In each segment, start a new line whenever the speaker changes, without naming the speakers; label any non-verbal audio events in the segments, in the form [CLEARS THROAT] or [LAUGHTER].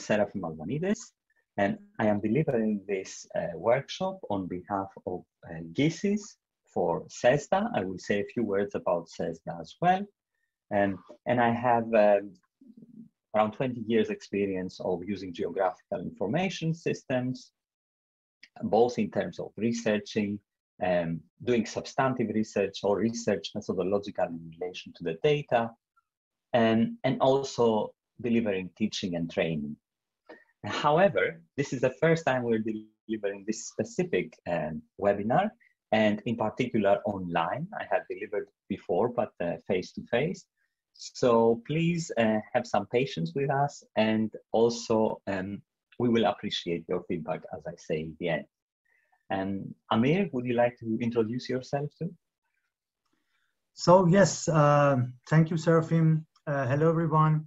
Serafim Alvanides, and I am delivering this uh, workshop on behalf of uh, GESIS for CESSDA. I will say a few words about CESSDA as well. And, and I have um, around 20 years experience of using geographical information systems, both in terms of researching, um, doing substantive research or research methodological in relation to the data, and, and also delivering teaching and training. However, this is the first time we're delivering this specific um, webinar, and in particular online. I have delivered before, but face to face. So please uh, have some patience with us, and also um, we will appreciate your feedback, as I say in the end. And Amir, would you like to introduce yourself too?
So yes, uh, thank you, Serafim. Uh, hello, everyone.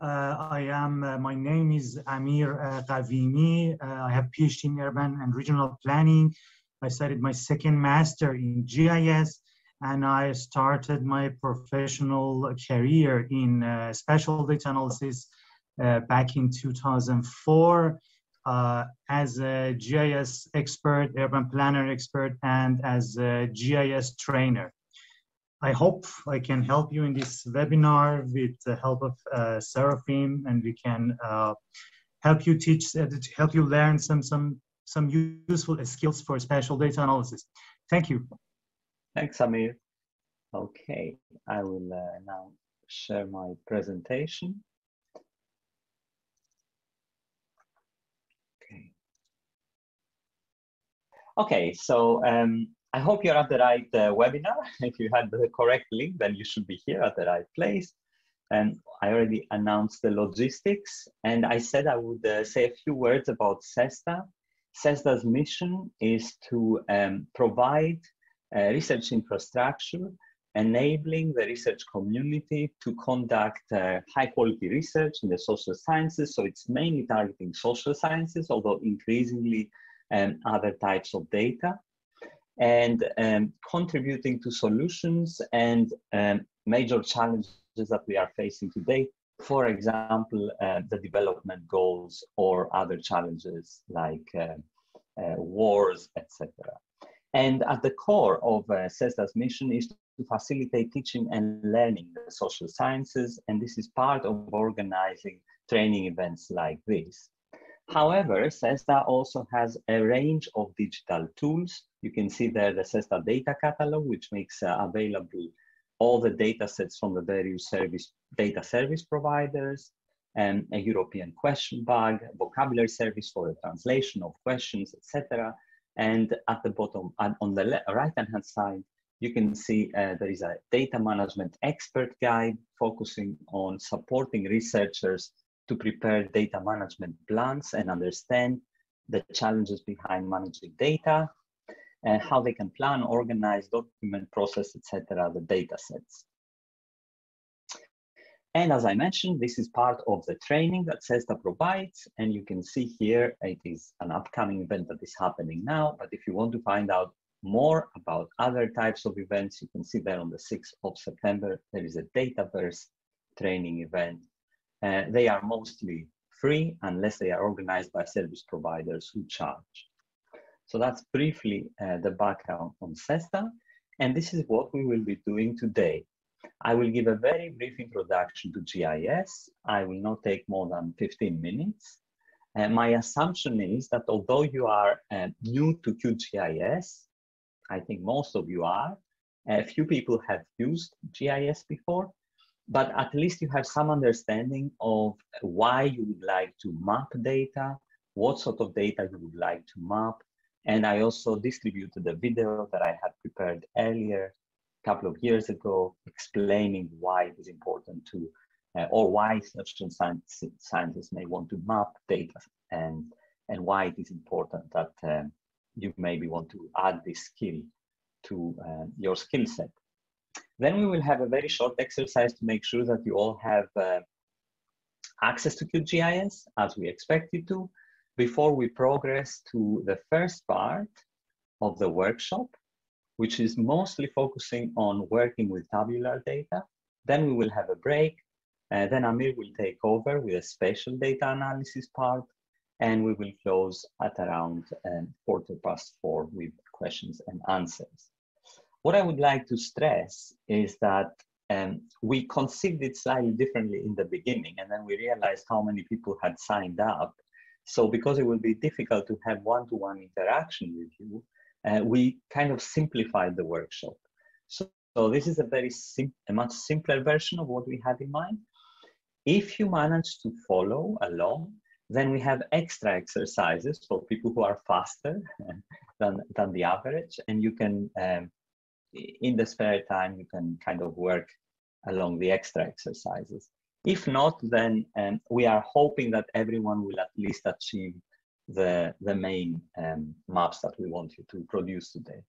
Uh, I am, uh, my name is Amir uh. Uh, I have PhD in urban and regional planning. I studied my second master in GIS and I started my professional career in uh, spatial data analysis uh, back in 2004 uh, as a GIS expert, urban planner expert, and as a GIS trainer. I hope I can help you in this webinar with the help of uh, Serafim, and we can uh, help you teach, uh, help you learn some some some useful skills for spatial data analysis. Thank you.
Thanks, Amir. Okay, I will uh, now share my presentation. Okay. Okay, so um, I hope you're at the right uh, webinar. [LAUGHS] If you had the correct link, then you should be here at the right place. And I already announced the logistics, and I said I would uh, say a few words about CESSDA. CESSDA's mission is to um, provide uh, research infrastructure enabling the research community to conduct uh, high quality research in the social sciences. So it's mainly targeting social sciences, although increasingly um, other types of data and um, contributing to solutions and um, major challenges that we are facing today. For example, uh, the development goals or other challenges like uh, uh, wars, etc. And at the core of uh, CESSDA's mission is to facilitate teaching and learning the social sciences, and this is part of organizing training events like this. However, CESSDA also has a range of digital tools. You can see there the CESSDA data catalog, which makes uh, available all the data sets from the various service data service providers, and a European question bank, vocabulary service for the translation of questions, etc. And at the bottom, on the right-hand side, you can see uh, there is a data management expert guide focusing on supporting researchers to prepare data management plans and understand the challenges behind managing data and how they can plan, organize, document, process, etc. the data sets. And as I mentioned, this is part of the training that CESSDA provides. And you can see here, it is an upcoming event that is happening now. But if you want to find out more about other types of events, you can see there on the 6th of September, there is a Dataverse training event. Uh, they are mostly free unless they are organized by service providers who charge. So that's briefly uh, the background on CESSDA. And this is what we will be doing today. I will give a very brief introduction to GIS. I will not take more than 15 minutes. Uh, my assumption is that although you are uh, new to QGIS, I think most of you are. A few people have used GIS before, but at least you have some understanding of why you would like to map data, what sort of data you would like to map. And I also distributed a video that I had prepared earlier, a couple of years ago, explaining why it is important to, uh, or why science, scientists may want to map data and, and why it is important that um, you maybe want to add this skill to uh, your skill set. Then we will have a very short exercise to make sure that you all have uh, access to QGIS as we expect you to before we progress to the first part of the workshop, which is mostly focusing on working with tabular data. Then we will have a break then Amir will take over with a spatial data analysis part, and we will close at around um, quarter past four with questions and answers. What I would like to stress is that um, we conceived it slightly differently in the beginning, and then we realized how many people had signed up. So because it will be difficult to have one-to-one -one interaction with you, uh, we kind of simplified the workshop. So, so this is a very sim a much simpler version of what we had in mind. If you manage to follow along, then we have extra exercises for people who are faster [LAUGHS] than, than the average, and you can um, in the spare time, you can kind of work along the extra exercises. If not, then um, we are hoping that everyone will at least achieve the, the main um, maps that we want you to produce today.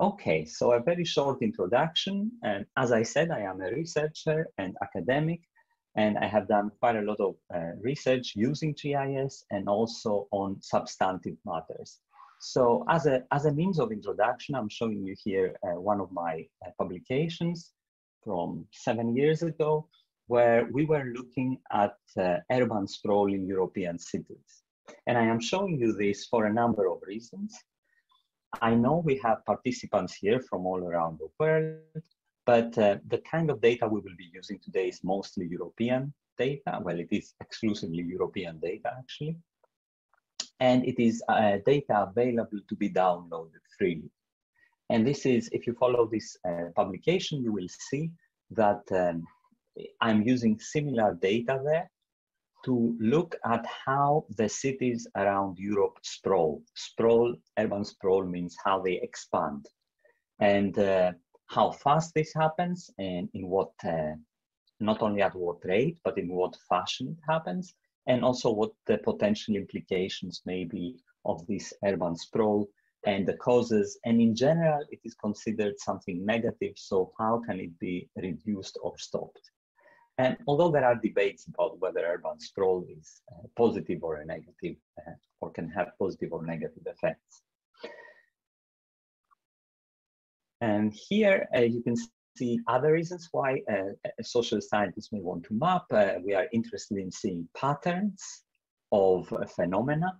Okay, so a very short introduction. And as I said, I am a researcher and academic, and I have done quite a lot of uh, research using GIS and also on substantive matters. So as a, as a means of introduction, I'm showing you here uh, one of my uh, publications from seven years ago, where we were looking at uh, urban sprawl in European cities. And I am showing you this for a number of reasons. I know we have participants here from all around the world, but uh, the kind of data we will be using today is mostly European data. Well, it is exclusively European data, actually and it is uh, data available to be downloaded freely. And this is, if you follow this uh, publication, you will see that um, I'm using similar data there to look at how the cities around Europe sprawl. Sprawl, urban sprawl means how they expand and uh, how fast this happens and in what, uh, not only at what rate, but in what fashion it happens and also what the potential implications may be of this urban sprawl and the causes. And in general, it is considered something negative. So how can it be reduced or stopped? And although there are debates about whether urban sprawl is uh, positive or negative, uh, or can have positive or negative effects. And here uh, you can see other reasons why uh, social scientists may want to map. Uh, we are interested in seeing patterns of phenomena.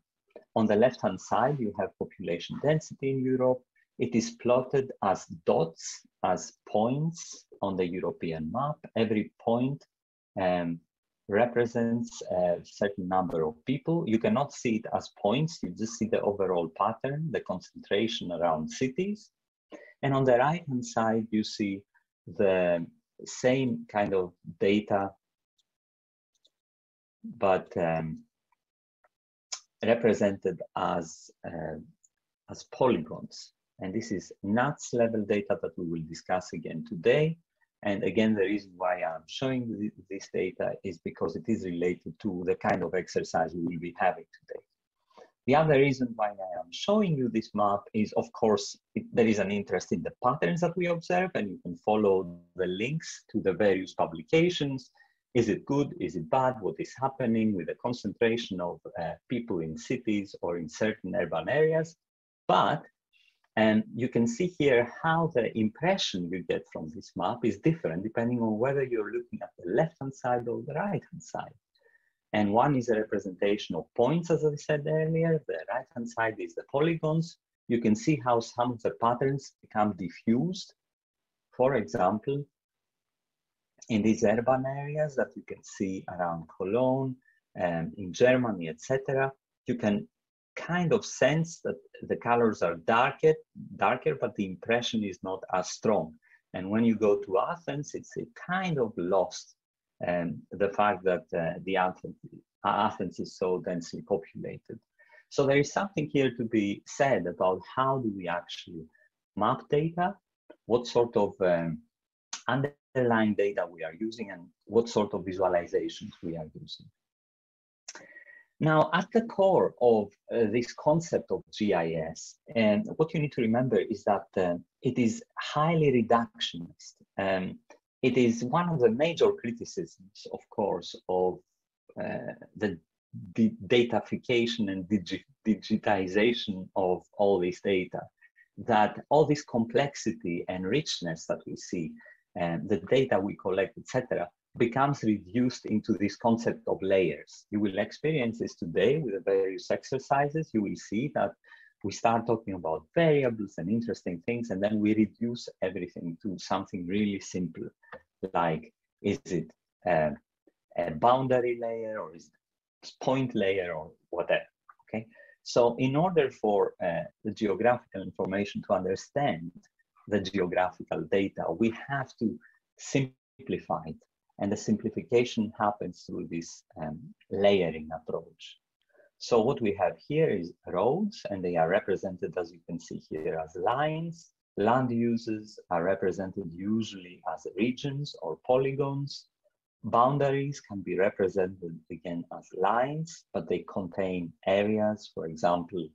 On the left-hand side, you have population density in Europe. It is plotted as dots, as points on the European map. Every point um, represents a certain number of people. You cannot see it as points, you just see the overall pattern, the concentration around cities. And on the right hand side, you see the same kind of data, but um, represented as, uh, as polygons. And this is NUTS level data that we will discuss again today. And again, the reason why I'm showing this data is because it is related to the kind of exercise we will be having today. The other reason why I am showing you this map is, of course, it, there is an interest in the patterns that we observe, and you can follow the links to the various publications. Is it good? Is it bad? What is happening with the concentration of uh, people in cities or in certain urban areas? But and you can see here how the impression you get from this map is different depending on whether you're looking at the left-hand side or the right-hand side. And one is a representation of points, as I said earlier. The right-hand side is the polygons. You can see how some of the patterns become diffused. For example, in these urban areas that you can see around Cologne, and in Germany, etc., you can kind of sense that the colors are darker, darker, but the impression is not as strong. And when you go to Athens, it's a kind of lost and the fact that uh, the Athens, Athens is so densely populated. So there is something here to be said about how do we actually map data, what sort of um, underlying data we are using, and what sort of visualizations we are using. Now, at the core of uh, this concept of GIS, and what you need to remember is that uh, it is highly reductionist. Um, it is one of the major criticisms, of course, of uh, the, datafication and digi digitization of all this data, that all this complexity and richness that we see, and the data we collect, etc., becomes reduced into this concept of layers. You will experience this today with the various exercises. You will see that we start talking about variables and interesting things, and then we reduce everything to something really simple, like is it a, a boundary layer or is it point layer or whatever, okay? So in order for uh, the geographical information to understand the geographical data, we have to simplify it. And the simplification happens through this um, layering approach. So what we have here is roads, and they are represented, as you can see here, as lines. Land uses are represented usually as regions or polygons. Boundaries can be represented again as lines, but they contain areas, for example,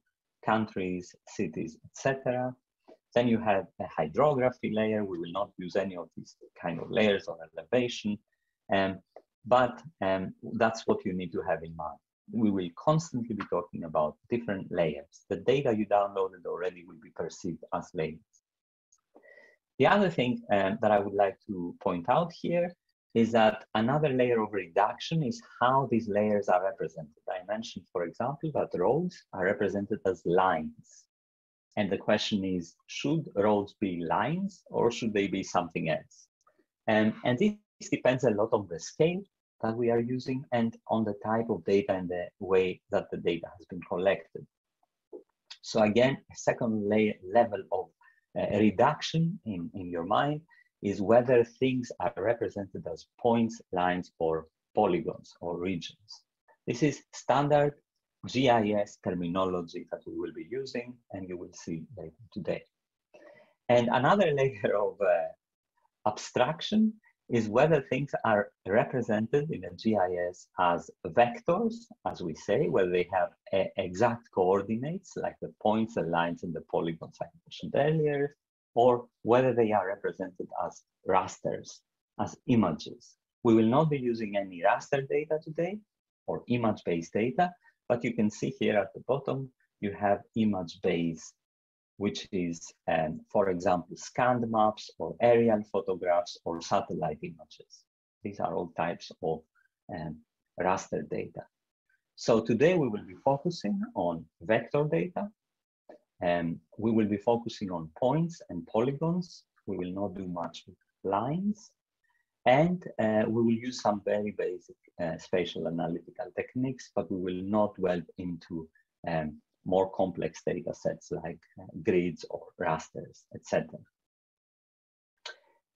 countries, cities, etc. Then you have a hydrography layer. We will not use any of these kind of layers or elevation, um, but um, that's what you need to have in mind we will constantly be talking about different layers. The data you downloaded already will be perceived as layers. The other thing um, that I would like to point out here is that another layer of reduction is how these layers are represented. I mentioned, for example, that roads are represented as lines. And the question is, should roads be lines or should they be something else? Um, and this depends a lot on the scale that we are using and on the type of data and the way that the data has been collected. So again, a second layer, level of uh, reduction in, in your mind is whether things are represented as points, lines, or polygons or regions. This is standard GIS terminology that we will be using and you will see later today. And another [LAUGHS] layer of uh, abstraction is whether things are represented in a GIS as vectors, as we say, whether they have exact coordinates, like the points, the lines, and the polygons I mentioned earlier, or whether they are represented as rasters, as images. We will not be using any raster data today, or image-based data, but you can see here at the bottom, you have image-based which is, um, for example, scanned maps or aerial photographs or satellite images. These are all types of um, raster data. So today we will be focusing on vector data. and we will be focusing on points and polygons. We will not do much with lines. And uh, we will use some very basic uh, spatial analytical techniques, but we will not delve into um, more complex data sets like uh, grids or rasters, etc.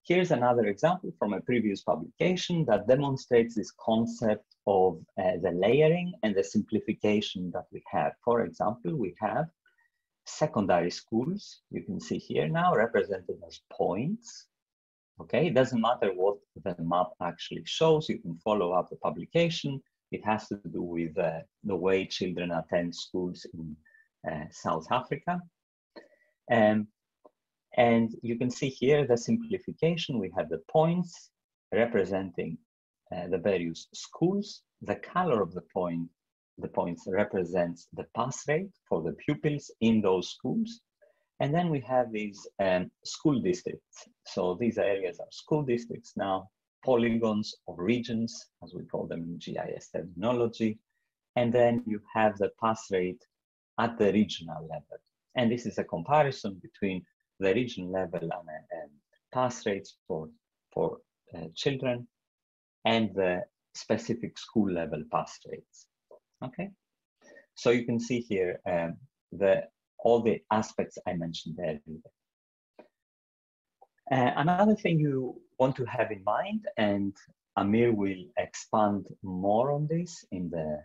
Here's another example from a previous publication that demonstrates this concept of uh, the layering and the simplification that we have. For example, we have secondary schools, you can see here now, represented as points. Okay, it doesn't matter what the map actually shows, you can follow up the publication it has to do with uh, the way children attend schools in uh, South Africa. Um, and you can see here the simplification. We have the points representing uh, the various schools. The color of the point, the points represents the pass rate for the pupils in those schools. And then we have these um, school districts. So these areas are school districts now polygons or regions, as we call them in GIS terminology. And then you have the pass rate at the regional level. And this is a comparison between the region level and, and pass rates for, for uh, children and the specific school level pass rates. Okay, so you can see here um, the all the aspects I mentioned earlier. Uh, another thing you want to have in mind, and Amir will expand more on this in the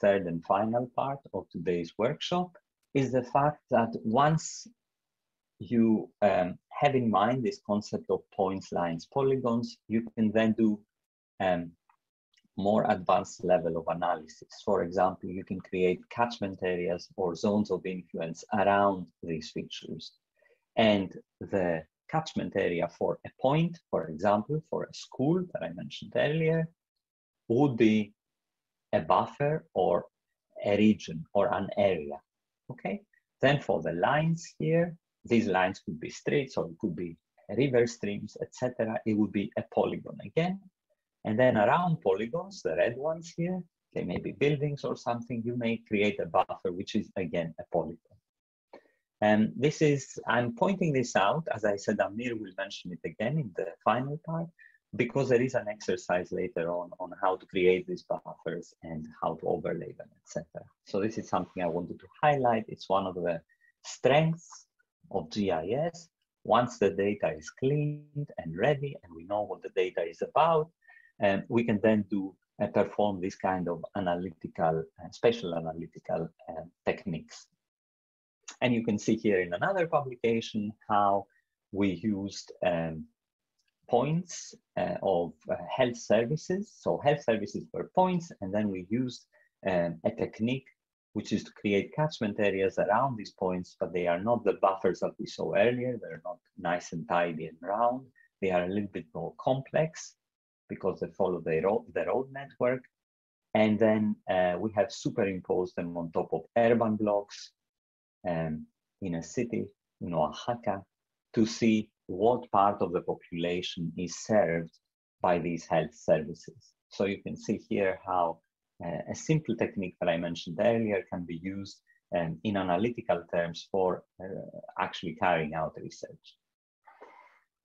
third and final part of today's workshop, is the fact that once you um, have in mind this concept of points, lines, polygons, you can then do um, more advanced level of analysis. For example, you can create catchment areas or zones of influence around these features. And the catchment area for a point, for example, for a school that I mentioned earlier, would be a buffer or a region or an area. Okay. Then for the lines here, these lines could be streets or it could be river streams, etc. It would be a polygon again. And then around polygons, the red ones here, they may be buildings or something, you may create a buffer, which is again a polygon. And this is, I'm pointing this out, as I said, Amir will mention it again in the final part, because there is an exercise later on on how to create these buffers and how to overlay them, etc. So this is something I wanted to highlight. It's one of the strengths of GIS. Once the data is cleaned and ready and we know what the data is about, and we can then do and uh, perform this kind of analytical, uh, spatial analytical uh, techniques. And you can see here in another publication how we used um, points uh, of uh, health services. So health services were points, and then we used um, a technique which is to create catchment areas around these points, but they are not the buffers that we saw earlier. They're not nice and tidy and round. They are a little bit more complex because they follow the road, the road network. And then uh, we have superimposed them on top of urban blocks um, in a city, in Oaxaca, to see what part of the population is served by these health services. So you can see here how uh, a simple technique that I mentioned earlier can be used um, in analytical terms for uh, actually carrying out research.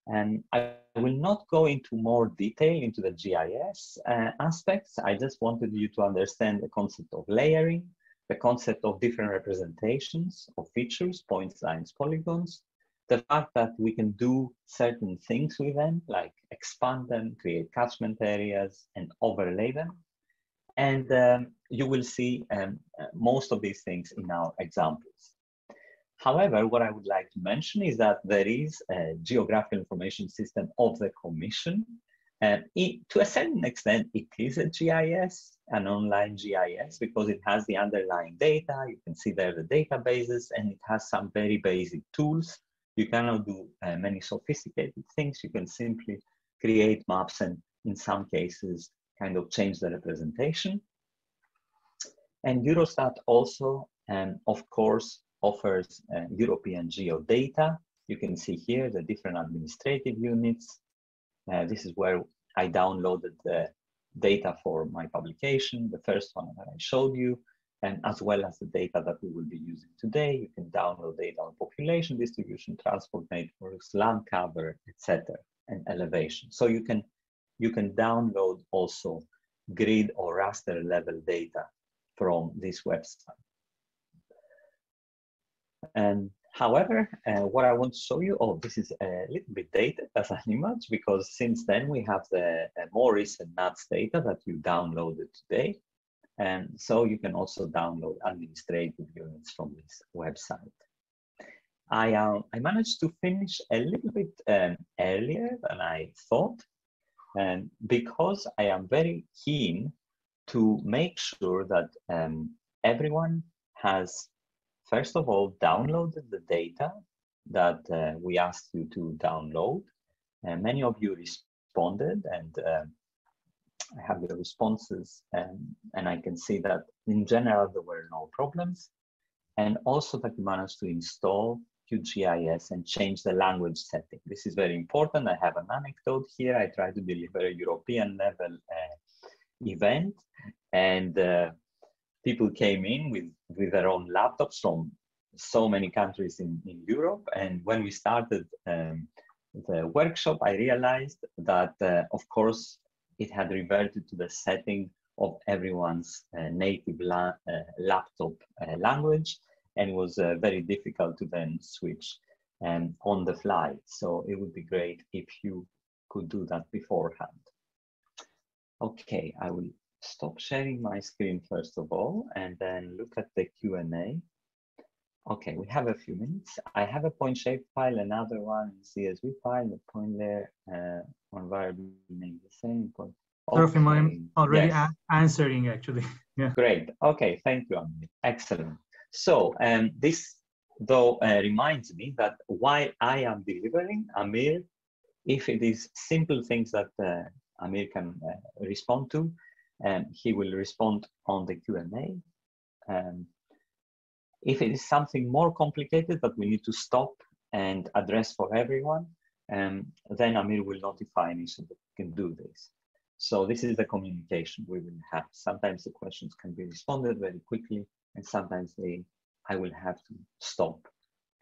And I will not go into more detail into the GIS uh, aspects. I just wanted you to understand the concept of layering, the concept of different representations of features, points, lines, polygons, the fact that we can do certain things with them, like expand them, create catchment areas, and overlay them. And um, you will see um, most of these things in our examples. However, what I would like to mention is that there is a geographical information system of the Commission. And it, to a certain extent, it is a GIS, an online GIS, because it has the underlying data. You can see there the databases, and it has some very basic tools. You cannot do uh, many sophisticated things. You can simply create maps and, in some cases, kind of change the representation. And Eurostat also, um, of course, offers uh, European geodata. You can see here the different administrative units. Uh, this is where I downloaded the data for my publication, the first one that I showed you, and as well as the data that we will be using today. You can download data on population distribution, transport networks, land cover, etc., and elevation. So you can you can download also grid or raster level data from this website. And however, uh, what I want to show you, oh, this is a little bit dated as an image because since then we have the uh, more recent NUTS data that you downloaded today. And so you can also download administrative units from this website. I, uh, I managed to finish a little bit um, earlier than I thought. And because I am very keen to make sure that um, everyone has first of all, downloaded the data that uh, we asked you to download. And many of you responded, and uh, I have the responses, and, and I can see that in general there were no problems. And also that you managed to install QGIS and change the language setting. This is very important. I have an anecdote here. I try to deliver a European level uh, event, and uh, people came in with, with their own laptops from so many countries in, in Europe. And when we started um, the workshop, I realized that, uh, of course, it had reverted to the setting of everyone's uh, native la uh, laptop uh, language and it was uh, very difficult to then switch um, on the fly. So it would be great if you could do that beforehand. Okay, I will stop sharing my screen first of all, and then look at the Q&A. Okay, we have a few minutes. I have a point shape file, another one CSV file, the point there, uh, variable name the same point.
Okay. I'm already yes. answering actually. [LAUGHS]
yeah. Great. Okay, thank you, Amir. Excellent. So um, this though uh, reminds me that while I am delivering, Amir, if it is simple things that uh, Amir can uh, respond to, and he will respond on the Q&A. Um, if it is something more complicated that we need to stop and address for everyone, um, then Amir will notify me so that we can do this. so this is the communication we will have. Sometimes the questions can be responded very quickly, and sometimes they, I will have to stop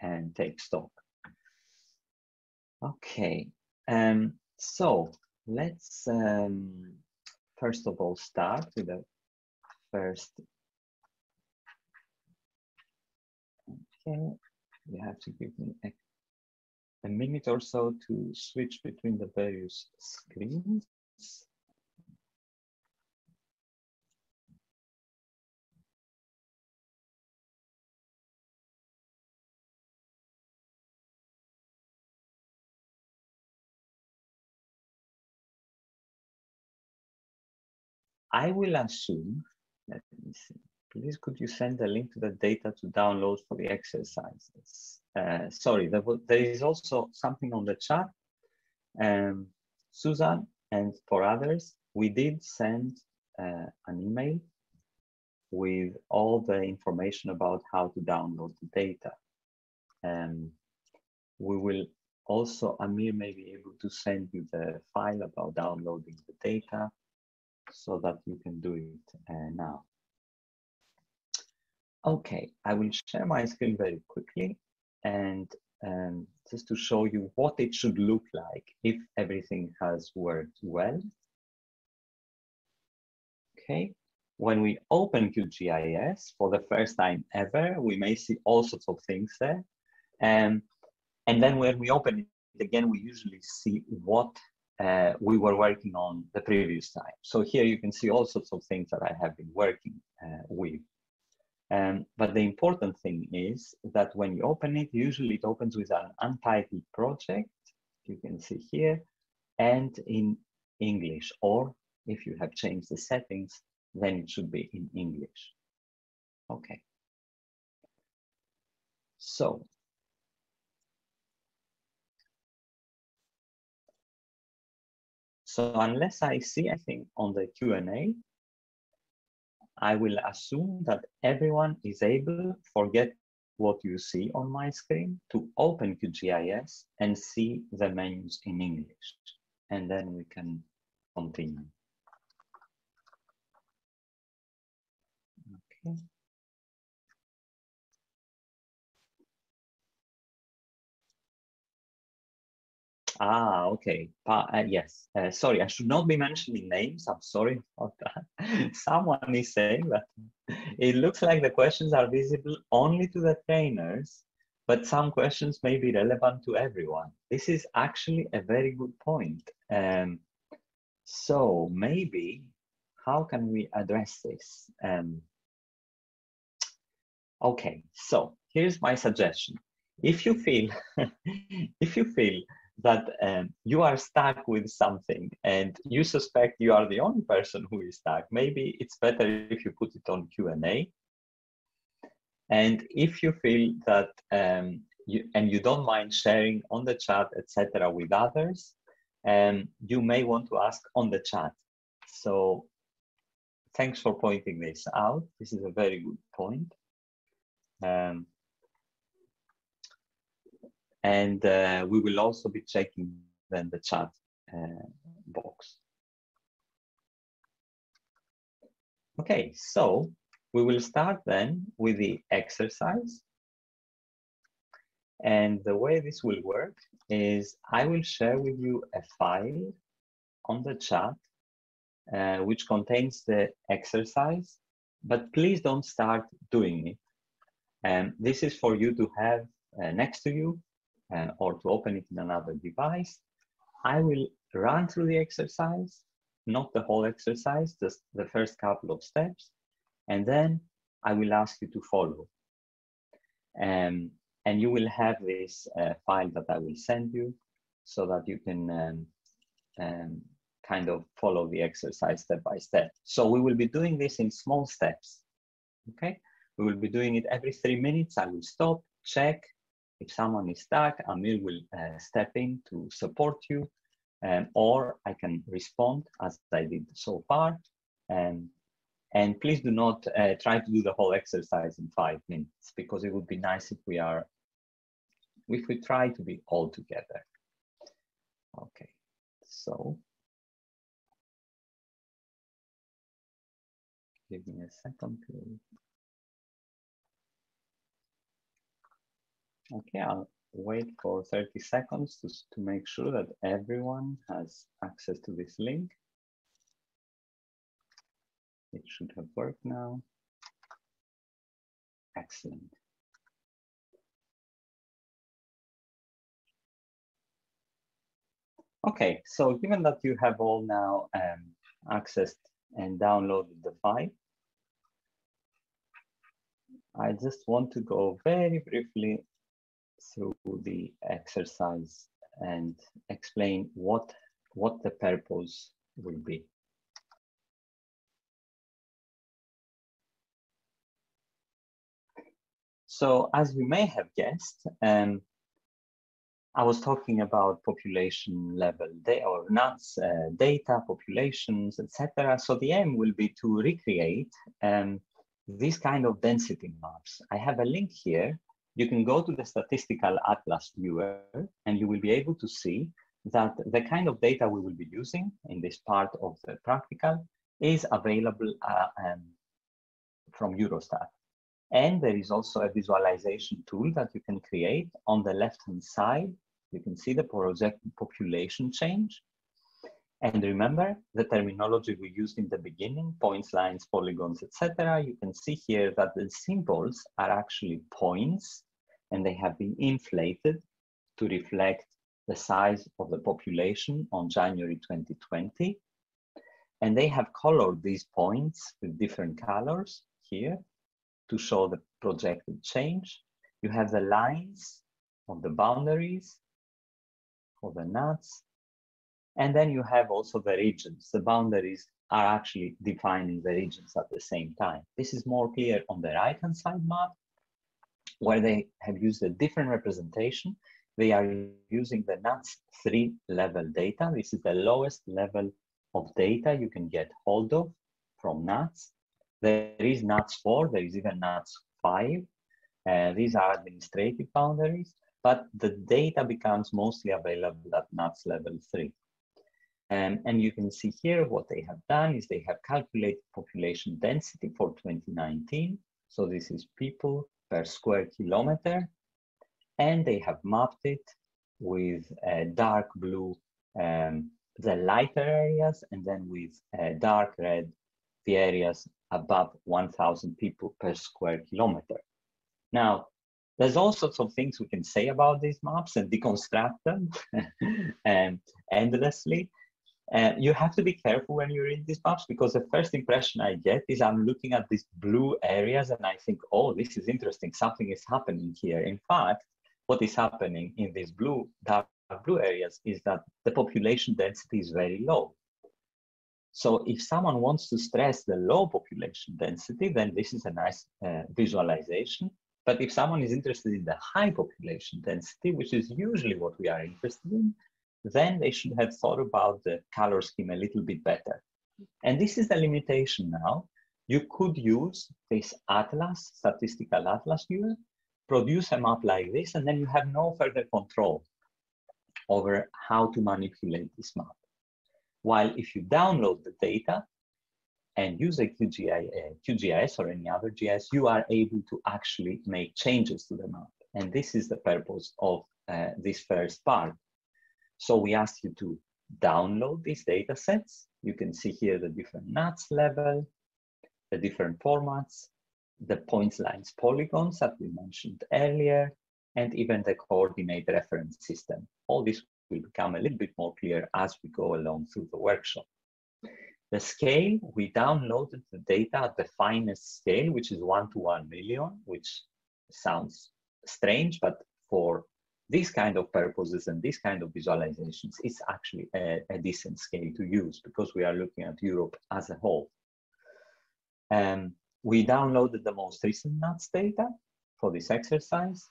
and take stock. Okay, um, so let's um, first of all start with the first. Okay, you have to give me a, a minute or so to switch between the various screens. I will assume, let me see, please could you send the link to the data to download for the exercises? Uh, sorry, there, there is also something on the chat. Um, Susan and for others, we did send uh, an email with all the information about how to download the data. Um, we will also, Amir may be able to send you the file about downloading the data so that you can do it uh, now. Okay, I will share my screen very quickly and um, just to show you what it should look like if everything has worked well. Okay, when we open QGIS for the first time ever, we may see all sorts of things there. Um, and then when we open it again, we usually see what uh, we were working on the previous time. So here you can see all sorts of things that I have been working uh, with. Um, but the important thing is that when you open it, usually it opens with an untitled project, you can see here, and in English, or if you have changed the settings, then it should be in English. Okay. So So unless I see anything on the Q&A, I will assume that everyone is able, forget what you see on my screen, to open QGIS and see the menus in English. And then we can continue. Okay. Ah, okay. Uh, yes. Uh, sorry, I should not be mentioning names. I'm sorry about that. [LAUGHS] Someone is saying that it looks like the questions are visible only to the trainers, but some questions may be relevant to everyone. This is actually a very good point. Um, so maybe, how can we address this? Um, okay, so here's my suggestion. If you feel, [LAUGHS] if you feel that um, you are stuck with something and you suspect you are the only person who is stuck. Maybe it's better if you put it on q&a and if you feel that um, you, and you don't mind sharing on the chat etc with others um, you may want to ask on the chat. So thanks for pointing this out. This is a very good point. Um, and uh, we will also be checking then the chat uh, box. Okay, so we will start then with the exercise. And the way this will work is I will share with you a file on the chat uh, which contains the exercise, but please don't start doing it. And this is for you to have uh, next to you uh, or to open it in another device. I will run through the exercise, not the whole exercise, just the first couple of steps, and then I will ask you to follow. Um, and you will have this uh, file that I will send you so that you can um, um, kind of follow the exercise step by step. So we will be doing this in small steps, okay? We will be doing it every three minutes. I will stop, check, if someone is stuck, Amir will uh, step in to support you, um, or I can respond as I did so far. Um, and please do not uh, try to do the whole exercise in five minutes because it would be nice if we are, if we try to be all together. Okay, so Give me a second, please. Okay, I'll wait for 30 seconds to, to make sure that everyone has access to this link. It should have worked now. Excellent. Okay, so given that you have all now um, accessed and downloaded the file, I just want to go very briefly through the exercise and explain what, what the purpose will be. So as you may have guessed, um, I was talking about population level they, or NUTS uh, data, populations, etc. So the aim will be to recreate um, this kind of density maps. I have a link here. You can go to the statistical atlas viewer and you will be able to see that the kind of data we will be using in this part of the practical is available uh, um, from Eurostat. And there is also a visualization tool that you can create on the left-hand side. You can see the projected population change. And remember the terminology we used in the beginning, points, lines, polygons, etc. You can see here that the symbols are actually points and they have been inflated to reflect the size of the population on January 2020. And they have colored these points with different colors here to show the projected change. You have the lines of the boundaries for the NUTS. And then you have also the regions. The boundaries are actually defining the regions at the same time. This is more clear on the right-hand side map, where they have used a different representation. They are using the NUTS 3 level data. This is the lowest level of data you can get hold of from NUTS. There is NUTS 4, there is even NUTS 5. Uh, these are administrative boundaries, but the data becomes mostly available at NUTS level 3. Um, and you can see here what they have done is they have calculated population density for 2019. So this is people per square kilometer. And they have mapped it with uh, dark blue, um, the lighter areas, and then with uh, dark red, the areas above 1,000 people per square kilometer. Now, there's all sorts of things we can say about these maps and deconstruct them and [LAUGHS] endlessly. Uh, you have to be careful when you read these maps because the first impression I get is I'm looking at these blue areas and I think, oh, this is interesting. Something is happening here. In fact, what is happening in these blue, dark blue areas is that the population density is very low. So if someone wants to stress the low population density, then this is a nice uh, visualization. But if someone is interested in the high population density, which is usually what we are interested in, then they should have thought about the color scheme a little bit better. And this is the limitation now. You could use this atlas, statistical atlas viewer, produce a map like this, and then you have no further control over how to manipulate this map. While if you download the data and use a QGIS, QGIS or any other GIS, you are able to actually make changes to the map. And this is the purpose of uh, this first part. So we ask you to download these data sets. You can see here the different NUTS level, the different formats, the points, lines, polygons that we mentioned earlier, and even the coordinate reference system. All this will become a little bit more clear as we go along through the workshop. The scale, we downloaded the data at the finest scale, which is one to one million, which sounds strange, but for these kind of purposes and these kind of visualizations, it's actually a, a decent scale to use because we are looking at Europe as a whole. Um, we downloaded the most recent NUTS data for this exercise.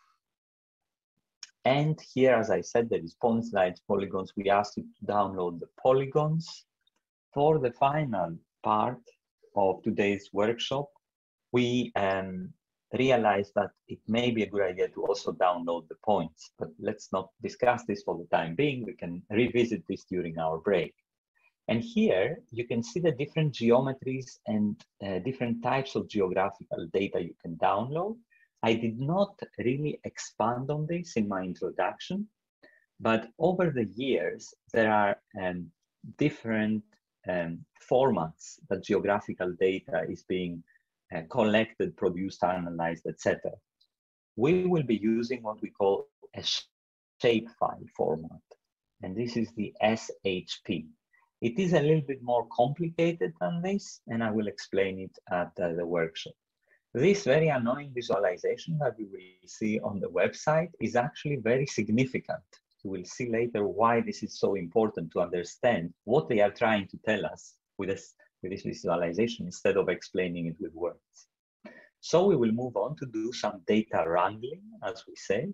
And here, as I said, the response slides, polygons. We asked you to download the polygons. For the final part of today's workshop, we um, realized that it may be a good idea to also download the points, but let's not discuss this for the time being. We can revisit this during our break. And here you can see the different geometries and uh, different types of geographical data you can download. I did not really expand on this in my introduction, but over the years, there are um, different um, formats that geographical data is being uh, collected, produced, analyzed, etc. We will be using what we call a shapefile format, and this is the SHP. It is a little bit more complicated than this, and I will explain it at uh, the workshop. This very annoying visualization that you will see on the website is actually very significant. You will see later why this is so important to understand what they are trying to tell us with this, with this visualization instead of explaining it with words. So we will move on to do some data wrangling, as we say,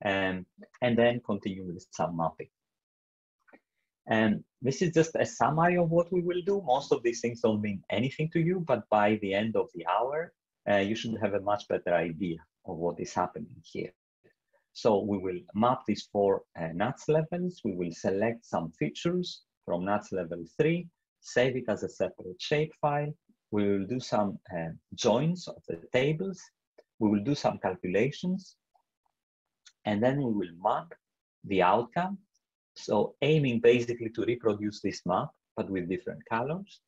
and, and then continue with some mapping. And this is just a summary of what we will do. Most of these things don't mean anything to you, but by the end of the hour, uh, you should have a much better idea of what is happening here. So we will map these four uh, NUTS levels. We will select some features from NUTS level three, save it as a separate shapefile. We will do some uh, joins of the tables. We will do some calculations. And then we will map the outcome so aiming basically to reproduce this map, but with different colors.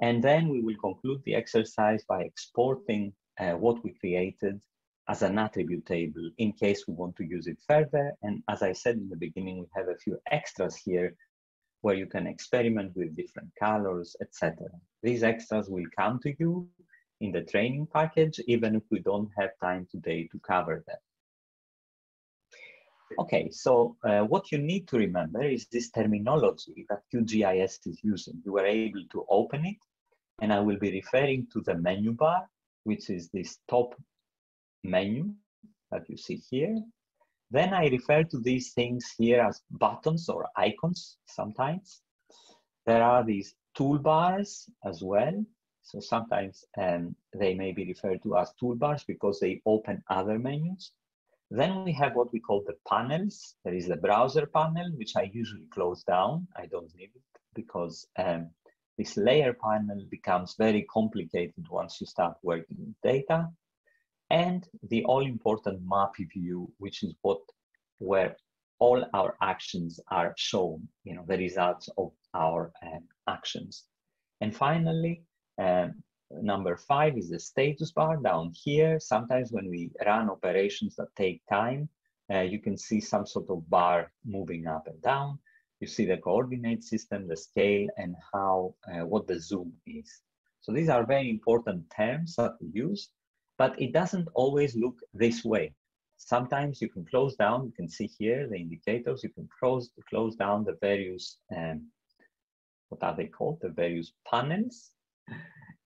And then we will conclude the exercise by exporting uh, what we created as an attribute table in case we want to use it further. And as I said in the beginning, we have a few extras here where you can experiment with different colors, etc. These extras will come to you in the training package, even if we don't have time today to cover them. Okay, so uh, what you need to remember is this terminology that QGIS is using. You were able to open it, and I will be referring to the menu bar, which is this top menu that you see here. Then I refer to these things here as buttons or icons sometimes. There are these toolbars as well. So sometimes um, they may be referred to as toolbars because they open other menus. Then we have what we call the panels. There is the browser panel, which I usually close down. I don't need it because um, this layer panel becomes very complicated once you start working with data. And the all important map view, which is what where all our actions are shown, you know, the results of our um, actions. And finally, um, Number five is the status bar down here. Sometimes when we run operations that take time, uh, you can see some sort of bar moving up and down. You see the coordinate system, the scale, and how uh, what the zoom is. So these are very important terms that we use, but it doesn't always look this way. Sometimes you can close down, you can see here the indicators, you can close, close down the various, um, what are they called? The various panels.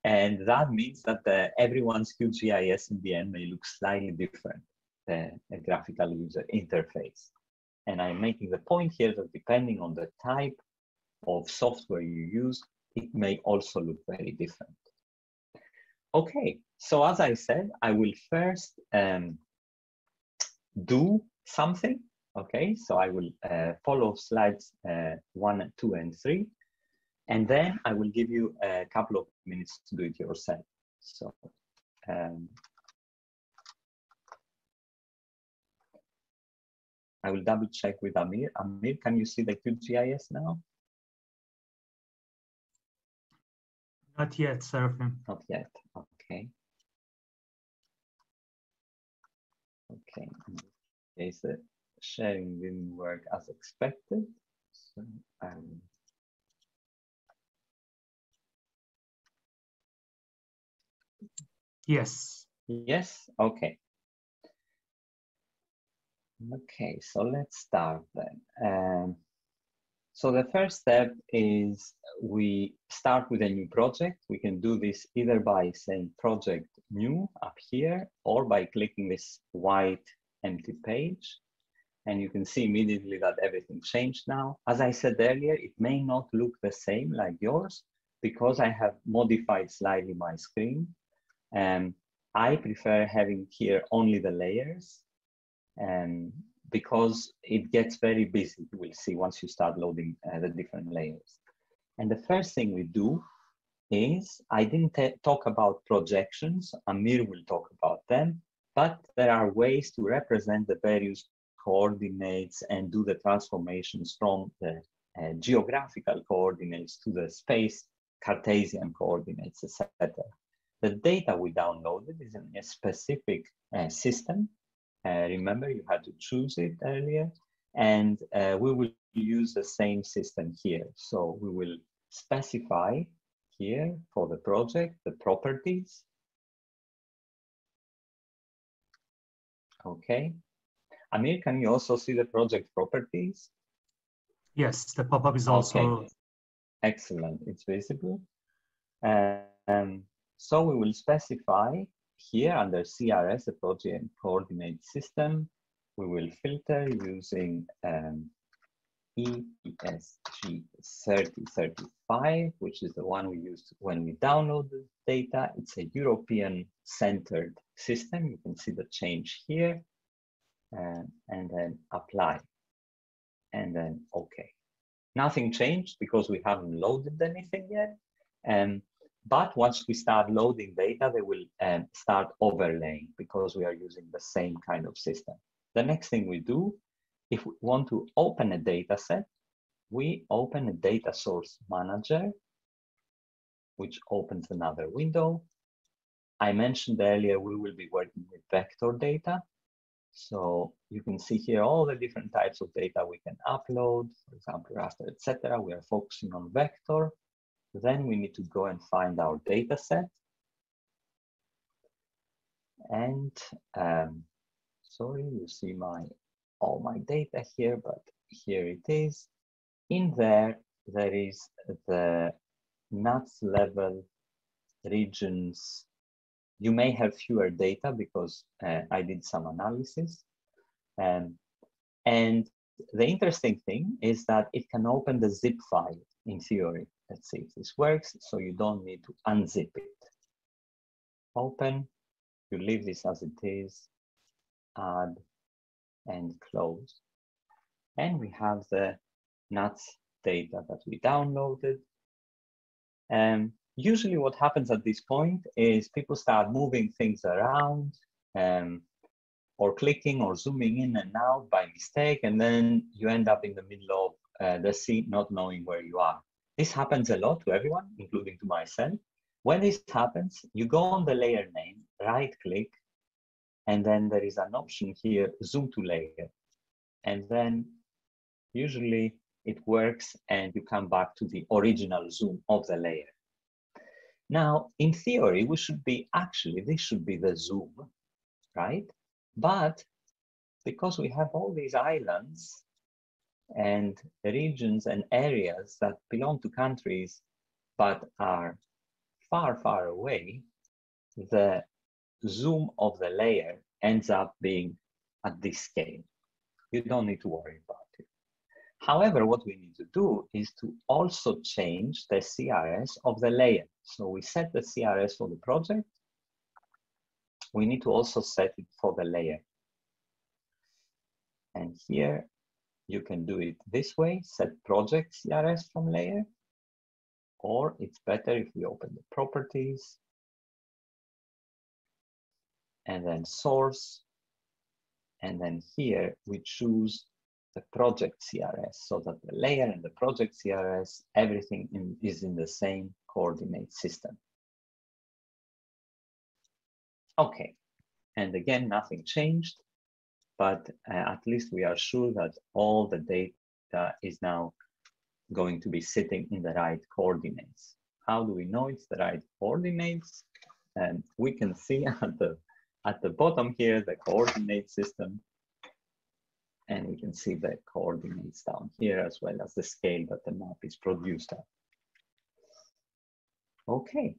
And that means that uh, everyone's QGIS in the end may look slightly different, the graphical user interface. And I'm making the point here that depending on the type of software you use, it may also look very different. Okay, so as I said, I will first um, do something. Okay, so I will uh, follow slides uh, one, two, and three. And then I will give you a couple of minutes to do it yourself. So, um, I will double check with Amir. Amir, can you see the QGIS now?
Not yet, Seraphim.
Not yet, okay. Okay, okay, so sharing didn't work as expected. So um,
Yes.
Yes, okay. Okay, so let's start then. Um, so the first step is we start with a new project. We can do this either by saying project new up here or by clicking this white empty page. And you can see immediately that everything changed now. As I said earlier, it may not look the same like yours because I have modified slightly my screen. And I prefer having here only the layers. And because it gets very busy, you will see once you start loading uh, the different layers. And the first thing we do is, I didn't talk about projections, Amir will talk about them, but there are ways to represent the various coordinates and do the transformations from the uh, geographical coordinates to the space Cartesian coordinates, etc. The data we downloaded is in a specific uh, system. Uh, remember, you had to choose it earlier. And uh, we will use the same system here. So we will specify here for the project the properties. Okay. Amir, can you also see the project properties?
Yes, the pop-up is also okay.
excellent. It's visible. Um, so we will specify here under CRS, the project coordinate system. We will filter using um, EPSG 3035, which is the one we used when we download the data. It's a European centered system. You can see the change here uh, and then apply and then okay. Nothing changed because we haven't loaded anything yet. Um, but once we start loading data, they will um, start overlaying because we are using the same kind of system. The next thing we do, if we want to open a data set, we open a data source manager, which opens another window. I mentioned earlier, we will be working with vector data. So you can see here all the different types of data we can upload, for example, raster, etc. We are focusing on vector. Then we need to go and find our data set. And um, sorry, you see my all my data here, but here it is. In there, there is the NUTS level regions you may have fewer data because uh, I did some analysis. Um, and the interesting thing is that it can open the zip file in theory. Let's see if this works. So you don't need to unzip it. Open, you leave this as it is, add, and close. And we have the NUTS data that we downloaded. Um, usually what happens at this point is people start moving things around um, or clicking or zooming in and out by mistake, and then you end up in the middle of uh, the scene not knowing where you are. This happens a lot to everyone, including to myself. When this happens, you go on the layer name, right click, and then there is an option here, zoom to layer. And then usually it works and you come back to the original zoom of the layer. Now, in theory, we should be actually, this should be the zoom, right? But because we have all these islands and regions and areas that belong to countries but are far, far away, the zoom of the layer ends up being at this scale. You don't need to worry about it. However, what we need to do is to also change the CRS of the layer. So we set the CRS for the project. We need to also set it for the layer. And here you can do it this way, set project CRS from layer, or it's better if we open the properties and then source. And then here we choose the project CRS so that the layer and the project CRS, everything in, is in the same coordinate system. Okay, and again, nothing changed, but uh, at least we are sure that all the data is now going to be sitting in the right coordinates. How do we know it's the right coordinates? And we can see [LAUGHS] at the, at the bottom here, the coordinate system and we can see the coordinates down here as well as the scale that the map is produced at. Okay,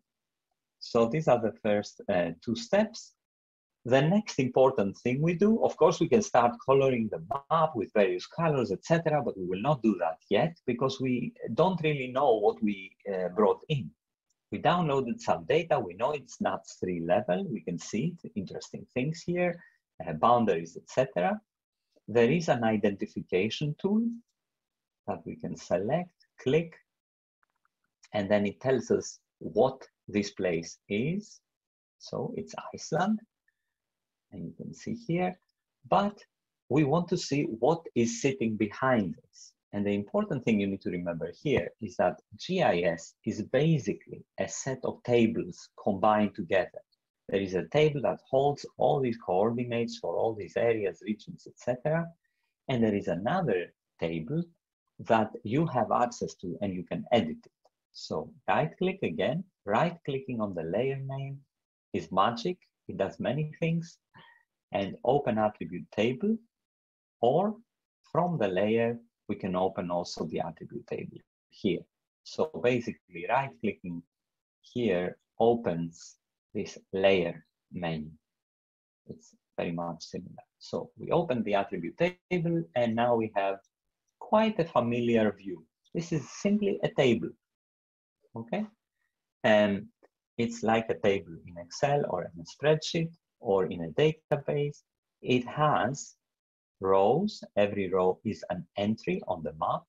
so these are the first uh, two steps. The next important thing we do, of course, we can start coloring the map with various colors, etc., but we will not do that yet because we don't really know what we uh, brought in. We downloaded some data, we know it's NUTS 3 level, we can see it, interesting things here, uh, boundaries, etc. there is an identification tool that we can select, click, and then it tells us what this place is. So it's Iceland, and you can see here, but we want to see what is sitting behind this. And the important thing you need to remember here is that GIS is basically a set of tables combined together. There is a table that holds all these coordinates for all these areas, regions, etc. And there is another table that you have access to and you can edit it. So right click again, right clicking on the layer name is magic. It does many things and open attribute table or from the layer, we can open also the attribute table here. So basically right clicking here opens this layer menu. It's very much similar. So we open the attribute table and now we have quite a familiar view. This is simply a table, okay? And it's like a table in Excel or in a spreadsheet or in a database. It has rows. Every row is an entry on the map.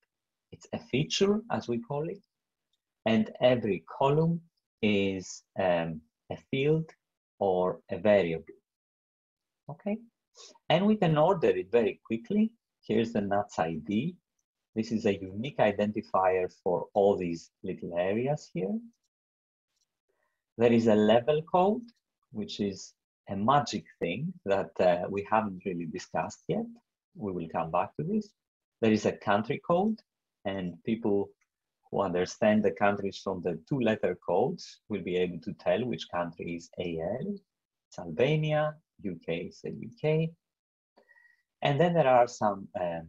It's a feature, as we call it. And every column is um, a field or a variable. Okay, and we can order it very quickly. Here's the NUTS ID. This is a unique identifier for all these little areas here. There is a level code, which is a magic thing that uh, we haven't really discussed yet. We will come back to this. There is a country code, and people who understand the countries from the two letter codes will be able to tell which country is AL. It's Albania, UK is the UK. And then there are some, um,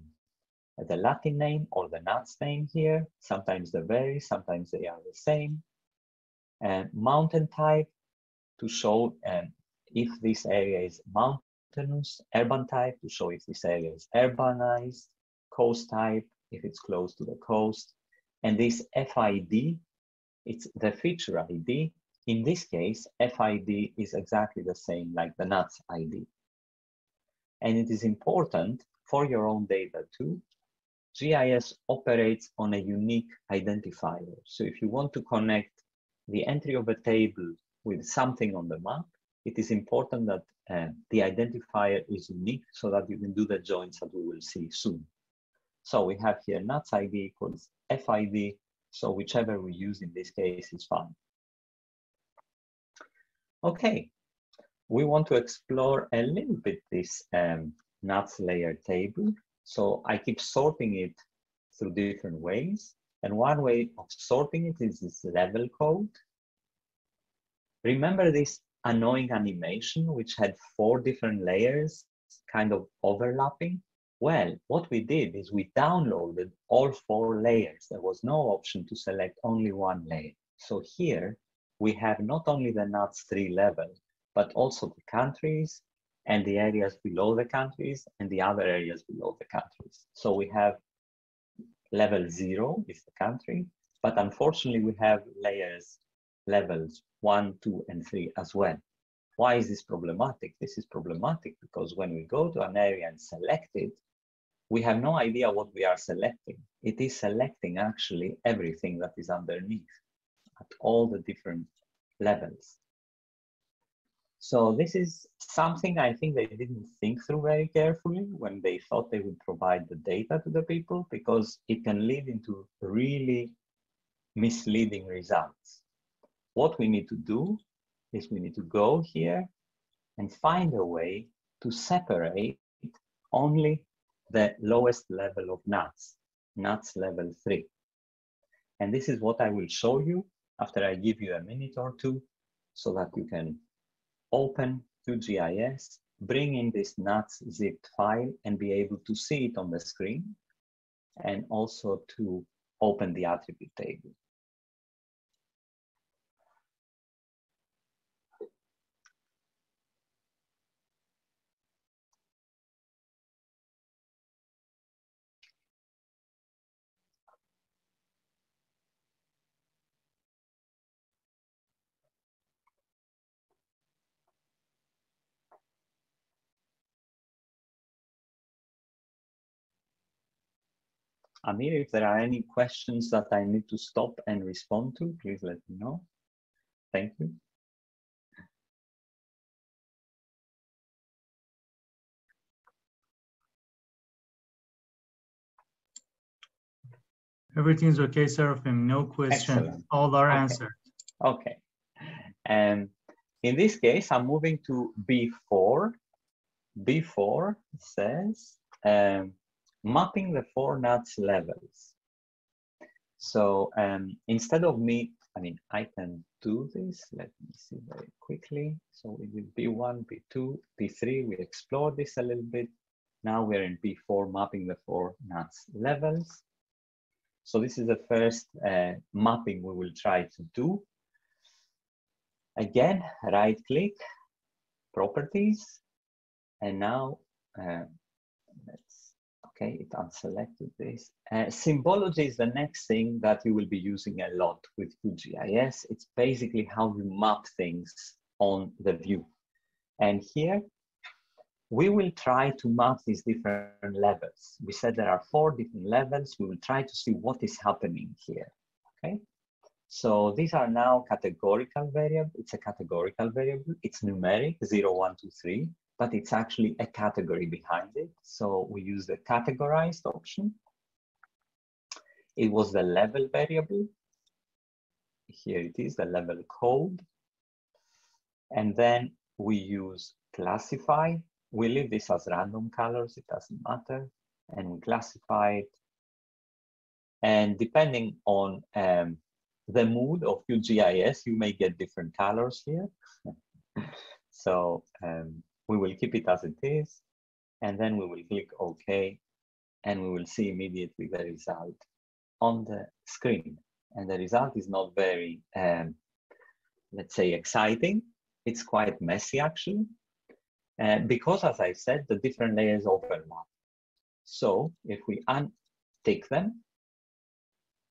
the Latin name or the NUTS name here. Sometimes they vary, sometimes they are the same. Mountain type to show um, if this area is mountainous, urban type to show if this area is urbanized, coast type, if it's close to the coast. And this FID, it's the feature ID. In this case, FID is exactly the same like the NUTS ID. And it is important for your own data too. GIS operates on a unique identifier. So if you want to connect the entry of a table with something on the map, it is important that uh, the identifier is unique so that you can do the joins that we will see soon. So we have here NUTS ID equals FID, so whichever we use in this case is fine. Okay, we want to explore a little bit this um, NUTS layer table. So I keep sorting it through different ways. And one way of sorting it is this level code. Remember this annoying animation, which had four different layers kind of overlapping? Well, what we did is we downloaded all four layers. There was no option to select only one layer. So here we have not only the NUTS 3 level, but also the countries and the areas below the countries and the other areas below the countries. So we have level zero is the country, but unfortunately we have layers levels one, two, and three as well. Why is this problematic? This is problematic because when we go to an area and select it, we have no idea what we are selecting. It is selecting actually everything that is underneath at all the different levels. So this is something I think they didn't think through very carefully when they thought they would provide the data to the people because it can lead into really misleading results. What we need to do is we need to go here and find a way to separate only the lowest level of nuts, nuts level three. And this is what I will show you after I give you a minute or two so that you can open QGIS, bring in this NUTS zipped file and be able to see it on the screen and also to open the attribute table. Amir, if there are any questions that I need to stop and respond to, please let me know. Thank you.
Everything's okay, Seraphim. No questions.
Excellent.
All are
Okay.
answered.
Okay. And in this case, I'm moving to B4. B4 says um, mapping the four nuts levels. So um, instead of me, I mean, I can do this. Let me see very quickly. So we did B1, B2, B3. We explore this a little bit. Now we're in B4, mapping the four nuts levels. So this is the first uh, mapping we will try to do. Again, right click, properties, and now uh, okay, it unselected this. Uh, symbology is the next thing that you will be using a lot with QGIS. It's basically how you map things on the view. And here, we will try to map these different levels. We said there are four different levels. We will try to see what is happening here, okay? So these are now categorical variable. It's a categorical variable. It's numeric, 0, 1, 2, 3, but it's actually a category behind it. So we use the categorized option. It was the level variable. Here it is, the level code. And then we use classify. We leave this as random colors, it doesn't matter. And we classify it. And depending on um, the mood of QGIS, you may get different colors here. [LAUGHS] so um, we will keep it as it is, and then we will click OK, and we will see immediately the result on the screen. And the result is not very, um, let's say, exciting. It's quite messy, actually, uh, because, as I said, the different layers overlap. So if we untick them,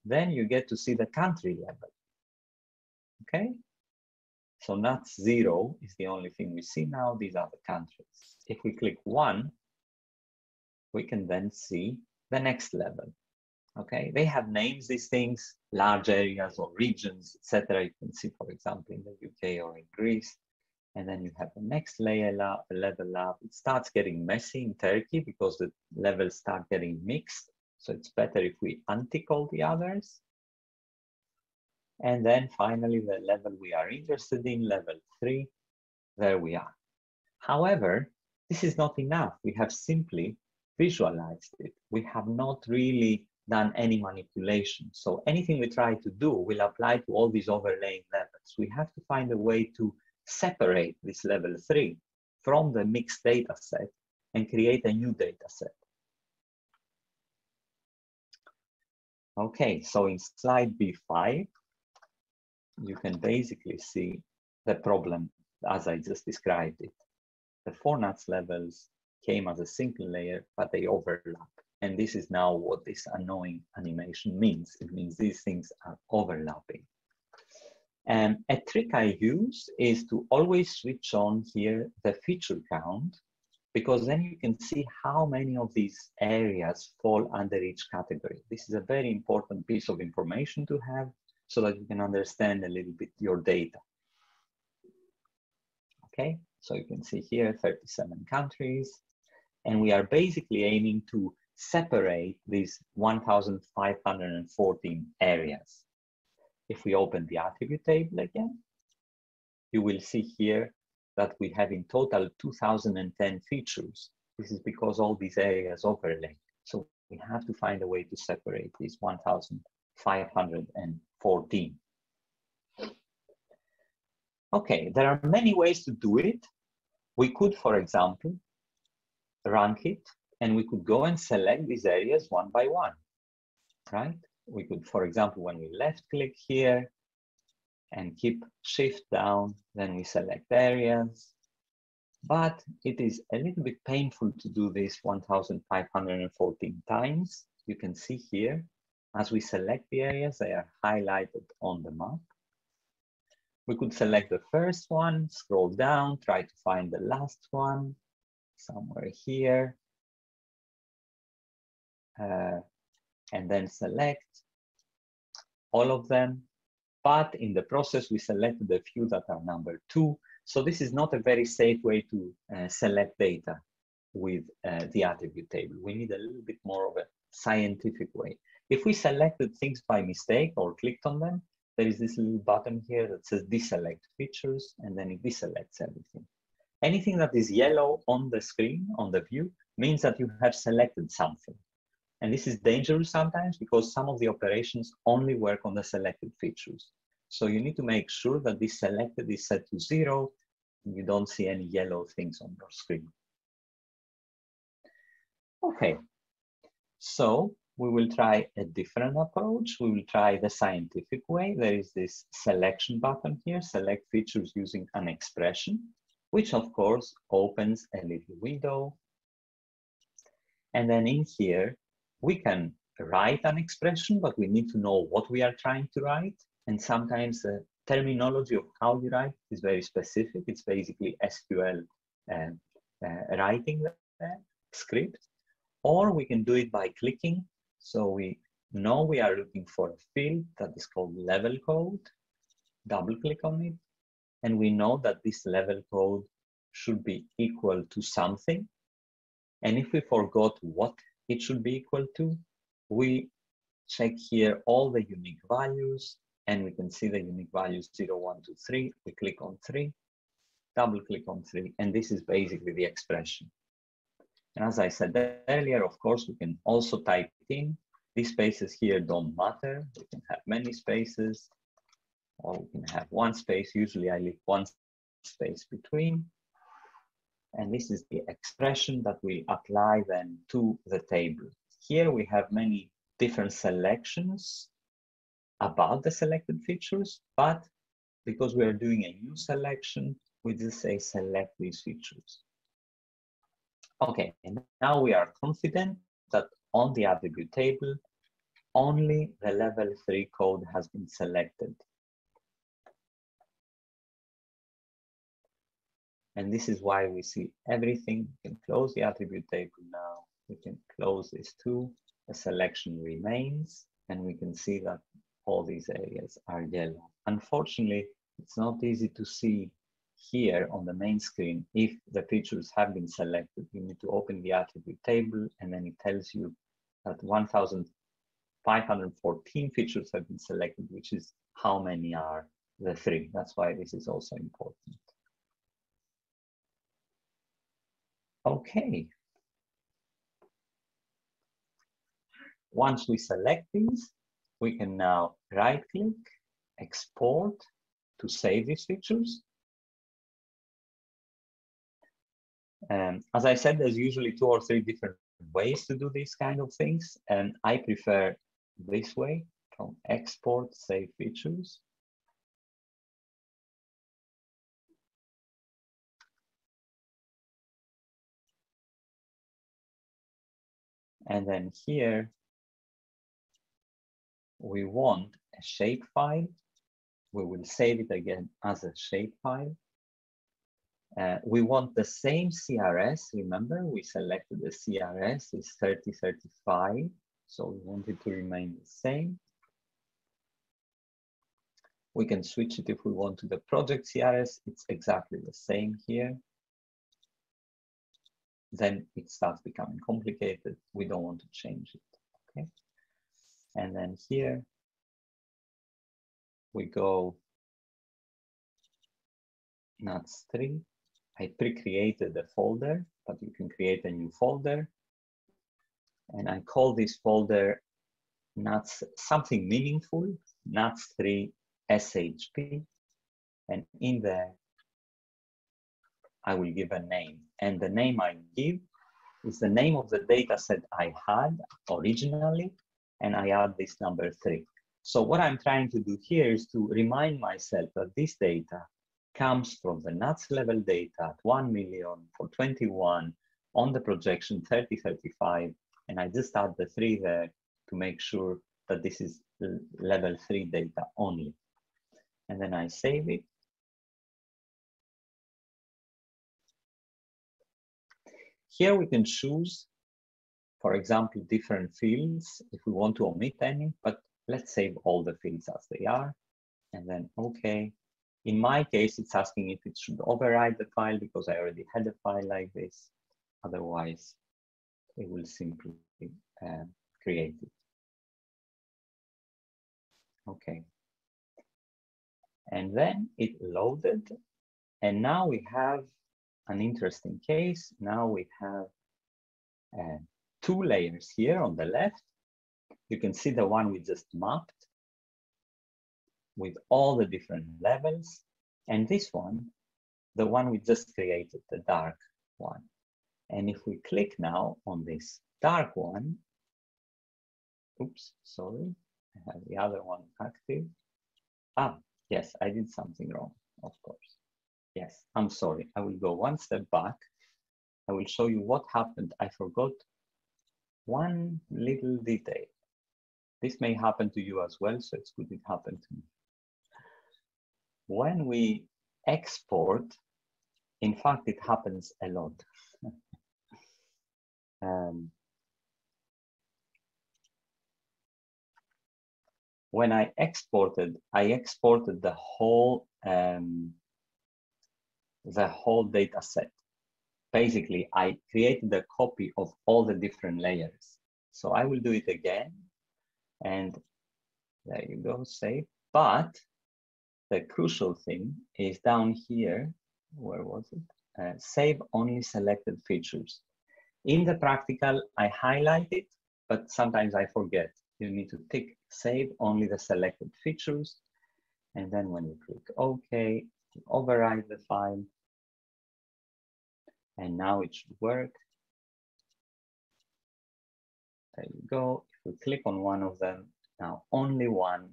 then you get to see the country level. Okay? So NUTS zero is the only thing we see now. These are the countries. If we click one, we can then see the next level. Okay, they have names, these things, large areas or regions, etc. You can see, for example, in the UK or in Greece. And then you have the next layer up, level up. It starts getting messy in Turkey because the levels start getting mixed. So it's better if we untick all the others. And then finally, the level we are interested in, level three, there we are. However, this is not enough. We have simply visualized it. We have not really done any manipulation. So anything we try to do will apply to all these overlaying levels. We have to find a way to separate this level three from the mixed data set and create a new data set. Okay, so in slide B5, you can basically see the problem as I just described it. The four nuts levels came as a single layer, but they overlap. And this is now what this annoying animation means. It means these things are overlapping. And a trick I use is to always switch on here the feature count, because then you can see how many of these areas fall under each category. This is a very important piece of information to have so that you can understand a little bit your data. Okay, so you can see here 37 countries, and we are basically aiming to separate these 1,514 areas. If we open the attribute table again, you will see here that we have in total 2010 features. This is because all these areas overlay. So we have to find a way to separate these 1,514. Okay, there are many ways to do it. We could, for example, rank it and we could go and select these areas one by one, right? We could, for example, when we left click here and keep shift down, then we select areas. But it is a little bit painful to do this 1,514 times. You can see here, as we select the areas, they are highlighted on the map. We could select the first one, scroll down, try to find the last one, somewhere here. Uh, and then select all of them. But in the process, we selected a few that are number two. So this is not a very safe way to uh, select data with uh, the attribute table. We need a little bit more of a scientific way. If we selected things by mistake or clicked on them, there is this little button here that says deselect features, and then it deselects everything. Anything that is yellow on the screen, on the view, means that you have selected something. And this is dangerous sometimes because some of the operations only work on the selected features. So you need to make sure that this selected is set to zero and you don't see any yellow things on your screen. Okay, so we will try a different approach. We will try the scientific way. There is this selection button here, select features using an expression, which of course opens a little window. And then in here, we can write an expression, but we need to know what we are trying to write. And sometimes the terminology of how you write is very specific. It's basically SQL uh, uh, writing there, script. Or we can do it by clicking so we know we are looking for a field that is called level code, double click on it, and we know that this level code should be equal to something. And if we forgot what it should be equal to, we check here all the unique values and we can see the unique values 0, 1, 2, 3. We click on 3, double click on 3, and this is basically the expression. And as I said earlier, of course, we can also type in. These spaces here don't matter. We can have many spaces, or we can have one space. Usually I leave one space between. And this is the expression that we apply then to the table. Here we have many different selections about the selected features, but because we are doing a new selection, we just say select these features. Okay, and now we are confident on the attribute table, only the level three code has been selected. And this is why we see everything. We can close the attribute table now. We can close this too. The selection remains, and we can see that all these areas are yellow. Unfortunately, it's not easy to see here on the main screen, if the features have been selected, you need to open the attribute table and then it tells you that 1,514 features have been selected, which is how many are the three. That's why this is also important. Okay. Once we select these, we can now right click, export to save these features. Um, as I said, there's usually two or three different ways to do these kind of things, and I prefer this way from export save features. And then here, we want a shapefile. We will save it again as a shapefile. Uh, we want the same CRS, remember we selected the CRS is 3035, so we want it to remain the same. We can switch it if we want to the project CRS, it's exactly the same here. Then it starts becoming complicated, we don't want to change it, okay? And then here, we go NUTS 3, I pre-created a folder, but you can create a new folder. And I call this folder nuts something meaningful, nuts3 SHP. And in there, I will give a name. And the name I give is the name of the data set I had originally, and I add this number three. So what I'm trying to do here is to remind myself that this data comes from the NUTS level data at 1 million for 21 on the projection 3035 and I just add the three there to make sure that this is level three data only. And then I save it. Here we can choose for example, different fields if we want to omit any, but let's save all the fields as they are. And then, okay. In my case, it's asking if it should override the file because I already had a file like this. Otherwise, it will simply uh, create it. Okay. And then it loaded. And now we have an interesting case. Now we have uh, two layers here on the left. You can see the one we just mapped with all the different levels. And this one, the one we just created, the dark one. And if we click now on this dark one, oops, sorry, I have the other one active. Ah, yes, I did something wrong, of course. Yes, I'm sorry. I will go one step back. I will show you what happened. I forgot one little detail. This may happen to you as well, so it's good it happened to me. When we export, in fact, it happens a lot. [LAUGHS] um, when I exported, I exported the whole um, the whole data set. Basically, I created a copy of all the different layers. So I will do it again. And there you go, save. But the crucial thing is down here, where was it? Uh, save only selected features. In the practical, I highlight it, but sometimes I forget you need to tick save only the selected features. And then when you click OK, you override the file. And now it should work. There you go. If we click on one of them, now only one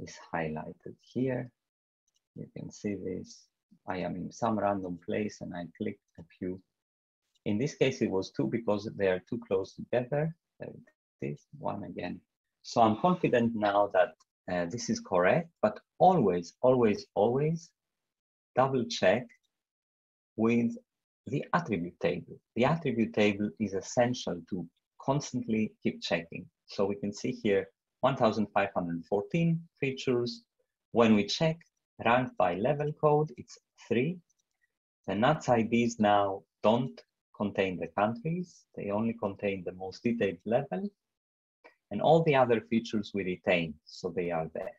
is highlighted here. You can see this. I am in some random place and I click a few. In this case, it was two because they are too close together. There it is, one again. So I'm confident now that uh, this is correct, but always, always, always double check with the attribute table. The attribute table is essential to constantly keep checking. So we can see here 1,514 features. When we check ranked by level code, it's three. The NUTS IDs now don't contain the countries. They only contain the most detailed level. And all the other features we retain, so they are there.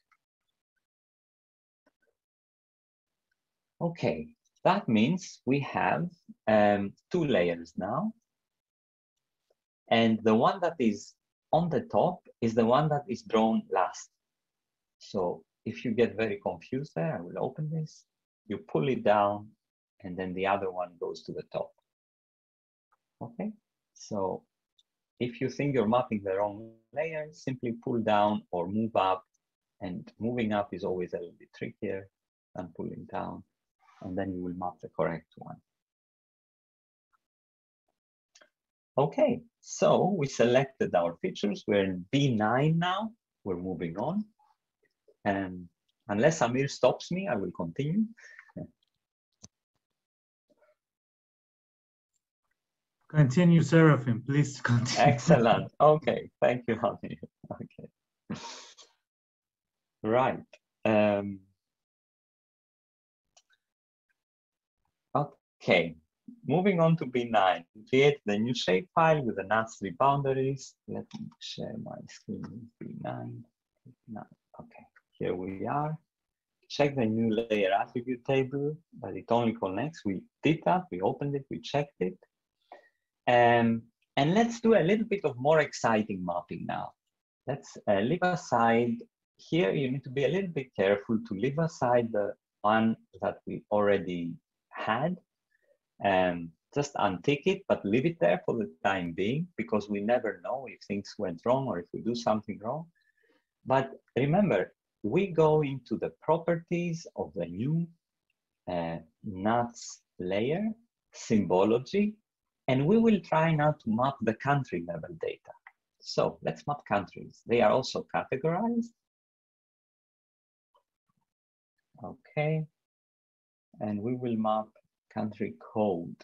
Okay, that means we have um, two layers now. And the one that is on the top is the one that is drawn last. So if you get very confused there, I will open this. You pull it down, and then the other one goes to the top. Okay, so if you think you're mapping the wrong layer, simply pull down or move up. And moving up is always a little bit trickier than pulling down. And then you will map the correct one. Okay, so we selected our features. We're in B9 now. We're moving on. And unless Amir stops me, I will continue.
Continue, Seraphim. Please continue.
Excellent. Okay. Thank you, honey. Okay. Right. Um, okay. Moving on to B9. Create the new shapefile with the NUTS3 boundaries. Let me share my screen with B9. Okay. Here we are. Check the new layer attribute table, but it only connects. We did that. We opened it. We checked it. Um, and let's do a little bit of more exciting mapping now. Let's uh, leave aside, here you need to be a little bit careful to leave aside the one that we already had. Um, just untick it, but leave it there for the time being because we never know if things went wrong or if we do something wrong. But remember, we go into the properties of the new uh, NUTS layer, symbology, and we will try now to map the country level data. So let's map countries. They are also categorized. Okay. And we will map country code.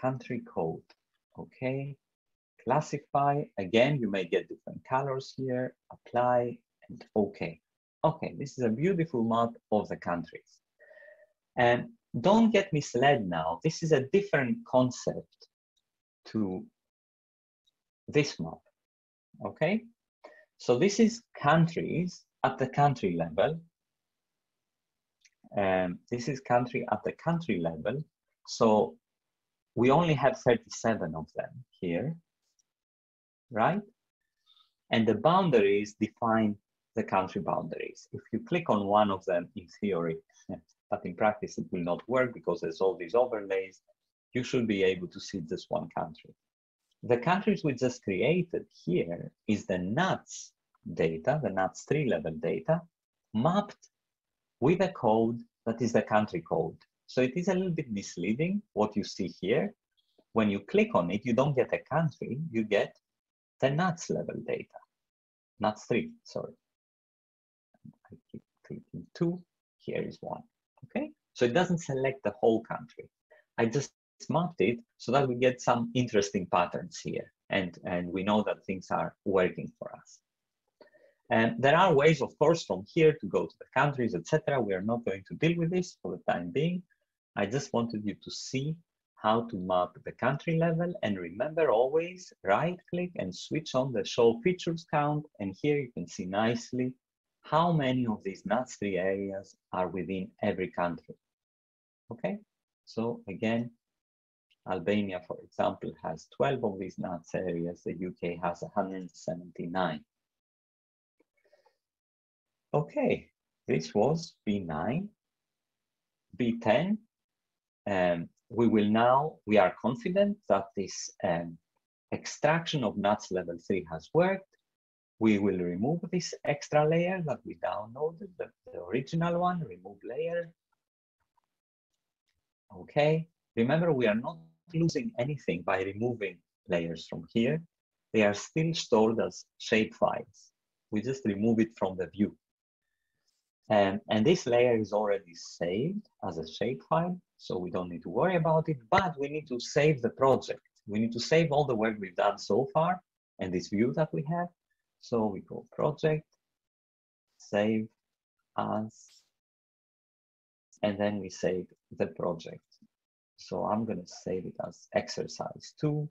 Country code. Okay, classify. Again, you may get different colors here. Apply and okay. Okay, this is a beautiful map of the countries. And don't get misled now. This is a different concept to this map. Okay, so this is countries at the country level. And this is country at the country level. So we only have 37 of them here, right? And the boundaries define the country boundaries. If you click on one of them in theory, [LAUGHS] but in practice it will not work because there's all these overlays, you should be able to see just one country. The countries we just created here is the NUTS data, the NUTS 3 level data, mapped with a code that is the country code. So it is a little bit misleading what you see here. When you click on it, you don't get a country, you get the NUTS level data. NUTS 3, sorry. I keep clicking 2, here is 1, okay? So it doesn't select the whole country. I just mapped it so that we get some interesting patterns here and, and we know that things are working for us. And there are ways, of course, from here to go to the countries, etc. We are not going to deal with this for the time being. I just wanted you to see how to map the country level and remember always right click and switch on the show features count and here you can see nicely how many of these NUTS 3 areas are within every country. Okay, so again, Albania, for example, has 12 of these NUTS areas, the UK has 179. Okay, this was B9. B10 um, we will now, we are confident that this um, extraction of NUTS level three has worked. We will remove this extra layer that we downloaded, the, the original one, remove layer. Okay, remember we are not losing anything by removing layers from here. They are still stored as shape files. We just remove it from the view. Um, and this layer is already saved as a shapefile, so we don't need to worry about it, but we need to save the project. We need to save all the work we've done so far and this view that we have. So we go project, save as, and then we save the project. So I'm gonna save it as exercise two,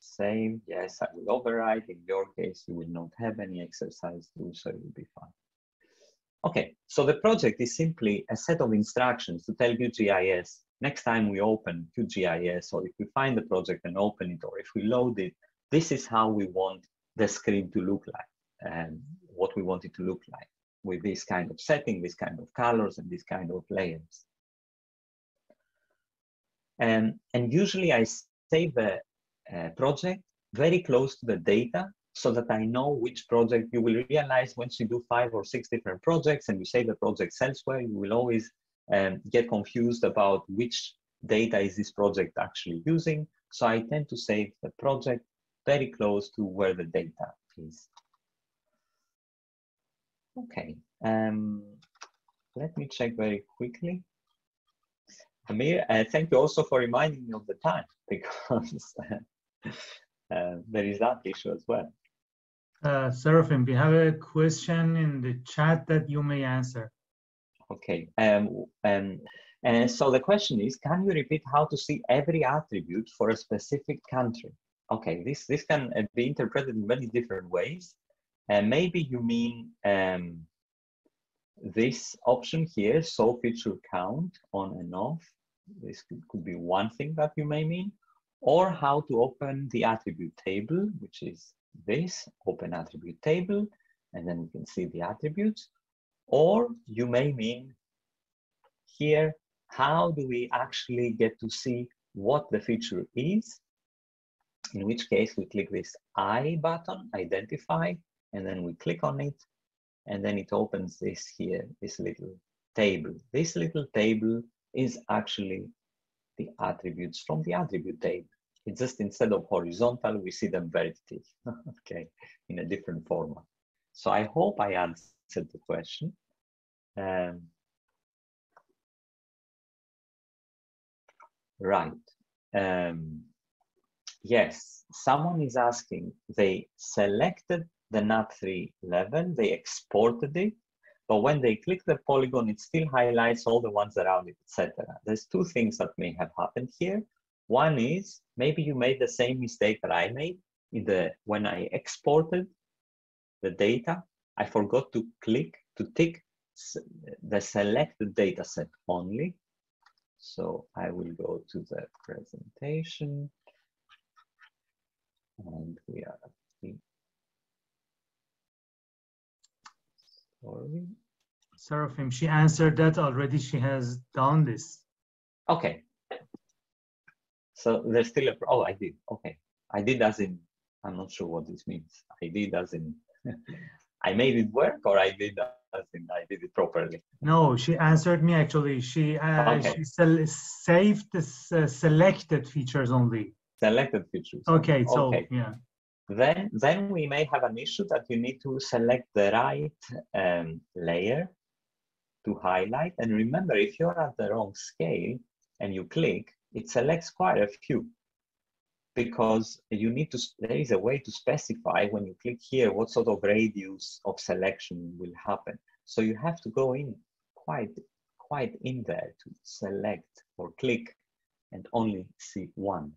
save, yes, I will override. In your case, you will not have any exercise two, so it will be fine. Okay, so the project is simply a set of instructions to tell QGIS next time we open QGIS or if we find the project and open it or if we load it, this is how we want the screen to look like and what we want it to look like with this kind of setting, this kind of colors and this kind of layers. And, and usually I save the uh, project very close to the data so that I know which project you will realize once you do five or six different projects and you save the projects elsewhere, you will always um, get confused about which data is this project actually using. So I tend to save the project very close to where the data is. Okay, um, let me check very quickly. Amir, uh, thank you also for reminding me of the time [LAUGHS] because uh, there is that issue as well.
Uh, Seraphim, we have a question in the chat that you may answer.
Okay. Um, um, and so the question is, can you repeat how to see every attribute for a specific country? Okay, this, this can uh, be interpreted in many different ways. And maybe you mean um, this option here, so feature count on and off. This could, could be one thing that you may mean. Or how to open the attribute table, which is this, open attribute table, and then you can see the attributes. Or you may mean here, how do we actually get to see what the feature is? In which case we click this I button, identify, and then we click on it, and then it opens this here, this little table. This little table is actually the attributes from the attribute table. It's just instead of horizontal, we see them vertically, [LAUGHS] okay, in a different format. So I hope I answered the question. Um, right. Um, yes, someone is asking, they selected the NUTS3 level, they exported it, but when they click the polygon, it still highlights all the ones around it, etc. There's two things that may have happened here. One is maybe you made the same mistake that I made in the when I exported the data, I forgot to click to tick the selected data set only. So I will go to the presentation and we are at the
story. Seraphim, she answered that already. She has done this.
Okay. So there's still a, oh, I did. Okay. I did as in, I'm not sure what this means. I did as in, [LAUGHS] I made it work or I did as in, I did it properly.
No, she answered me actually. She, uh, okay. she saved the uh, selected features only.
Selected features.
Okay, so okay. yeah.
Then, then we may have an issue that you need to select the right um, layer to highlight. And remember, if you're at the wrong scale and you click, it selects quite a few because you need to, there is a way to specify when you click here what sort of radius of selection will happen. So you have to go in quite, quite in there to select or click and only see one.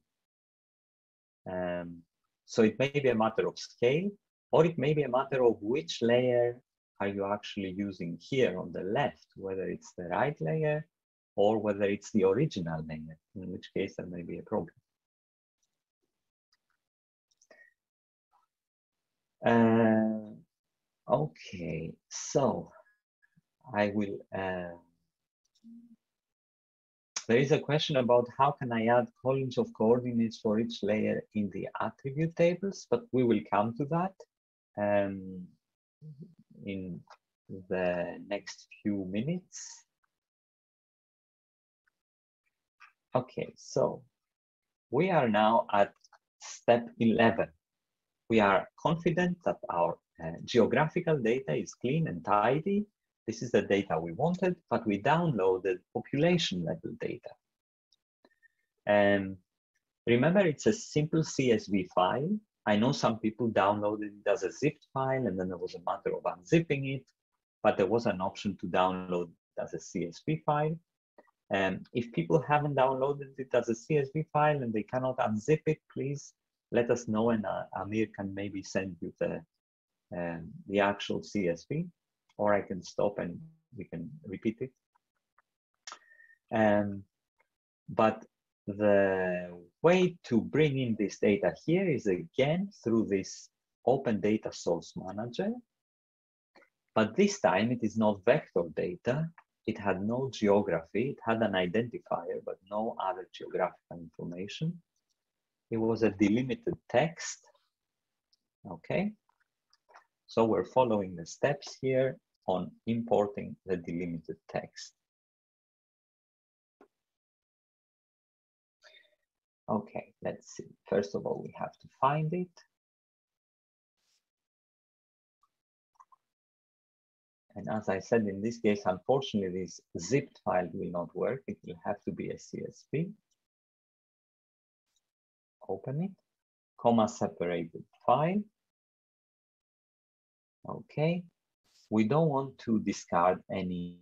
Um, so it may be a matter of scale, or it may be a matter of which layer are you actually using here on the left, whether it's the right layer or whether it's the original layer, in which case there may be a problem. Uh, okay, so I will, uh, there is a question about how can I add columns of coordinates for each layer in the attribute tables, but we will come to that. Um, in the next few minutes. Okay, so we are now at step 11. We are confident that our uh, geographical data is clean and tidy. This is the data we wanted, but we downloaded population level data. And remember, it's a simple CSV file I know some people downloaded it as a zipped file and then there was a matter of unzipping it, but there was an option to download as a CSV file. And if people haven't downloaded it as a CSV file and they cannot unzip it, please let us know and uh, Amir can maybe send you the, um, the actual CSV or I can stop and we can repeat it. Um, but the way to bring in this data here is again through this open data source manager. But this time it is not vector data. It had no geography. It had an identifier, but no other geographical information. It was a delimited text. Okay. So we're following the steps here on importing the delimited text. Okay, let's see. First of all, we have to find it. And as I said, in this case, unfortunately, this zipped file will not work. It will have to be a CSV. Open it, comma separated file. Okay, we don't want to discard any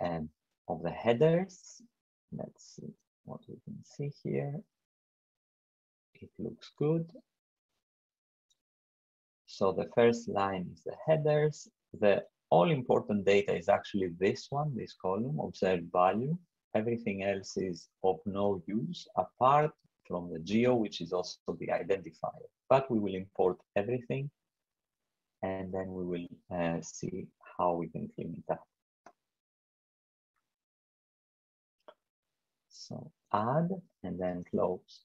um, of the headers. Let's see what we can see here it looks good. So the first line is the headers. The all important data is actually this one, this column, observed value. Everything else is of no use apart from the geo, which is also the identifier. But we will import everything and then we will uh, see how we can clean it up. So add and then close.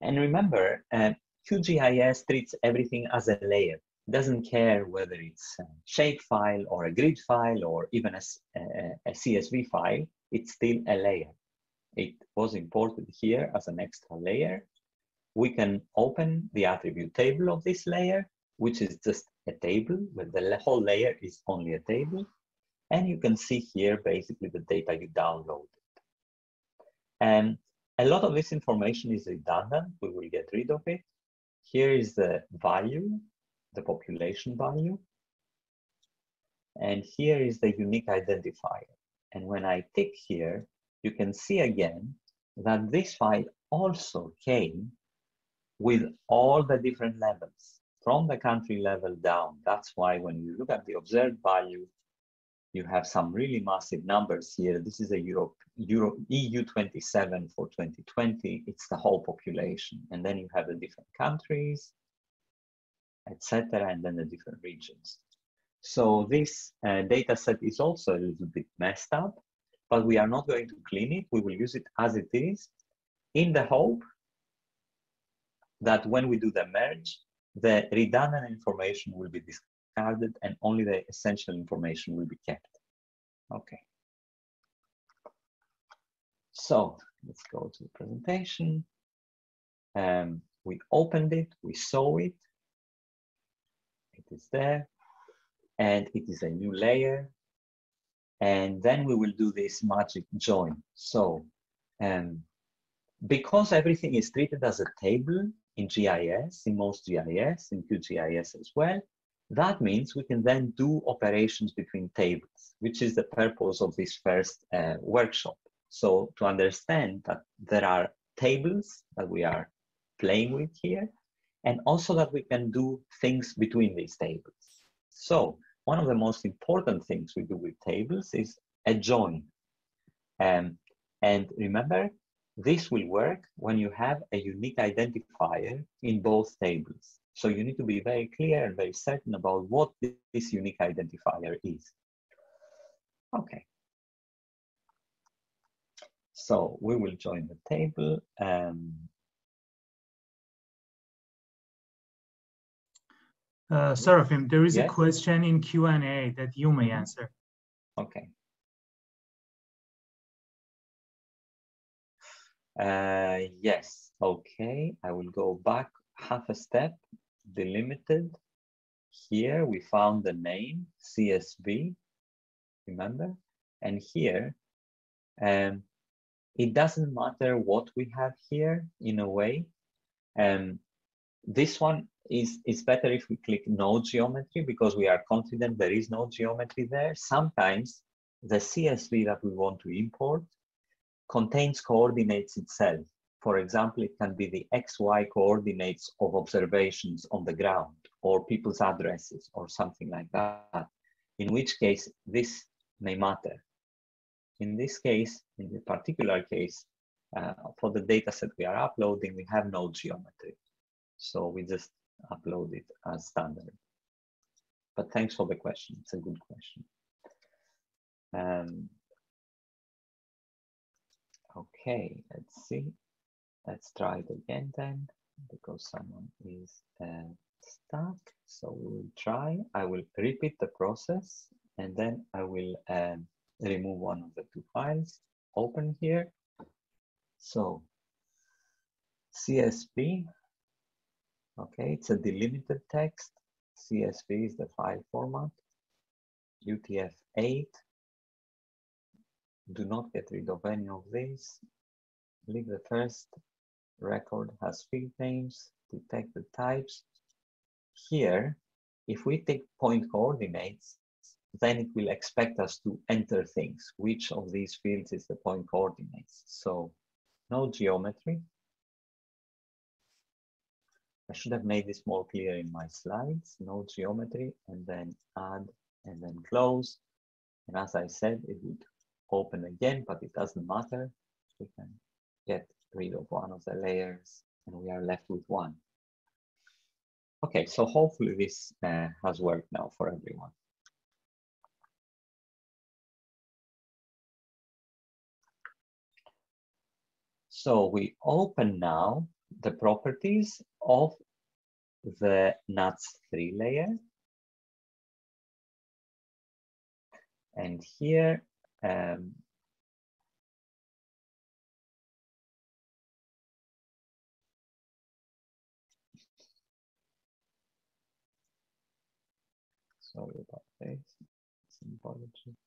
And remember, uh, QGIS treats everything as a layer. Doesn't care whether it's a shape file or a grid file or even a, a, a CSV file, it's still a layer. It was imported here as an extra layer. We can open the attribute table of this layer, which is just a table, but the whole layer is only a table. And you can see here basically the data you downloaded. And a lot of this information is redundant. We will get rid of it. Here is the value, the population value. And here is the unique identifier. And when I tick here, you can see again that this file also came with all the different levels from the country level down. That's why when you look at the observed value, you have some really massive numbers here. This is a Europe, Euro, EU27 for 2020. It's the whole population. And then you have the different countries, etc., and then the different regions. So this uh, data set is also a little bit messed up, but we are not going to clean it. We will use it as it is in the hope that when we do the merge, the redundant information will be discarded and only the essential information will be kept. Okay. So let's go to the presentation. Um, we opened it, we saw it. It is there and it is a new layer. And then we will do this magic join. So um, because everything is treated as a table in GIS, in most GIS, in QGIS as well, that means we can then do operations between tables, which is the purpose of this first uh, workshop. So to understand that there are tables that we are playing with here, and also that we can do things between these tables. So one of the most important things we do with tables is a join. Um, and remember, this will work when you have a unique identifier in both tables. So you need to be very clear and very certain about what this unique identifier is. Okay. So we will join the table. Um,
Uh, Seraphim, there is
yes?
a question in Q&A that you may
Mhm.
answer.
Okay. Uh, yes, okay. I will go back half a step, delimited. Here we found the name CSV, remember? And here, um, it doesn't matter what we have here in a way. Um, this one is, is better if we click no geometry because we are confident there is no geometry there. Sometimes the CSV that we want to import contains coordinates itself. For example, it can be the XY coordinates of observations on the ground or people's addresses or something like that, in which case this may matter. In this case, in the particular case, uh, for the data set we are uploading, we have no geometry. So we just upload it as standard. But thanks for the question. It's a good question. Um, okay, let's see. Let's try it again then, because someone is uh, stuck. So we will try. I will repeat the process, and then I will um, remove one of the two files. Open here. So CSV Okay, it's a delimited text. CSV is the file format. UTF-8. Do not get rid of any of these. Leave the first record has field names, detect the types. Here, if we take point coordinates, then it will expect us to enter things. Which of these fields is the point coordinates? So no geometry, I should have made this more clear in my slides, no geometry, and then add and then close. And as I said, it would open again, but it doesn't matter. We can get rid of one of the layers and we are left with one. Okay, so hopefully this uh, has worked now for everyone. So we open now the properties of the NUTS3 layer. And here, um, sorry about this, symbology.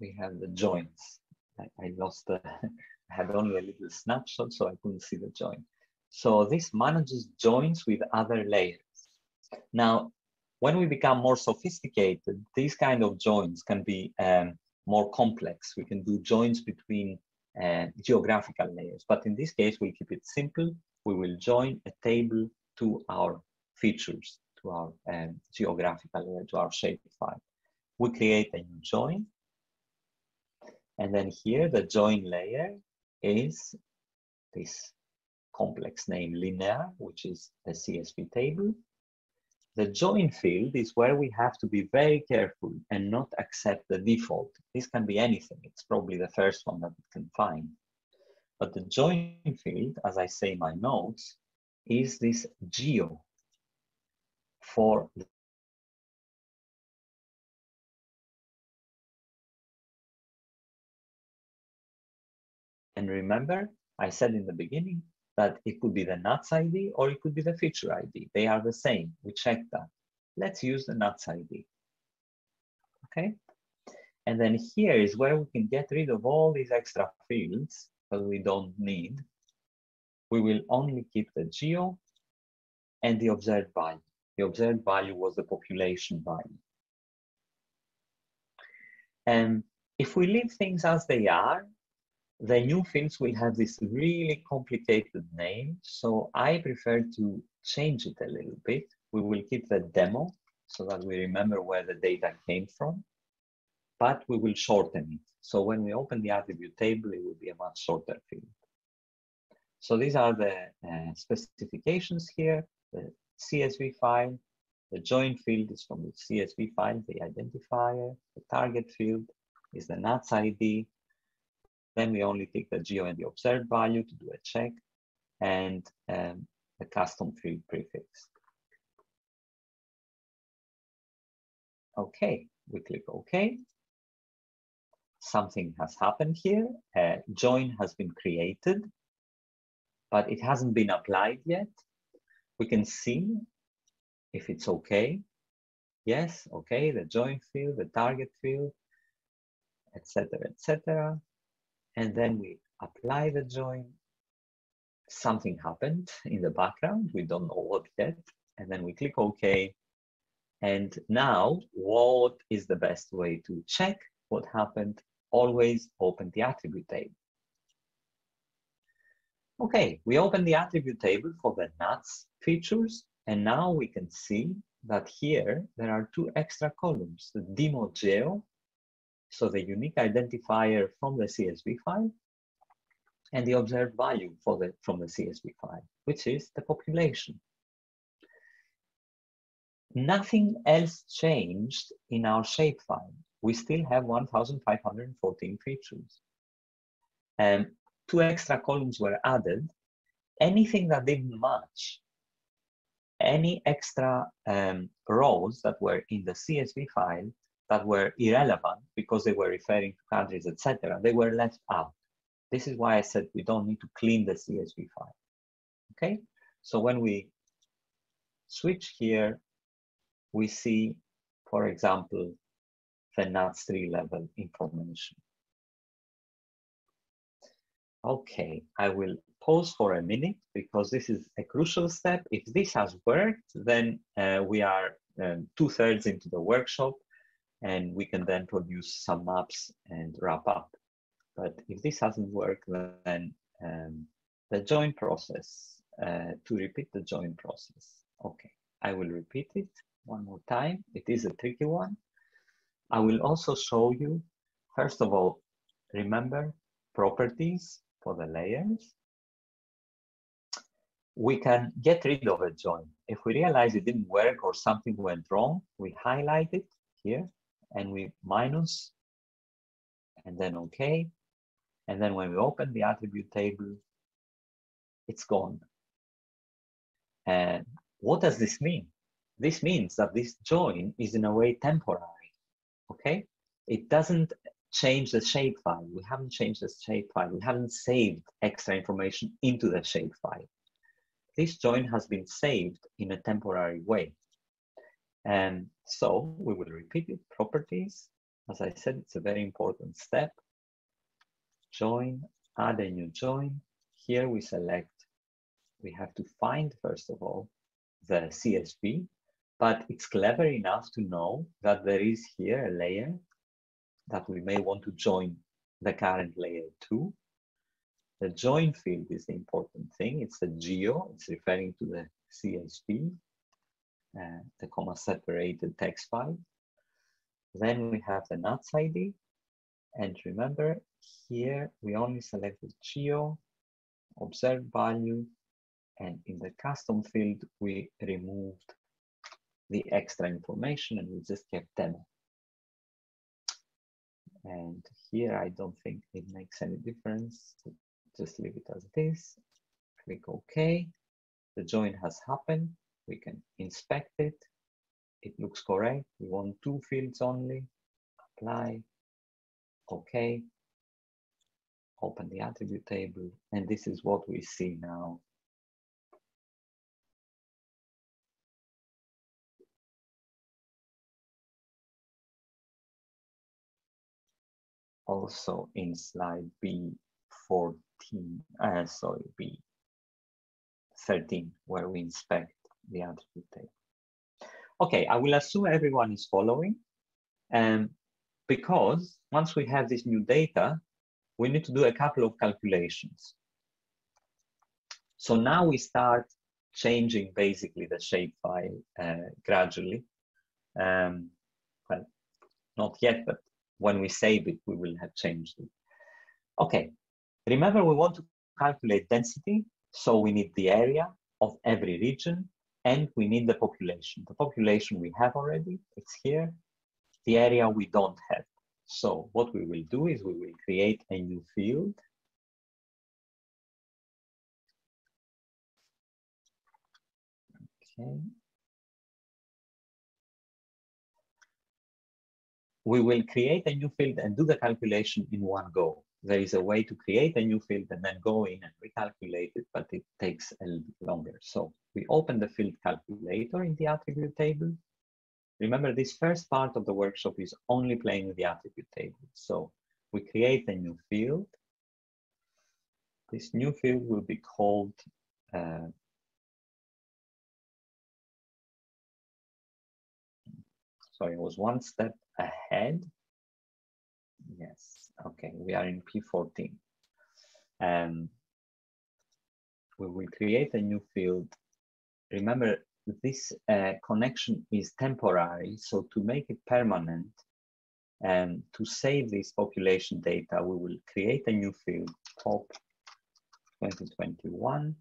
We have the joints. I, I lost the, [LAUGHS] I had only a little snapshot, so I couldn't see the joint. So this manages joins with other layers. Now, when we become more sophisticated, these kind of joins can be um, more complex. We can do joins between uh, geographical layers, but in this case, we'll keep it simple. We will join a table to our features, to our um, geographical layer, to our shapefile. We create a new join. And then here, the join layer is this complex name linear, which is a CSV table. The join field is where we have to be very careful and not accept the default. This can be anything. It's probably the first one that we can find. But the join field, as I say in my notes, is this geo for And remember, I said in the beginning, that it could be the nuts ID or it could be the feature ID. They are the same. We check that. Let's use the nuts ID. Okay. And then here is where we can get rid of all these extra fields that we don't need. We will only keep the geo and the observed value. The observed value was the population value. And if we leave things as they are, the new fields will have this really complicated name. So I prefer to change it a little bit. We will keep the demo so that we remember where the data came from, but we will shorten it. So when we open the attribute table, it will be a much shorter field. So these are the uh, specifications here, the CSV file, the join field is from the CSV file, the identifier, the target field is the NUTS ID, then we only take the geo and the observed value to do a check and um, a custom field prefix. Okay, we click OK. Something has happened here. A join has been created, but it hasn't been applied yet. We can see if it's okay. Yes, okay, the join field, the target field, etc., etc and then we apply the join. Something happened in the background, we don't know what yet, and then we click OK. And now, what is the best way to check what happened? Always open the attribute table. Okay, we open the attribute table for the nuts features, and now we can see that here there are two extra columns, the demo geo so the unique identifier from the CSV file and the observed value for the, from the CSV file, which is the population. Nothing else changed in our shapefile. We still have 1,514 features. And two extra columns were added. Anything that didn't match, any extra um, rows that were in the CSV file that were irrelevant because they were referring to countries, etc., they were left out. This is why I said we don't need to clean the CSV file. Okay, so when we switch here, we see, for example, the NUTS3 level information. Okay, I will pause for a minute because this is a crucial step. If this has worked, then uh, we are um, two thirds into the workshop and we can then produce some maps and wrap up. But if this hasn't worked, then um, the join process, uh, to repeat the join process. Okay, I will repeat it one more time. It is a tricky one. I will also show you, first of all, remember properties for the layers. We can get rid of a join. If we realize it didn't work or something went wrong, we highlight it here and we minus and then okay. And then when we open the attribute table, it's gone. And what does this mean? This means that this join is in a way temporary, okay? It doesn't change the shapefile. We haven't changed the shapefile. We haven't saved extra information into the shapefile. This join has been saved in a temporary way. And so we will repeat it, properties, as I said, it's a very important step. Join, add a new join. Here we select, we have to find, first of all, the CSV, but it's clever enough to know that there is here a layer that we may want to join the current layer to. The join field is the important thing. It's a geo, it's referring to the CSV, uh, the comma separated text file. Then we have the NUTS ID. And remember, here we only select the geo, observed value, and in the custom field, we removed the extra information and we just kept demo. And here, I don't think it makes any difference. Just leave it as it is. Click OK. The join has happened. We can inspect it. It looks correct. We want two fields only. Apply. OK. Open the attribute table. And this is what we see now. also in slide B14, uh, sorry, B13, where we inspect the attribute table. Okay, I will assume everyone is following. And because once we have this new data, we need to do a couple of calculations. So now we start changing basically the shapefile uh, gradually. Um, well, not yet, but when we save it, we will have changed it. Okay, remember we want to calculate density, so we need the area of every region and we need the population. The population we have already, it's here. The area we don't have. So what we will do is we will create a new field. Okay. we will create a new field and do the calculation in one go. There is a way to create a new field and then go in and recalculate it, but it takes a little longer. So we open the field calculator in the attribute table. Remember, this first part of the workshop is only playing with the attribute table. So we create a new field. This new field will be called uh, sorry, I was one step ahead. Yes, okay, we are in P14. Um, we will create a new field. Remember, this uh, connection is temporary, so to make it permanent, and um, to save this population data, we will create a new field, pop 2021,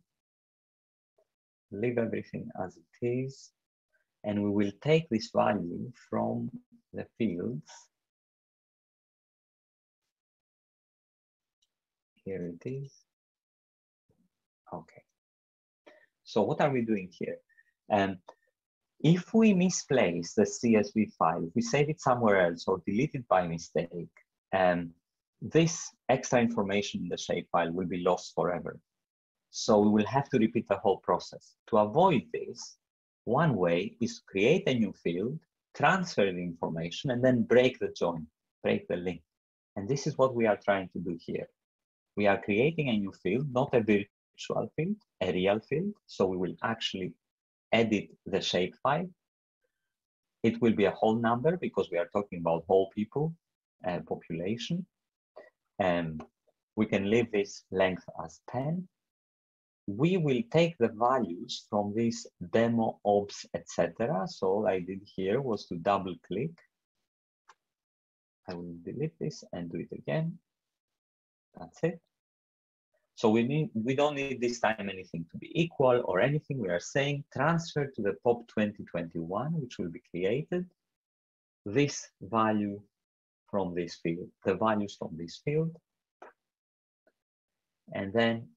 leave everything as it is, and we will take this value from the fields. Here it is. Okay. So what are we doing here? Um, if we misplace the CSV file, if we save it somewhere else or delete it by mistake, um, this extra information in the shapefile will be lost forever. So we will have to repeat the whole process. To avoid this, one way is to create a new field transfer the information, and then break the join, break the link. And this is what we are trying to do here. We are creating a new field, not a virtual field, a real field. So we will actually edit the shapefile. It will be a whole number because we are talking about whole people, uh, population. And we can leave this length as 10 we will take the values from this demo obs, etc. So all I did here was to double click. I will delete this and do it again. That's it. So we we don't need this time anything to be equal or anything. We are saying transfer to the POP 2021, which will be created, this value from this field, the values from this field. And then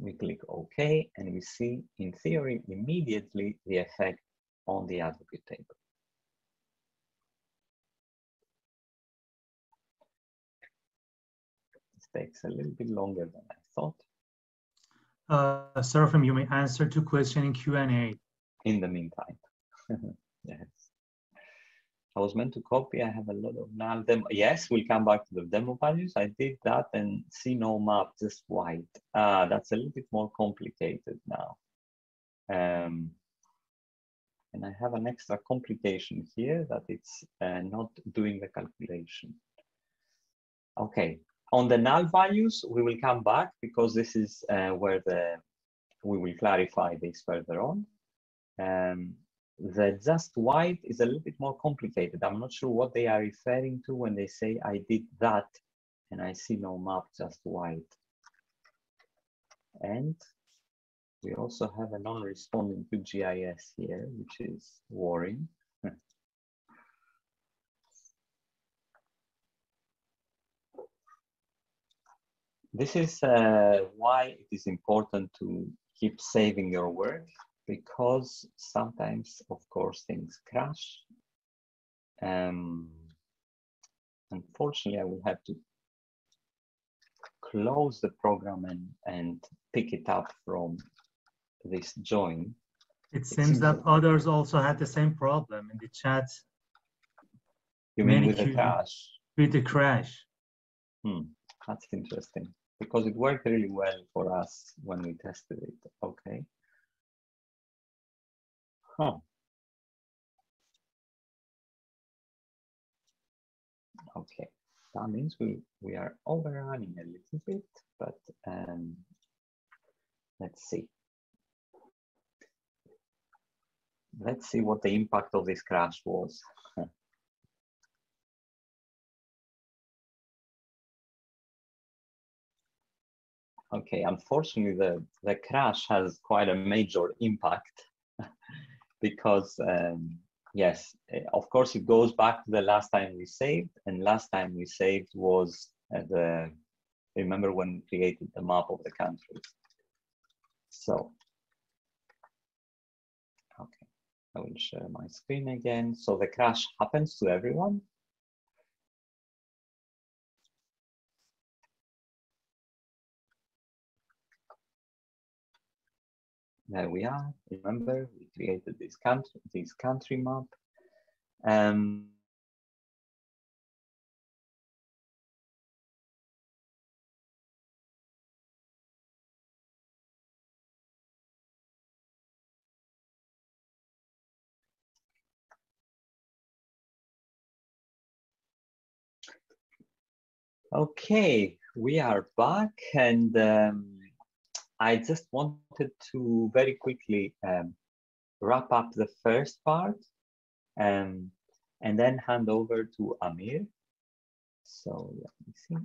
we click OK, and we see, in theory, immediately the effect on the attribute table. This takes a little bit longer than I thought.
Uh, Seraphim, you may answer to question in Q&A.
In the meantime, [LAUGHS] yes. I was meant to copy. I have a lot of null demo. Yes, we'll come back to the demo values. I did that and see no map, just white. Ah, that's a little bit more complicated now. Um, and I have an extra complication here that it's uh, not doing the calculation. Okay, on the null values, we will come back because this is uh, where the we will clarify this further on. Um, the just white is a little bit more complicated. I'm not sure what they are referring to when they say I did that and I see no map, just white. And we also have a non-responding QGIS here, which is worrying. [LAUGHS] this is uh, why it is important to keep saving your work because sometimes, of course, things crash. Um, unfortunately, I will have to close the program and, and pick it up from this join.
It seems that others also had the same problem in the chat.
You mean with the crash?
With the crash.
Hmm, that's interesting because it worked really well for us when we tested it. Okay. Huh. Okay, that means we, we are overrunning a little bit, but um, let's see. Let's see what the impact of this crash was. [LAUGHS] okay, unfortunately, the, the crash has quite a major impact [LAUGHS] because um, yes, eh, of course it goes back to the last time we saved, and last time we saved was the remember when we created the map of the countries. So, okay, I will share my screen again. So the crash happens to everyone. There we are. Remember, we created this country, this country map. Um, Okay, we are back and um, I just wanted to very quickly um, wrap up the first part um, and then hand over to Amir. So let me see.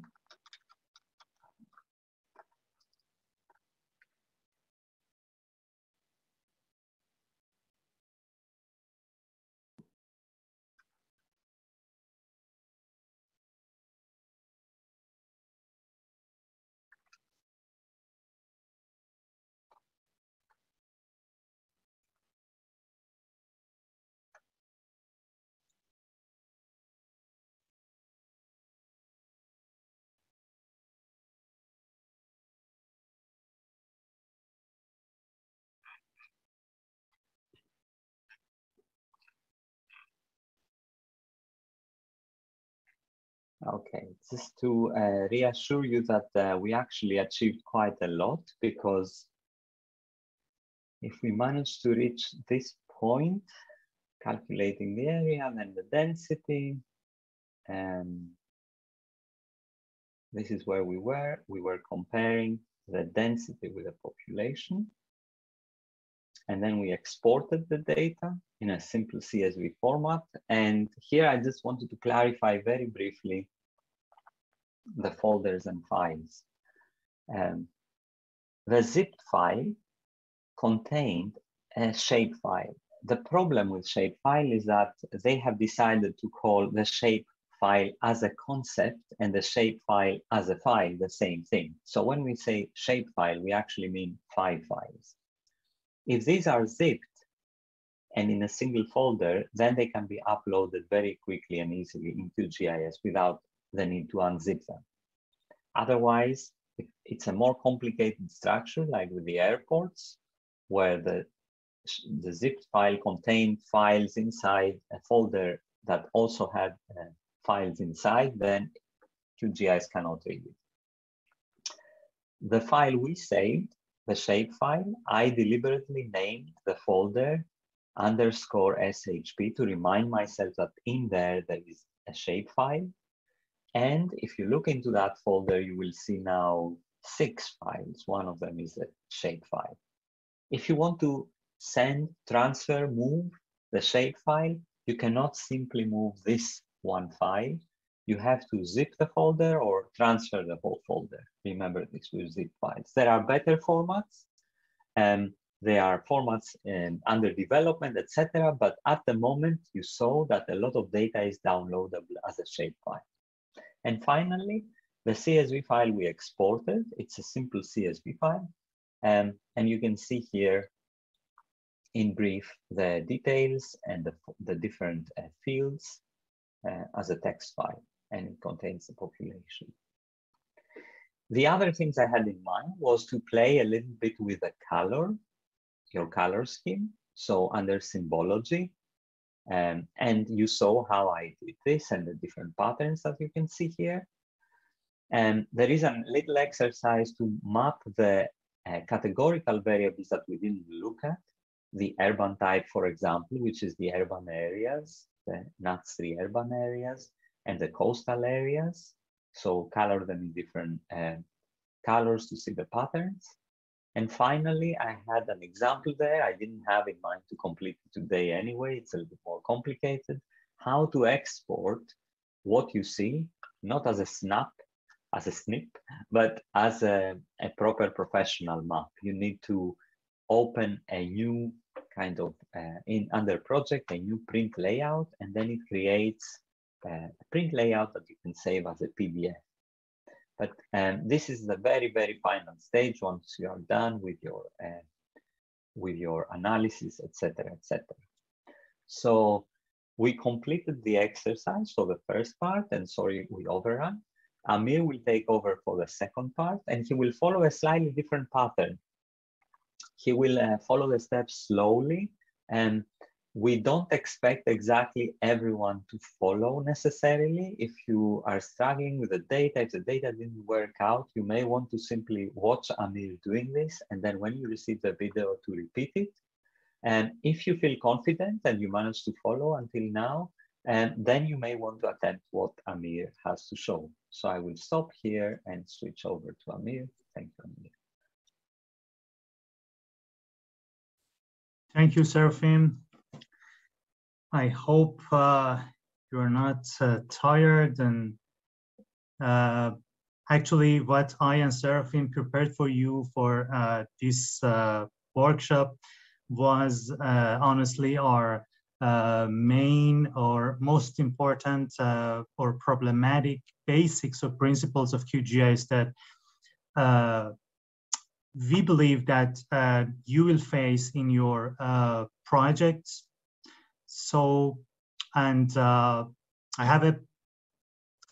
Okay, just to uh, reassure you that uh, we actually achieved quite a lot because if we manage to reach this point, calculating the area and then the density, um, this is where we were. We were comparing the density with the population. And then we exported the data in a simple CSV format. And here I just wanted to clarify very briefly the folders and files. Um, the zipped file contained a shapefile. The problem with shapefile is that they have decided to call the shape file as a concept and the shapefile as a file the same thing. So when we say shapefile, we actually mean five files. If these are zipped and in a single folder, then they can be uploaded very quickly and easily into GIS without the need to unzip them. Otherwise, it's a more complicated structure, like with the airports, where the, the zipped file contained files inside a folder that also had uh, files inside, then QGIS cannot read it. The file we saved, the shapefile, I deliberately named the folder underscore SHP to remind myself that in there there is a shapefile. And if you look into that folder, you will see now six files. One of them is a shapefile. If you want to send, transfer, move the shapefile, you cannot simply move this one file. You have to zip the folder or transfer the whole folder. Remember this with zip files. There are better formats. and there are formats um, under development, etc. But at the moment, you saw that a lot of data is downloadable as a shapefile. And finally, the CSV file we exported, it's a simple CSV file. Um, and you can see here in brief the details and the, the different uh, fields uh, as a text file, and it contains the population. The other things I had in mind was to play a little bit with the color, your color scheme. So under symbology, um, and you saw how I did this and the different patterns that you can see here. And there is a little exercise to map the uh, categorical variables that we didn't look at. The urban type, for example, which is the urban areas, the NUTS 3 urban areas, and the coastal areas. So color them in different uh, colors to see the patterns. And finally, I had an example there. I didn't have in mind to complete it today anyway. It's a little bit more complicated. How to export what you see, not as a snap, as a snip, but as a, a proper professional map. You need to open a new kind of, uh, in under project, a new print layout, and then it creates uh, a print layout that you can save as a PDF. But um, this is the very, very final stage once you are done with your uh, with your analysis, etc., etc. So we completed the exercise for the first part, and sorry, we overrun. Amir will take over for the second part, and he will follow a slightly different pattern. He will uh, follow the steps slowly, and we don't expect exactly everyone to follow necessarily. If you are struggling with the data, if the data didn't work out, you may want to simply watch Amir doing this. And then when you receive the video to repeat it. And if you feel confident and you manage to follow until now, and then you may want to attempt what Amir has to show. So I will stop here and switch over to Amir. Thank you, Amir.
Thank you, Seraphim. I hope uh, you're not uh, tired and uh, actually what I and Seraphim prepared for you for uh, this uh, workshop was uh, honestly our main or most important or problematic basics or principles of QGIS that we believe that you will face in your projects so, and uh, I have a,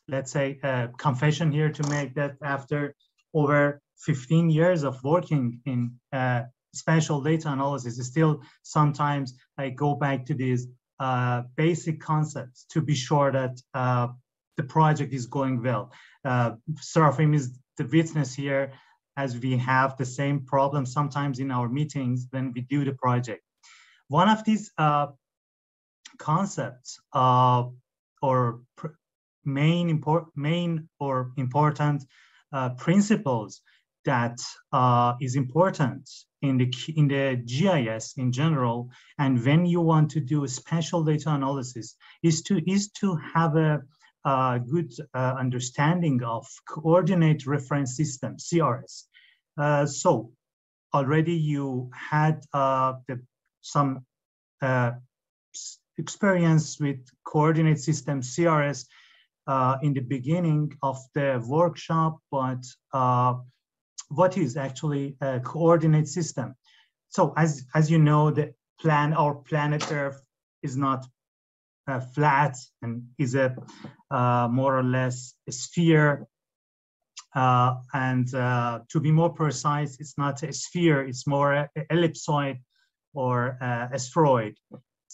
let's say, a confession here to make that after over 15 years of working in uh, spatial data analysis, still sometimes I go back to these uh, basic concepts to be sure that uh, the project is going well. Uh, Seraphim is the witness here as we have the same problem sometimes in our meetings when we do the project. One of these uh, concepts uh, or main import main or important uh, principles that uh, is important in the in the GIS in general, and when you want to do spatial data analysis, is to is to have a, a good uh, understanding of coordinate reference system (CRS). Uh, so already you had uh, the, some experience with coordinate system CRS uh, in the beginning of the workshop, but uh, what is actually a coordinate system? So as, as you know, the plan, our planet Earth is not uh, flat and is a uh, more or less a sphere. Uh, and uh, to be more precise, it's not a sphere, it's more a, a ellipsoid or a spheroid.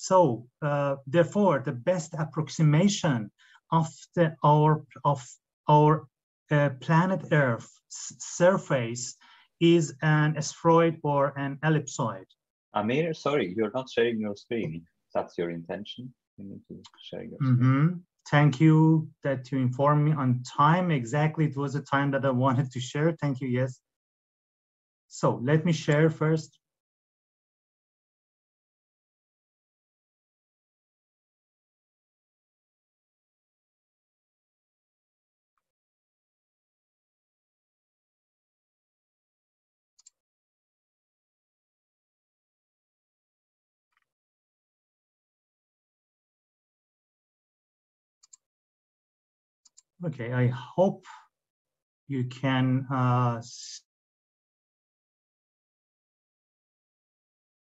So uh, therefore, the best approximation of the our of our uh, planet Earth surface is an asteroid or an ellipsoid.
Amir, sorry, you're not sharing your screen. That's your intention. You need to share your
screen. Mm -hmm. Thank you that you informed me on time. Exactly, it was the time that I wanted to share. Thank you, yes. So let me share first. Okay, I hope you can uh,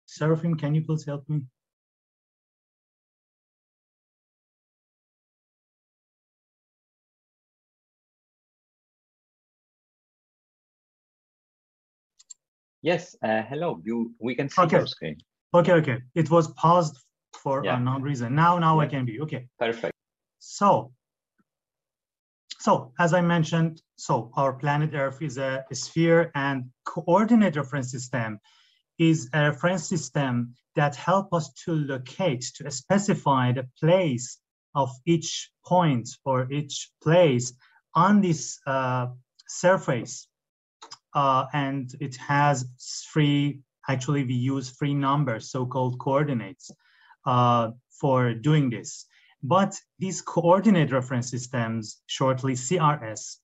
Seraphim, can you please help me?
Yes, uh, hello. You, we can see
okay.
your screen.
Okay, okay. It was paused for yeah. unknown reason. Now, now yeah. I can be okay.
Perfect.
So so as I mentioned, so our planet Earth is a, sphere and coordinate reference system is a reference system that help us to locate, to specify the place of each point or each place on this uh, surface. Uh, and it has three, actually we use three numbers, so-called coordinates uh, for doing this. But these coordinate reference systems, shortly CRS,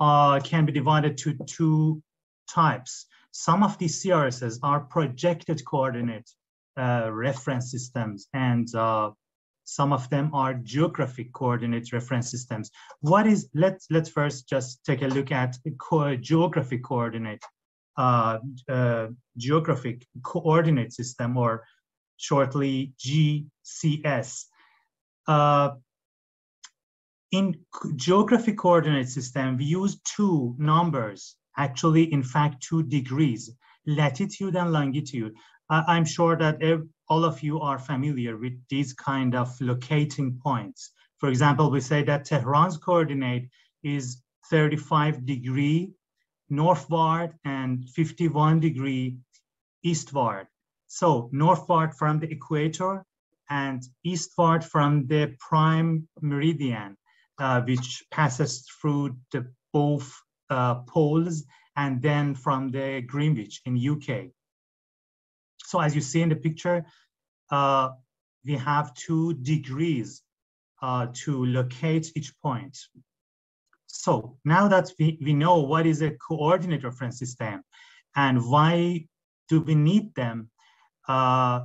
uh, can be divided to two types. Some of these CRSs are projected coordinate uh, reference systems, and uh, some of them are geographic coordinate reference systems. What is, let's, let's first just take a look at co geographic coordinate, uh, uh, geographic coordinate system, or shortly GCS. Uh, in geographic coordinate system, we use two numbers, actually, in fact, two degrees, latitude and longitude. Uh, I'm sure that all of you are familiar with these kind of locating points. For example, we say that Tehran's coordinate is 35 degree northward and 51 degree eastward. So northward from the equator and eastward from the prime meridian, uh, which passes through the both uh, poles and then from the Greenwich in UK. So as you see in the picture, uh, we have two degrees uh, to locate each point. So now that we, we know what is a coordinate reference system and why do we need them, uh,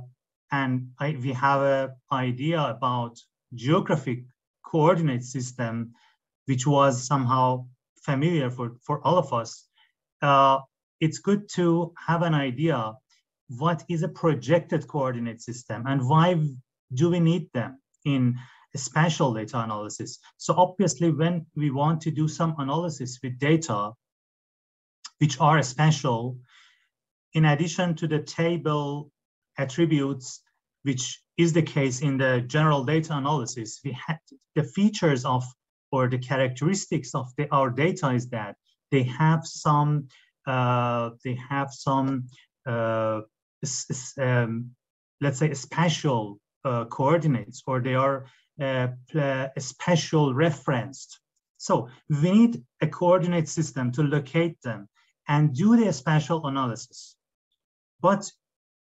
and I, we have an idea about geographic coordinate system, which was somehow familiar for, for all of us, uh, it's good to have an idea what is a projected coordinate system and why do we need them in spatial data analysis. So obviously when we want to do some analysis with data, which are spatial, in addition to the table attributes, which is the case in the general data analysis, we had the features of or the characteristics of the, our data is that they have some uh, they have some uh, um, let's say spatial uh, coordinates or they are uh, spatial referenced. So we need a coordinate system to locate them and do the spatial analysis. But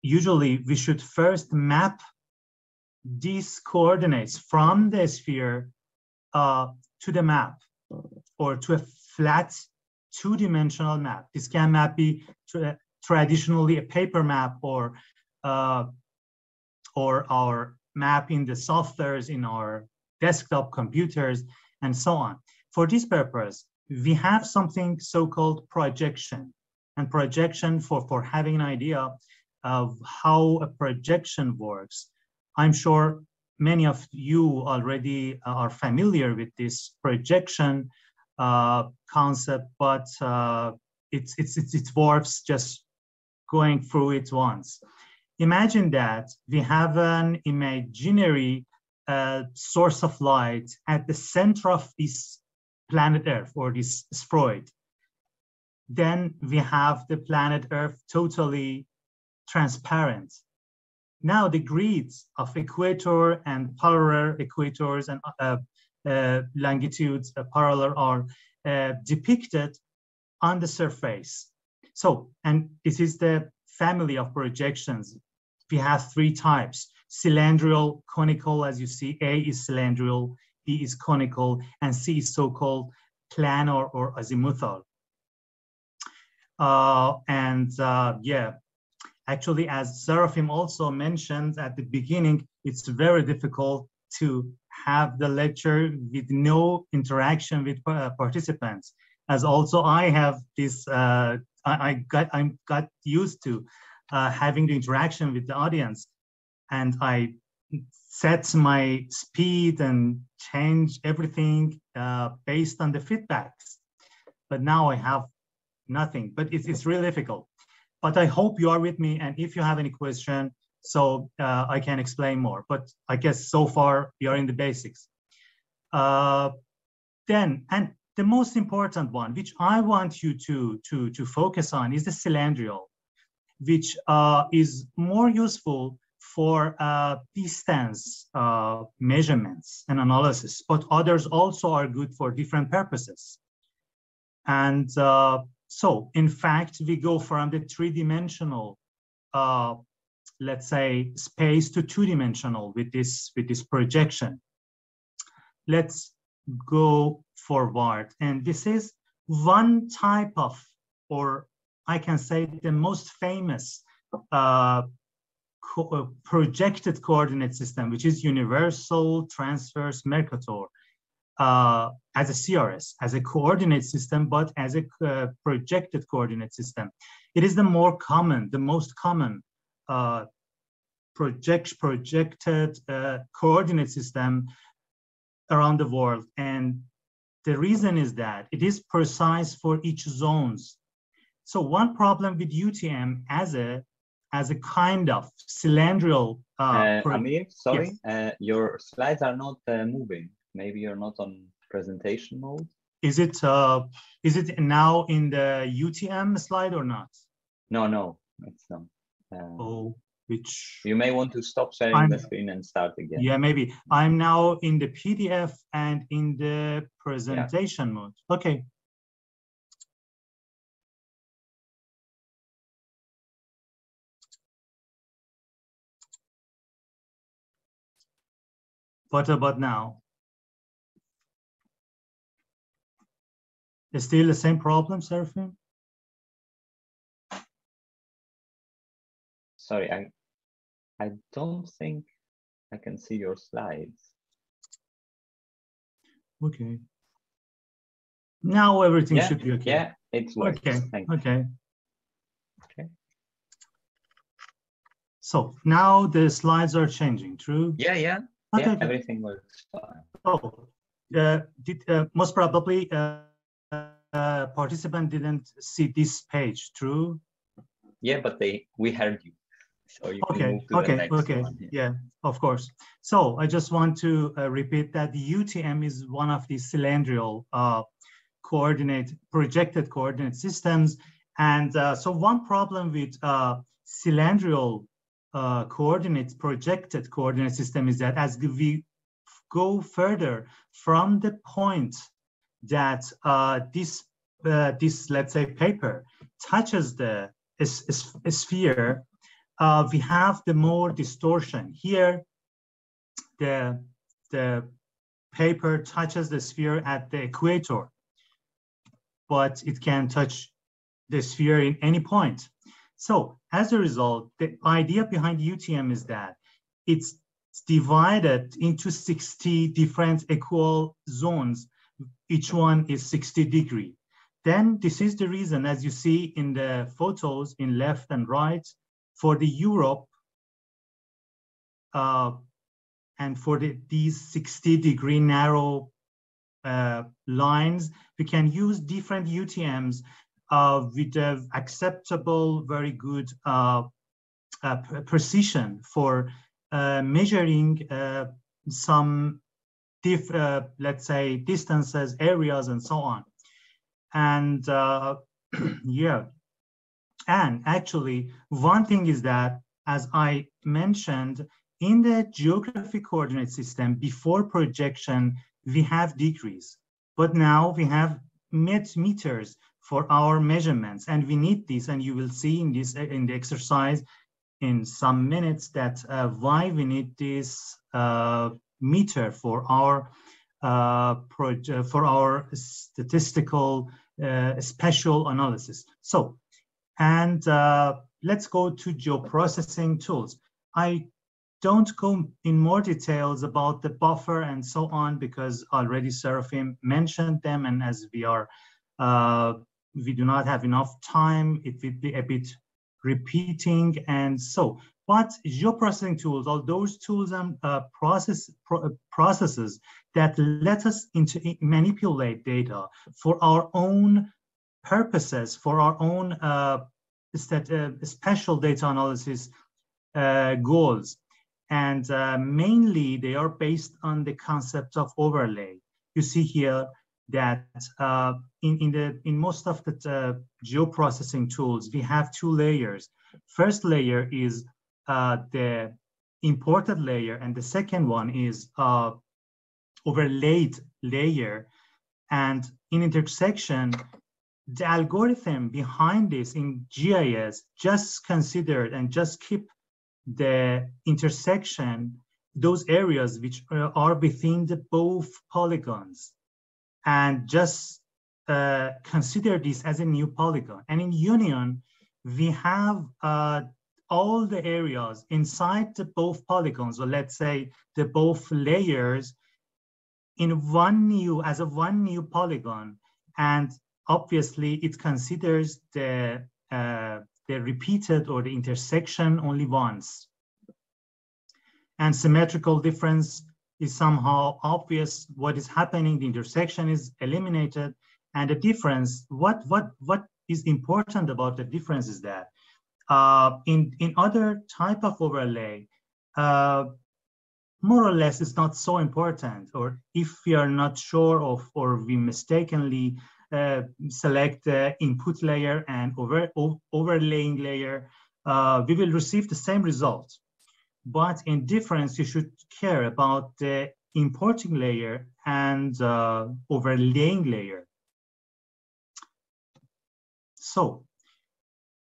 usually we should first map these coordinates from the sphere uh, to the map or to a flat two-dimensional map. This can map be tra traditionally a paper map or uh, or our map in the softwares in our desktop computers and so on. For this purpose, we have something so-called projection and projection for, for having an idea of how a projection works. I'm sure many of you already are familiar with this projection uh, concept, but uh, it's, it's, it's, it's worth just going through it once. imagine that we have an imaginary uh, source of light at the center of this planet Earth or this spheroid. Then we have the planet Earth totally transparent. Now the grids of equator and polar equators and uh, uh, longitudes uh, parallel are uh, depicted on the surface. So, and this is the family of projections. We have three types, cylindrical, conical, as you see, A is cylindrical, B is conical, and C is so-called planar or azimuthal. Uh, and uh, yeah, actually, as Seraphim also mentioned at the beginning, it's very difficult to have the lecture with no interaction with uh, participants. As also I have this, uh, I, I, got I got used to uh, having the interaction with the audience, and I set my speed and change everything uh, based on the feedbacks. But now I have nothing. But it's, it's really difficult. But I hope you are with me, and if you have any question, so uh, I can explain more. But I guess so far we are in the basics. Uh, then, and the most important one, which I want you to, to, to focus on is the cylindrical, which uh, is more useful for uh, distance uh, measurements and analysis, but others also are good for different purposes. And uh, so, in fact, we go from the three-dimensional uh, let's say, space to two-dimensional with this, with this projection. Let's go forward. And this is one type of, or I can say the most famous uh, co uh, projected coordinate system, which is Universal Transverse Mercator, uh, as a CRS, as a coordinate system, but as a uh, projected coordinate system. It is the more common, the most common uh, project, projected uh, coordinate system around the world. And the reason is that it is precise for each zones. So one problem with UTM as a as a kind of cylindrical.
Uh, uh, Amir, sorry, yes. uh, your slides are not uh, moving. Maybe you're not on presentation mode.
Is it uh, is it now in the UTM slide or not?
No, no, it's not.
Uh, oh, which
you may want to stop sharing I'm, the screen and start again.
Yeah, maybe. I'm now in the PDF and in the presentation yeah. mode. Okay. What about now? Is still the same problem, Seraphim?
sorry, I I don't think I can see your slides.
Okay. Now everything
yeah,
should be okay.
Yeah, it's working.
Okay.
Thank
okay.
Okay.
So now the slides are changing, true?
Yeah, yeah. Okay. Yeah, everything works fine.
Oh, uh, did, uh, most probably uh, uh, participant didn't see this page, true?
Yeah, but they we heard you. So you
okay, okay, okay. Yeah, of course. So I just want to uh, repeat that the UTM is one of the cylindrical uh, coordinate, projected coordinate systems. And uh, so one problem with uh, cylindrical uh, coordinates, projected coordinate system is that as we go further from the point that uh, this, this, let's say, paper touches the sphere, uh, we have the more distortion. Here, the, the paper touches the sphere at the equator, but it can touch the sphere in any point. So as a result, the idea behind UTM is that it's divided into 60 different equal zones. Each one is 60 degree. Then this is the reason, as you see in the photos in left and right, for the Europe uh, and for the, these 60 degree narrow uh, lines, we can use different UTMs uh, with acceptable, very good uh, uh, precision for uh, measuring some diff, uh, let's say distances, areas, and so on. And uh, [CLEARS THROAT] yeah, and actually, one thing is that, as I mentioned, in the geographic coordinate system, before projection, we have degrees, but now we have met meters for our measurements, and we need this, and you will see in this in the exercise in some minutes that uh, why we need this uh, meter for our uh, for our statistical uh, spatial analysis. So, and uh, let's go to geoprocessing tools. I don't go in more details about the buffer and so on because already Seraphim mentioned them, and as we are uh, we do not have enough time, it would be a bit repeating and so but geoprocessing tools are those tools and uh, process, pro processes that let us into manipulate data for our own purposes, for our own uh, uh, spatial data analysis uh, goals. And uh, mainly they are based on the concept of overlay. You see here that uh, in, in, the, in most of the geoprocessing tools, we have two layers. First layer is uh, the imported layer, and the second one is uh, overlaid layer. And in intersection, the algorithm behind this in GIS just considered and just keep the intersection, those areas which are within the both polygons, and just uh, consider this as a new polygon. And in union, we have uh, all the areas inside the both polygons, or let's say the both layers in one new, as a one new polygon. And obviously it considers the, uh, the repeated or the intersection only once. And symmetrical difference is somehow obvious what is happening, the intersection is eliminated, and the difference, what, what, what is important about the difference is that uh, in, in other type of overlay, uh, more or less it's not so important. Or if we are not sure of, or we mistakenly uh, select the input layer and over, overlaying layer, uh, we will receive the same result. But in difference, you should care about the importing layer and uh, overlaying layer. So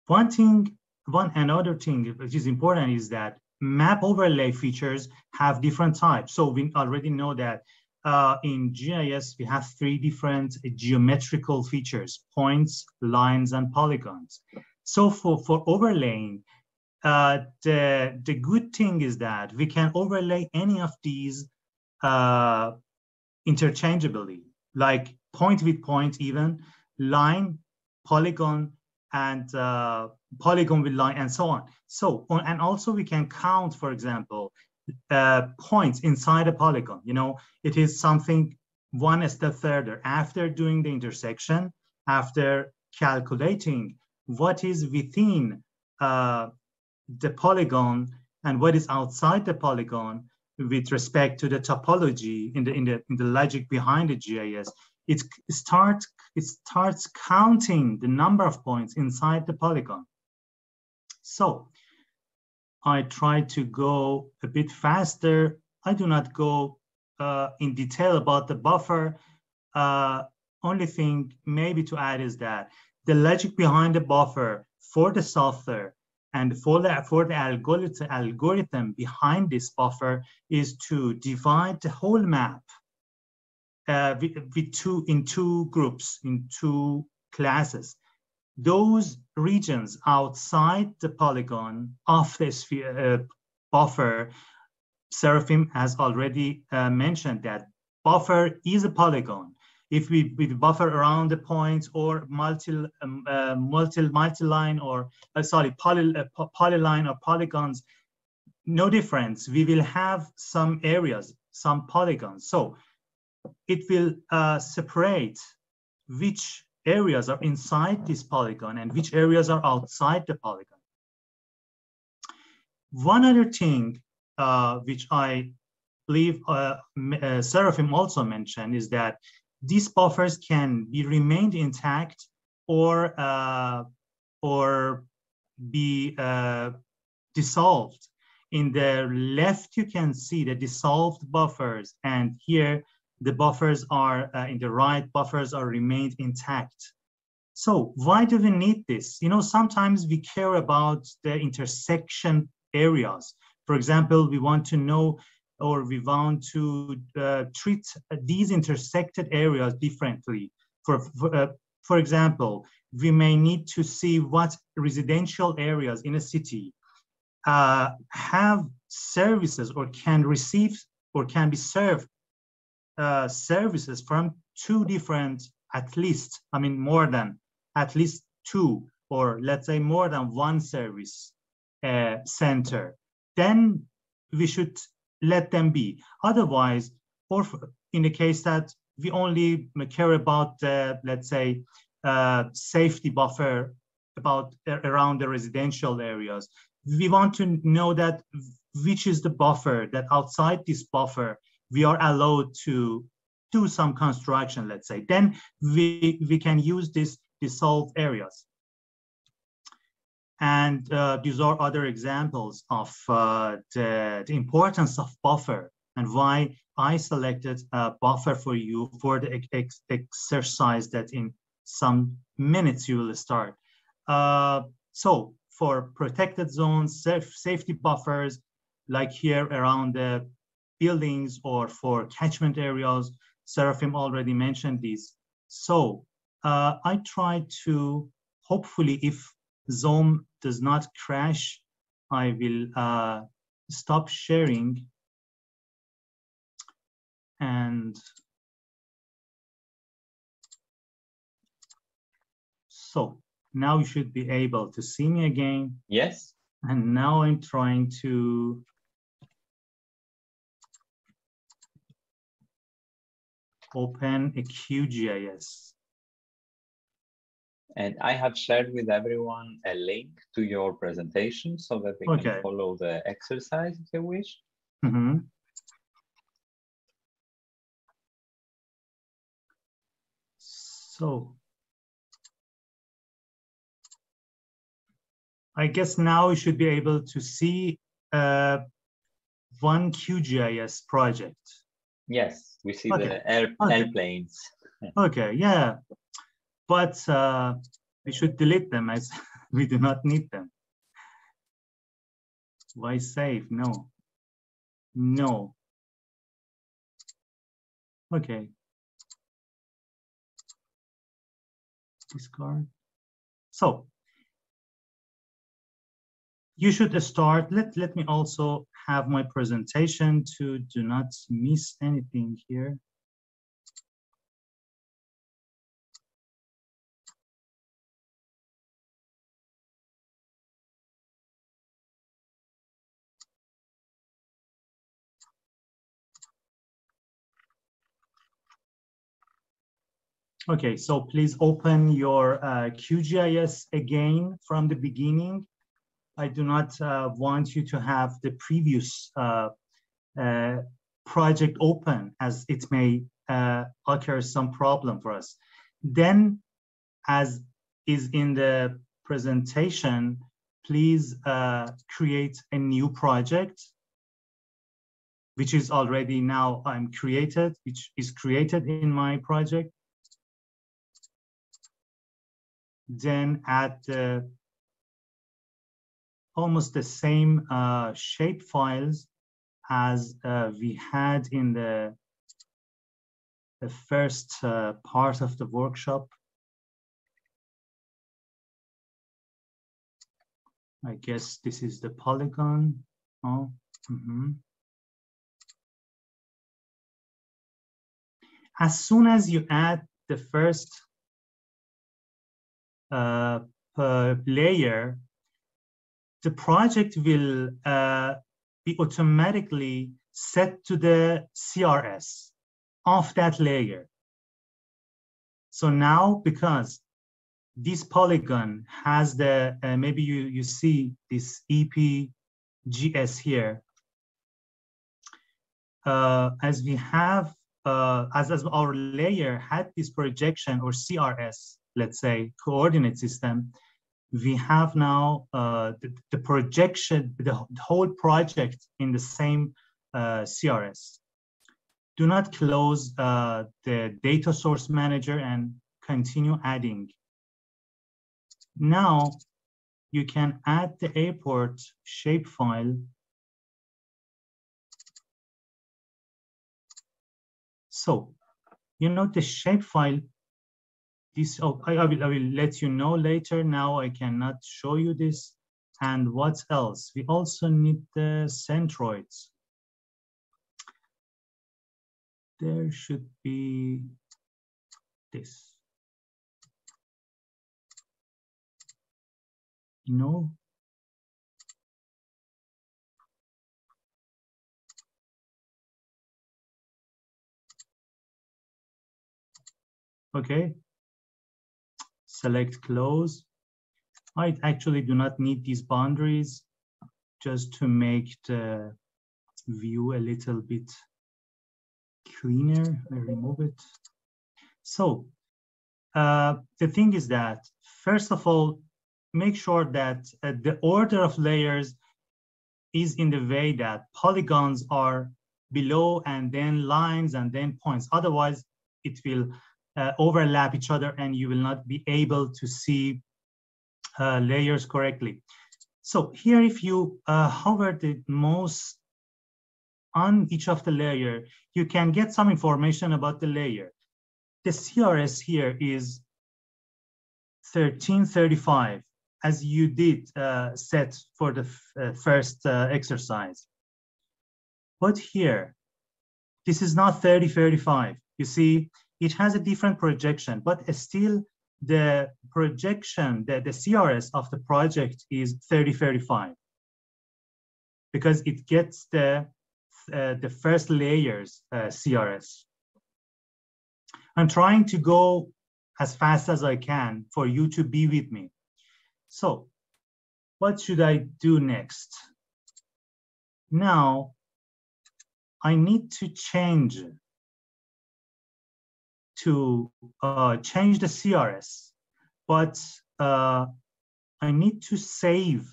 one thing one another thing which is important is that map overlay features have different types. So we already know that uh, in GIS, we have three different geometrical features, points, lines, and polygons. So for, for overlaying, uh, the, the good thing is that we can overlay any of these uh, interchangeably, like point with point even, line, polygon, and uh, polygon with line and so on. So, and also we can count, for example, uh, points inside a polygon. You know, it is something one step further after doing the intersection, after calculating what is within uh, the polygon and what is outside the polygon with respect to the topology in the in the in the logic behind the GIS it starts it starts counting the number of points inside the polygon. So I try to go a bit faster. I do not go uh, in detail about the buffer. Uh, only thing maybe to add is that the logic behind the buffer for the software and for the, for the algorithm, algorithm behind this buffer is to divide the whole map uh, with, with two in two groups in two classes those regions outside the polygon of the sphere uh, buffer seraphim has already uh, mentioned that buffer is a polygon. If we, we buffer around the points or multi um, uh, multi multi-line or uh, sorry poly, uh, polyline or polygons no difference. We will have some areas some polygons. So it will uh, separate which areas are inside this polygon and which areas are outside the polygon. one other thing uh, which I believe uh, uh, Seraphim also mentioned is that these buffers can be remained intact or uh, or be uh, dissolved. In the left, you can see the dissolved buffers, and here the buffers are uh, in the right, buffers are remained intact. So why do we need this? You know, sometimes we care about the intersection areas. For example, we want to know or we want to uh, treat these intersected areas differently. For, for, uh, for example, we may need to see what residential areas in a city uh, have services or can receive or can be served uh, services from two different, at least, I mean, more than at least two, or let's say more than one service uh, center, then we should let them be. Otherwise, or in the case that we only care about, uh, let's say, uh, safety buffer about around the residential areas, we want to know that which is the buffer that outside this buffer we are allowed to do some construction, let's say. Then we, we can use these dissolved areas. And uh, these are other examples of uh, the, the, importance of buffer and why I selected a buffer for you for the ex exercise that in some minutes you will start. Uh, so for protected zones, safety buffers, like here around the buildings or for catchment areas, Seraphim already mentioned these. So uh, I try to, hopefully if Zoom does not crash, I will uh, stop sharing and so now you should be able to see me again.
Yes.
And now I'm trying to open a QGIS.
And I have shared with everyone a link to your presentation so that they okay. can follow the exercise if they wish.
Mm -hmm. So I guess now you should be able to see uh, one QGIS project.
Yes, we see okay. the air, okay. airplanes.
okay, yeah but uh, we should delete them as [LAUGHS] we do not need them. Why save? No. No. Okay. Discard. So you should start. Let, let me also have my presentation to do not miss anything here. Okay, so please open your uh, QGIS again from the beginning. I do not uh, want you to have the previous uh, uh project open as it may uh, occur some problem for us. Then, as is in the presentation, please uh, create a new project which is already now I'm created, which is created in my project then add the almost the same uh, shape files as uh, we had in the, the first uh, part of the workshop. I guess this is the polygon. Oh, mm -hmm. As soon as you add the first uh, layer, the project will uh, be automatically set to the CRS of that layer. So now, because this polygon has the, uh, maybe you, you see this EPSG here, uh, as we have, uh, as, as our layer had this projection or CRS, let's say, coordinate system, we have now uh, the, the, projection, the, whole project in the same uh, CRS. Do not close uh, the data source manager and continue adding. Now you can add the airport shapefile So, you know, the shapefile, this, oh, I, I, will, I will let you know later. Now I cannot show you this. And what else? We also need the centroids. There should be this. No, okay? Select close. I actually do not need these boundaries just to make the view a little bit cleaner. I remove it. So uh, the thing is that, first of all, make sure that uh, the order of layers is in the way that polygons are below and then lines and then points. Otherwise, it will uh, overlap each other and you will not be able to see uh, layers correctly. So here, if you uh, hover the mouse on each of the layer, you can get some information about the layer. The CRS here is 1335, as you did uh, set for the uh, first uh, exercise. But here, this is not 3035. You see, it has a different projection, but still the projection, the, the CRS of the project is 3035 because it gets the, uh, the first layers uh, CRS. I'm trying to go as fast as I can for you to be with me. So what should I do next? Now, I need to change to uh, change the CRS, but uh, I need to save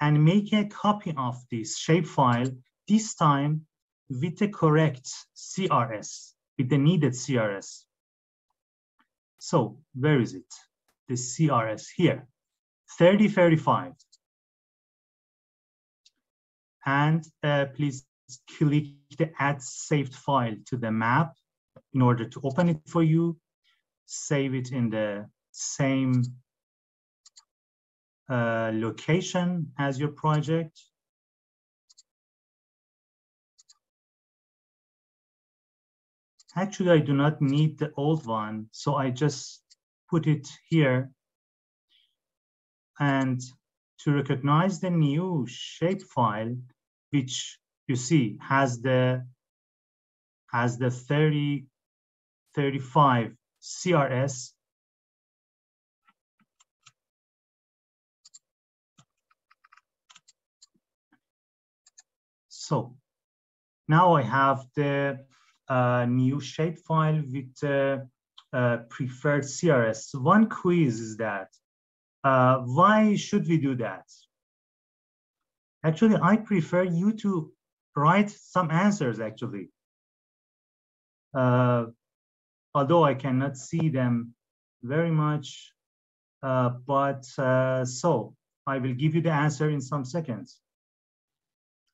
and make a copy of this shapefile, this time with the correct CRS, with the needed CRS. So where is it? The CRS here, 3035. And uh, please click the add saved file to the map in order to open it for you, save it in the same uh, location as your project. Actually, I do not need the old one, so I just put it here. And to recognize the new shapefile, which you see has the has the 30 35 CRS So now I have the uh, new shapefile with the uh, preferred CRS. One quiz is that, uh, why should we do that? Actually, I prefer you to write some answers actually. Although I cannot see them very much. Uh, but uh, so I will give you the answer in some seconds.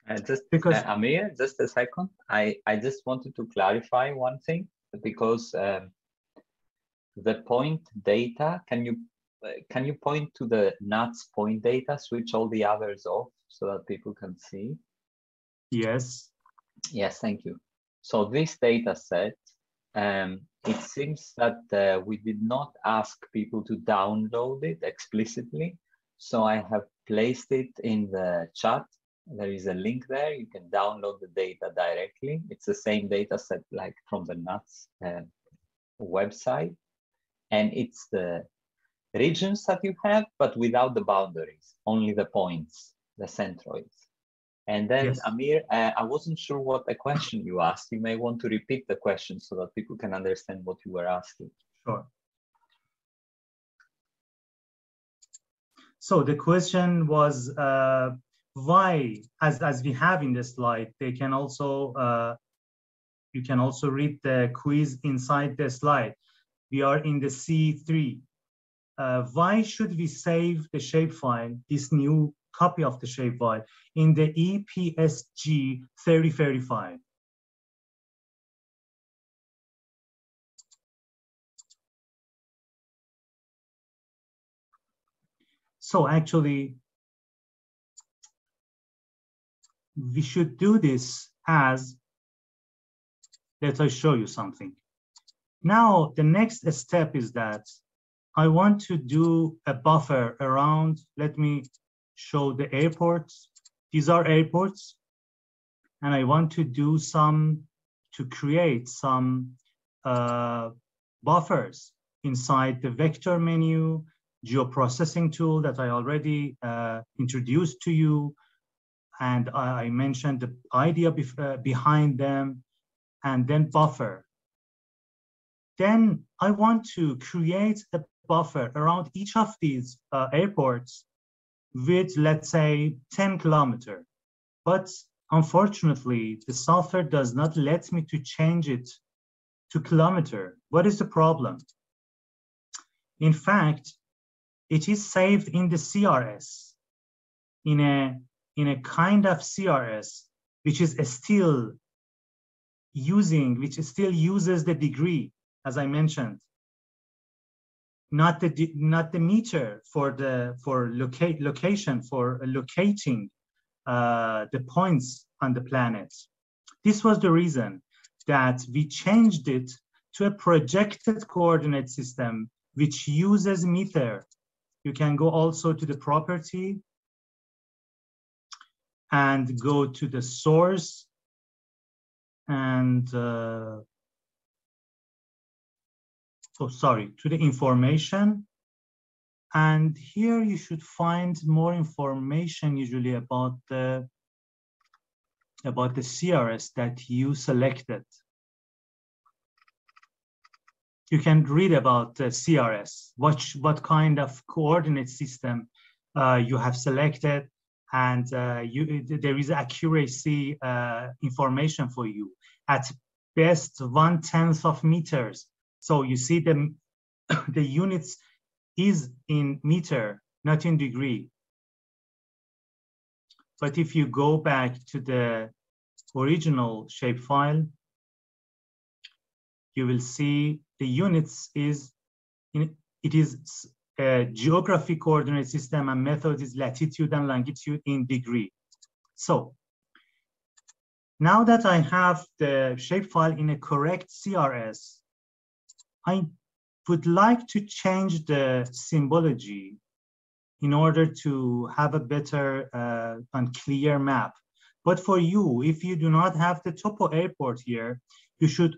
Uh, just because uh, Amir, just a second. I I just wanted to clarify one thing because um, the point data. Can you uh, can you point to the nuts point data? Switch all the others off so that people can see.
Yes.
Yes, thank you. So this data set um, it seems that uh, we did not ask people to download it explicitly. So I have placed it in the chat. There is a link there. You can download the data directly. It's the same data set like from the NUTS uh, website. And it's the regions that you have, but without the boundaries, only the points, the centroids. And then
Yes.
Amir, uh, I wasn't sure what the question you asked. You may want to repeat the question so that people can understand what you were asking.
Sure. So the question was uh, why, as, as we have in the slide, they can also, uh, you can also read the quiz inside the slide. We are in the C3. Uh, why should we save the shapefile, this new copy of the shapefile, in the EPSG 3035? So actually, we should do this as, let us show you something. Now, the next step is that I want to do a buffer around, let me show the airports. These are airports. And I want to do some, to create some uh, buffers inside the vector menu, geoprocessing tool that I already uh, introduced to you. And I, I mentioned the idea uh, behind them and then buffer. Then I want to create a buffer around each of these uh, airports with, let's say, 10 kilometer. But unfortunately, the software does not let me to change it to kilometer. What is the problem? In fact, it is saved in the CRS in a in a kind of CRS which is still using which still uses the degree as I mentioned not the not the meter for the for locate location for locating uh, the points on the planet. This was the reason that we changed it to a projected coordinate system which uses meter you can go also to the property and go to the source and uh, oh sorry to the information and here you should find more information usually about the about the CRS that you selected you can read about uh, CRS, what, what kind of coordinate system uh, you have selected, and uh, you, there is accuracy uh, information for you. At best, one tenth of meters. So you see the, [COUGHS] the units is in meter, not in degree. But if you go back to the original shapefile, you will see the units is in, it is a geographic coordinate system and method is latitude and longitude in degree. So now that I have the shapefile in a correct CRS, I would like to change the symbology in order to have a better uh, and clear map. But for you, if you do not have the topo airport here, you should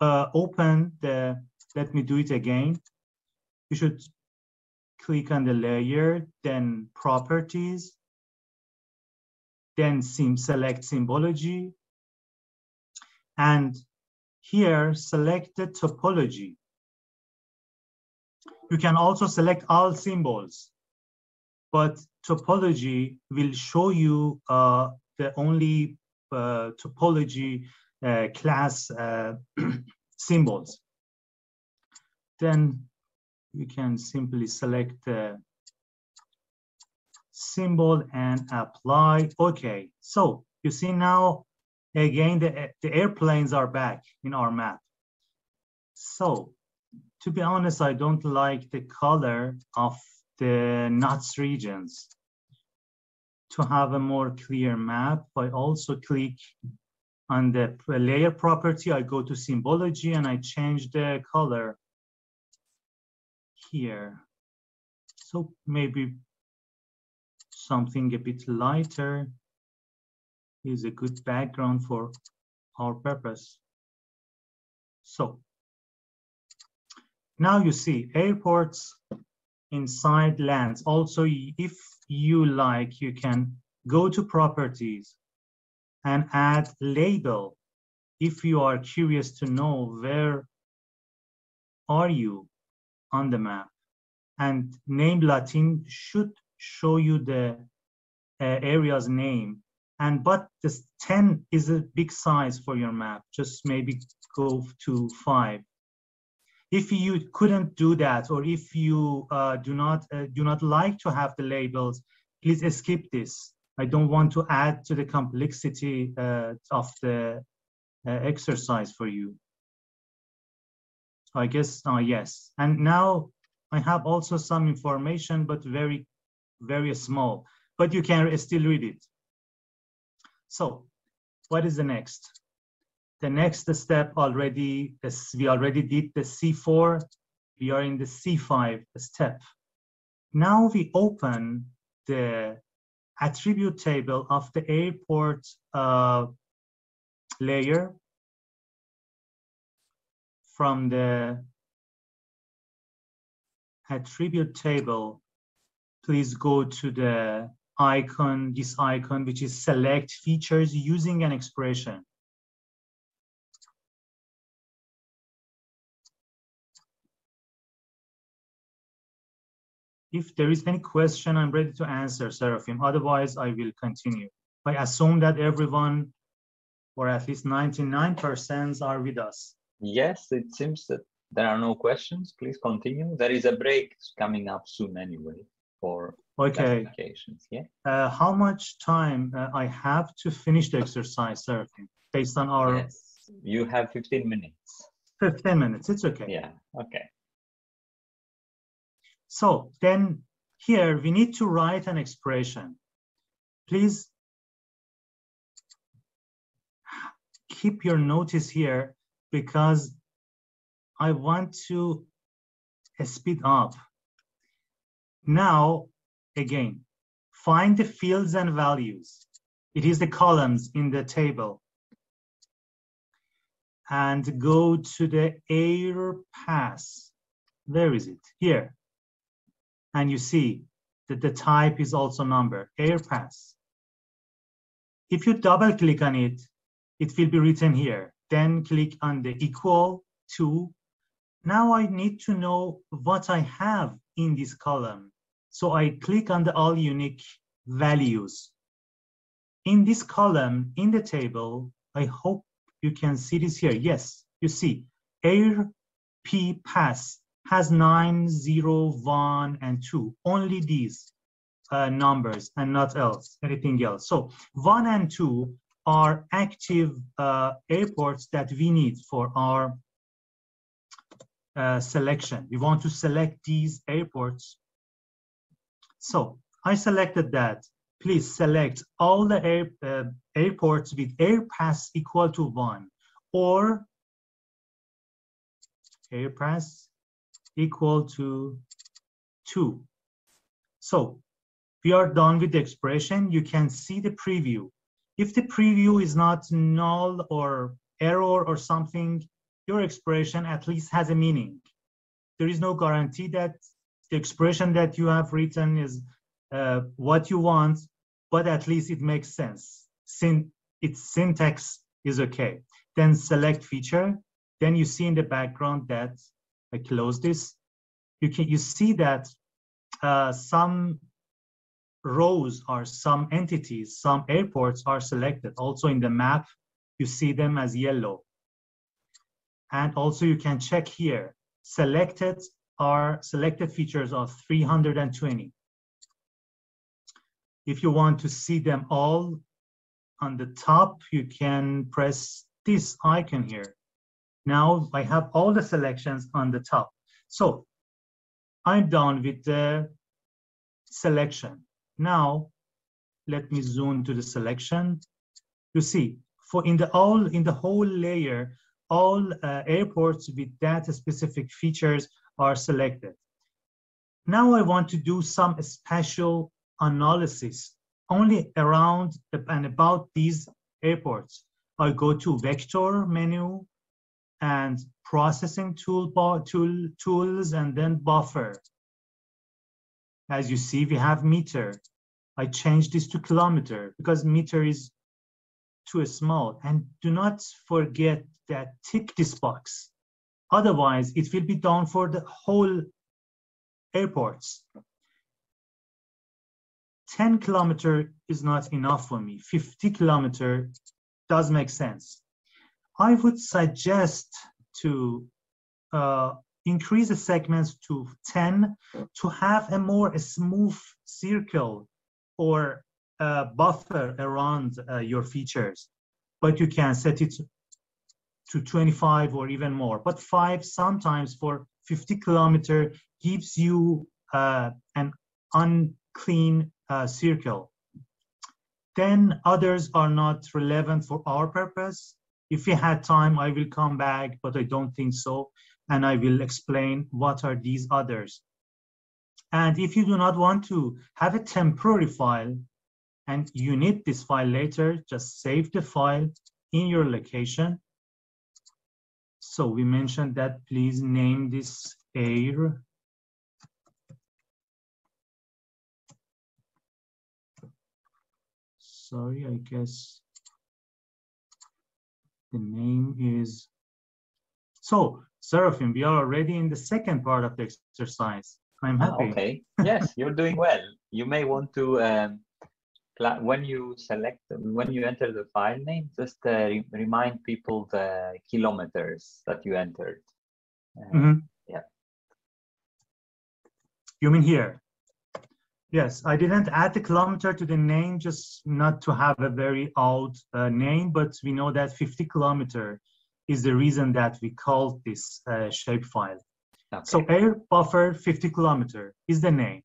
uh, open the, let me do it again. You should click on the layer, then properties, then sim select symbology. And here, select the topology. You can also select all symbols, but topology will show you uh, the only uh, topology uh, class uh, [CLEARS THROAT] symbols. Then you can simply select the symbol and apply. Okay, so you see now, again, the, the airplanes are back in our map. So to be honest, I don't like the color of the NUTS regions. To have a more clear map, I also click on the layer property, I go to symbology and I change the color here. So maybe something a bit lighter is a good background for our purpose. So now you see airports inside lands. Also, if you like, you can go to properties and add label if you are curious to know where are you on the map. And name Latin should show you the uh, area's name. And but this 10 is a big size for your map. Just maybe go to five. If you couldn't do that, or if you uh, do not uh, do not like to have the labels, please skip this. I don't want to add to the complexity uh, of the uh, exercise for you. I guess, uh, yes. And now I have also some information, but very, very small, but you can still read it. So what is the next? The next step already, is we already did the C4, we are in the C5 step. Now we open the attribute table of the airport uh, layer from the attribute table, please go to the icon, this icon, which is select features using an expression. If there is any question, I'm ready to answer, Serafeim. Otherwise, I will continue. I assume that everyone, or at least 99% are with us.
Yes, it seems that there are no questions. Please continue. There is a break coming up soon anyway for
okay.
Yeah.
Uh, how much time uh, I have to finish the exercise, Serafeim, based on our...
Yes, you have 15 minutes.
15 minutes, it's okay.
Yeah, okay.
So then here we need to write an expression. Please keep your notice here because I want to speed up. Now, again, find the fields and values. It is the columns in the table. And go to the air pass. Where is it? Here and you see that the type is also number, AirPass. If you double click on it, it will be written here. Then click on the equal to. Now I need to know what I have in this column. So I click on the all unique values. In this column, in the table, I hope you can see this here. Yes, you see air p pass has 9, 0, 1, and 2. Only these uh, numbers and not else, anything else. So 1 and 2 are active uh, airports that we need for our uh, selection. We want to select these airports. So I selected that. Please select all the air, uh, airports with air pass equal to 1 or air pass equal to 2. So we are done with the expression. You can see the preview. If the preview is not null or error or something, your expression at least has a meaning. There is no guarantee that the expression that you have written is uh, what you want, but at least it makes sense. Syn its syntax is okay. Then select feature. Then you see in the background that I close this, you can you see that uh, some rows or some entities, some airports are selected. Also in the map, you see them as yellow. And also you can check here, selected are selected features of 320. If you want to see them all on the top, you can press this icon here. Now I have all the selections on the top. So I'm done with the selection. Now let me zoom to the selection. You see, for in the all in the whole layer, all uh, airports with that specific features are selected. Now I want to do some spatial analysis only around and about these airports. I go to vector menu and processing tool, tool, tools and then buffer. As you see, we have meter. I changed this to kilometer because meter is too small. And do not forget that tick this box. Otherwise, it will be done for the whole airports. 10 kilometer is not enough for me. 50 kilometer does make sense. I would suggest to uh, increase the segments to 10 to have a more a smooth circle or buffer around uh, your features. But you can set it to 25 or even more. But five sometimes for 50 kilometer gives you uh, an unclean uh, circle. Then others are not relevant for our purpose. If we had time, I will come back, but I don't think so. And I will explain what are these others. And if you do not want to have a temporary file and you need this file later, just save the file in your location. So we mentioned that please name this air sorry, I guess the name is, so Serafeim, we are already in the second part of the exercise. I'm ah, happy.
okay, [LAUGHS] yes, you're doing well. You may want to, um, when you select, when you enter the file name, just uh, re remind people the kilometers that you entered.
Uh, mm -hmm.
Yeah.
You mean here? Yes, I didn't add the kilometer to the name just not to have a very old uh, name, but we know that 50 kilometer is the reason that we called this uh, shapefile. Okay. So air buffer 50 kilometer is the name.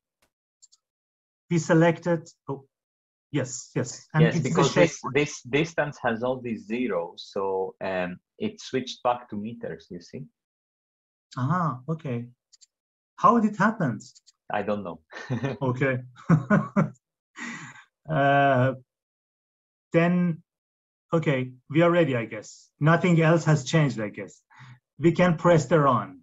We selected, oh, yes, yes.
And yes, because this, this distance has all these zeros, so um, it switched back to meters, you see.
Ah, okay. How did it happen?
I don't know. [LAUGHS]
okay. [LAUGHS] uh, then, okay, we are ready, I guess. Nothing else has changed, I guess. We can press the run.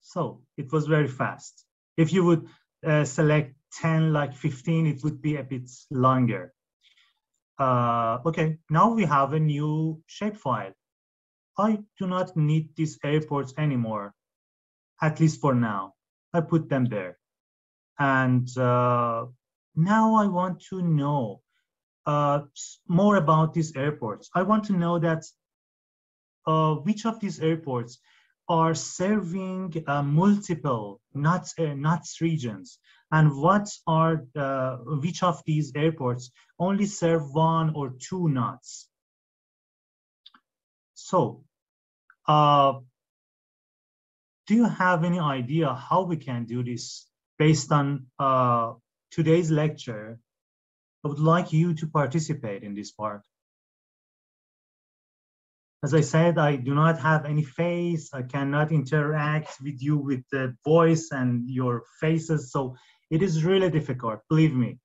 So it was very fast. If you would uh, select 10 like 15, it would be a bit longer. Uh, okay, now we have a new shapefile. I do not need these airports anymore, at least for now. I put them there. And uh, now I want to know uh, more about these airports. I want to know that uh, which of these airports are serving uh, multiple NUTS, uh, NUTS regions and what are uh, which of these airports only serve one or two NUTS. So uh, do you have any idea how we can do this based on uh, today's lecture? I would like you to participate in this part. As I said, I do not have any face. I cannot interact with you with the voice and your faces. So it is really difficult, believe me.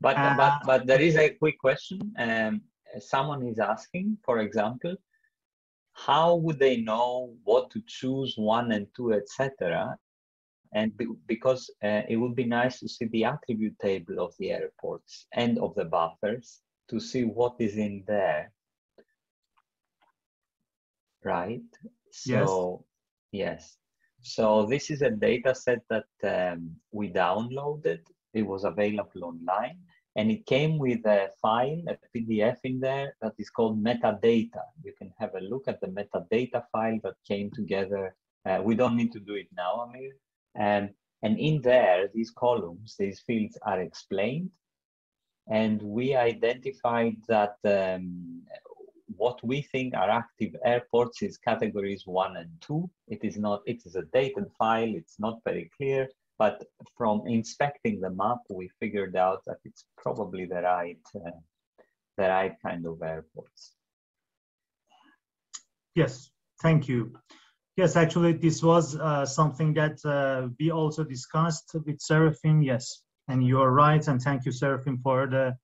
But, uh, but, but there is a quick question. Um, someone is asking, for example, how would they know what to choose one and two etc and be, because uh, it would be nice to see the attribute table of the airports and of the buffers to see what is in there. Right? So yes, yes. so this is a data set that um, we downloaded. It was available online and it came with a file, a PDF in there that is called metadata. You can have a look at the metadata file that came together. Uh, we don't need to do it now, Amir. And, and in there, these columns, these fields are explained. And we identified that um, what we think are active airports is categories one and two. It is not, it is a dated file. It's not very clear. But from inspecting the map, we figured out that it's probably the right, uh, the right kind of airports.
Yes, thank you. Yes, actually, this was uh, something that uh, we also discussed with Serafeim. Yes, and you're right, and thank you, Serafeim, for the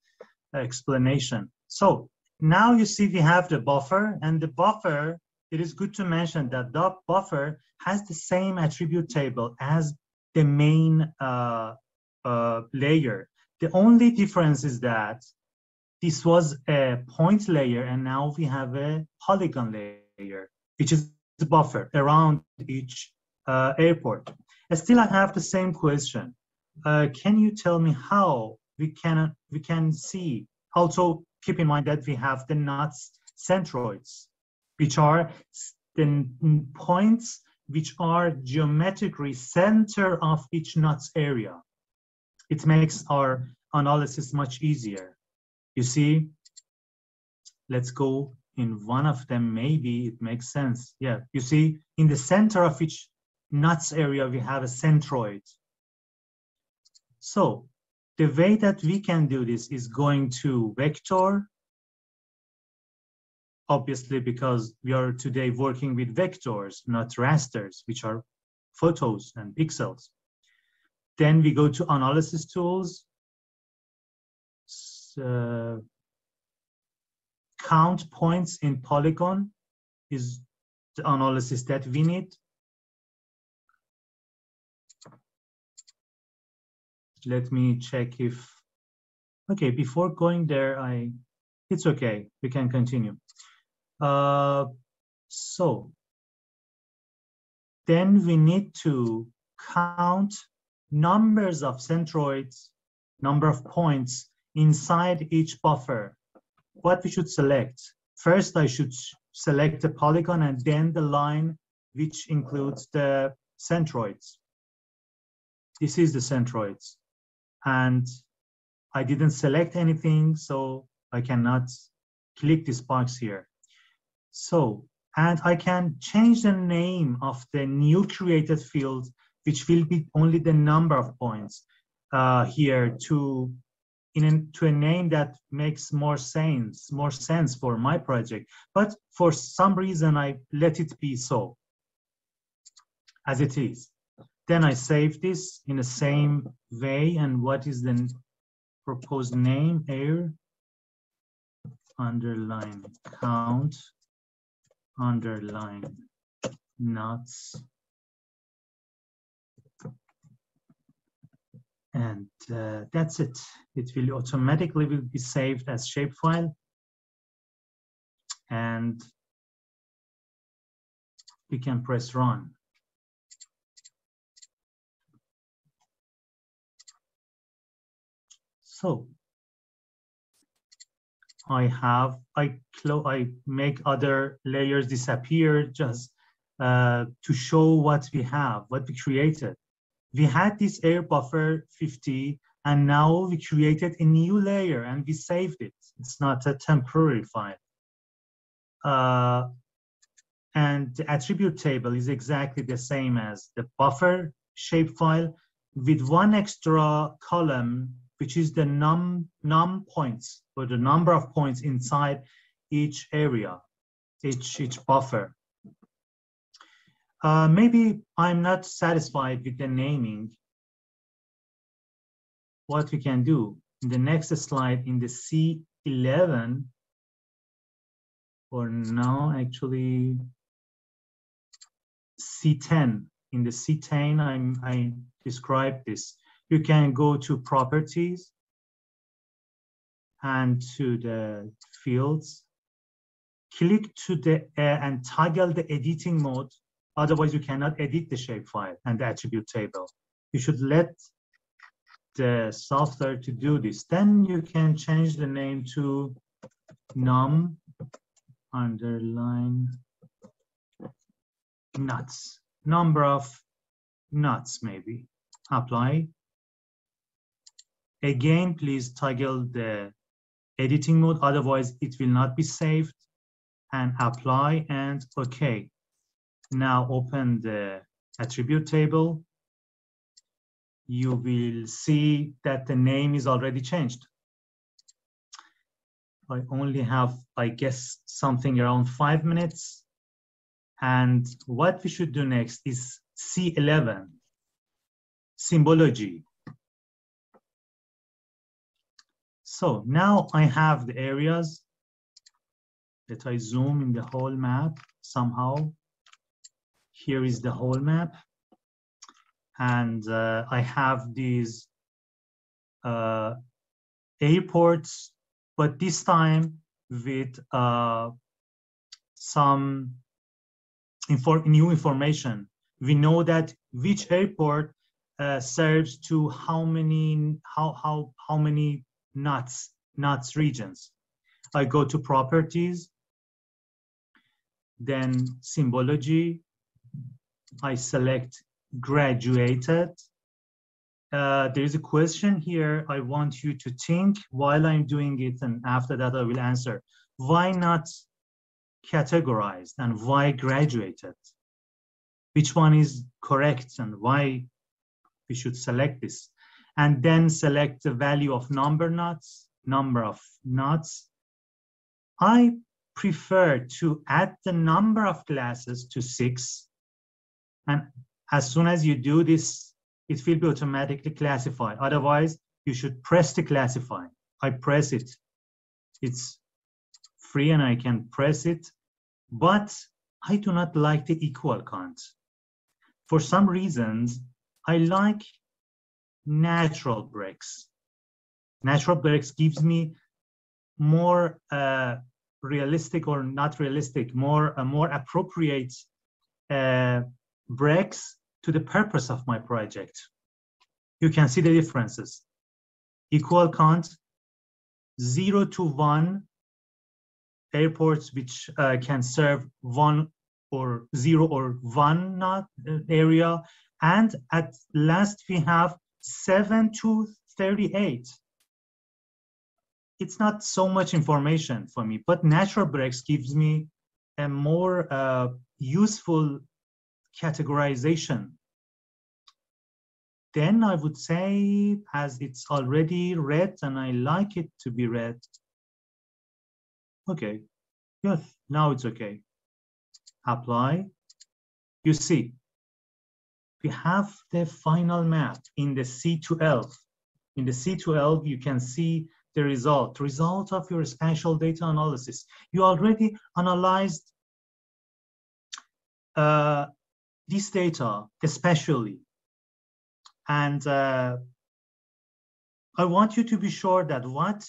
explanation. So now you see we have the buffer, and the buffer, it is good to mention that the buffer has the same attribute table as the main uh, uh, layer. The only difference is that this was a point layer and now we have a polygon layer, which is the buffer around each uh, airport. still, I have the same question. Uh, can you tell me how we can we can see? Also, keep in mind that we have the nuts centroids, which are the points which are geometrically center of each nuts area. It makes our analysis much easier. You see, let's go in one of them, maybe it makes sense. Yeah, you see, in the center of each nuts area, we have a centroid. So the way that we can do this is going to vector, obviously because we are today working with vectors, not rasters, which are photos and pixels. Then we go to analysis tools, uh, count points in polygon is the analysis that we need. Let me check if, okay, before going there, I, it's okay, we can continue. Uh, so then we need to count numbers of centroids, number of points inside each buffer. What we should select? First, I should select the polygon and then the line which includes the centroids. This is the centroids. And I didn't select anything, so I cannot click this box here. So, and I can change the name of the new created field, which will be only the number of points uh, here to in a, to a name that makes more sense, more sense for my project. But for some reason, I let it be so, as it is. Then I save this in the same way. And what is the proposed name? Air underline count underline nuts and uh, that's it. It will automatically will be saved as shapefile and we can press run. So I have, I, I make other layers disappear just uh, to show what we have, what we created we had this air buffer 50 and now we created a new layer and we saved it. It's not a temporary file. Uh, and the attribute table is exactly the same as the buffer shapefile with one extra column, which is the num, num points or the number of points inside each area, each, each buffer. Uh, maybe I'm not satisfied with the naming. What we can do in the next slide in the C11, or now actually C10. In the C10, I'm, I describe this. You can go to properties and to the fields, click to the uh, and toggle the editing mode Otherwise, you cannot edit the shapefile and the attribute table. You should let the software to do this. Then you can change the name to num underline nuts. Number of nuts, maybe. Apply. Again, please toggle the editing mode, otherwise it will not be saved. And apply and okay. Now open the attribute table. You will see that the name is already changed. I only have, I guess, something around five minutes. And what we should do next is C11, symbology. So now I have the areas that I zoom in the whole map somehow. Here is the whole map. And uh, I have these uh, airports but this time with uh, some infor new information. We know that which airport uh, serves to how many how how how many NUTS NUTS regions. I go to properties, then symbology. I select graduated. Uh, there is a question here. I want you to think while I'm doing it, and after that I will answer. Why not categorized and why graduated? Which one is correct and why we should select this? And then select the value of number NUTS, number of NUTS. I prefer to add the number of classes to six. And as soon as you do this, it will be automatically classified. Otherwise, you should press to classify. I press it. It's free and I can press it, but I do not like the equal count. For some reasons, I like natural breaks. Natural breaks gives me more uh, realistic or not realistic, more uh, more appropriate uh, breaks to the purpose of my project. You can see the differences. Equal count, zero to one airports which uh, can serve one or zero or one not uh, area. And at last we have seven to 38 it's not so much information for me, but natural breaks gives me a more uh, useful categorization. Then I would say, as it's already read and I like it to be read, okay, yes, now it's okay. Apply. You see, we have the final map in the C2L. In the C2L, you can see the result, result of your spatial data analysis. You already analyzed uh, this data, especially. And uh, I want you to be sure that what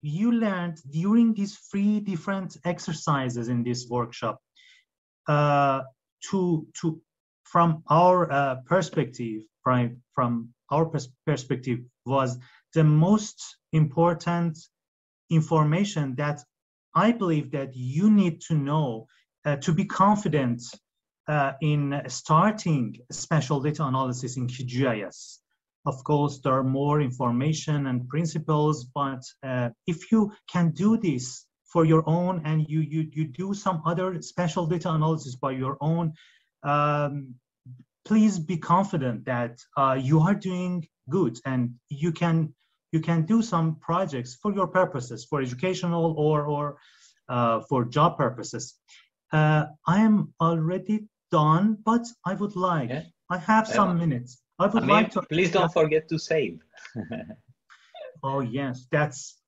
you learned during these three different exercises in this workshop uh, to, to, from our uh, perspective, from, from our pers perspective was the most important information that I believe that you need to know uh, to be confident uh, in starting spatial data analysis in QGIS. Of course, there are more information and principles, but uh, if you can do this for your own and you, you, you do some other spatial data analysis by your own, um, please be confident that uh, you are doing good and you can you can do some projects for your purposes, for educational or, or uh, for job purposes. Uh, I am already done, but I would like, yeah. I have some minutes. I would I mean, like to.
Please don't forget to save. [LAUGHS]
oh, yes, that's,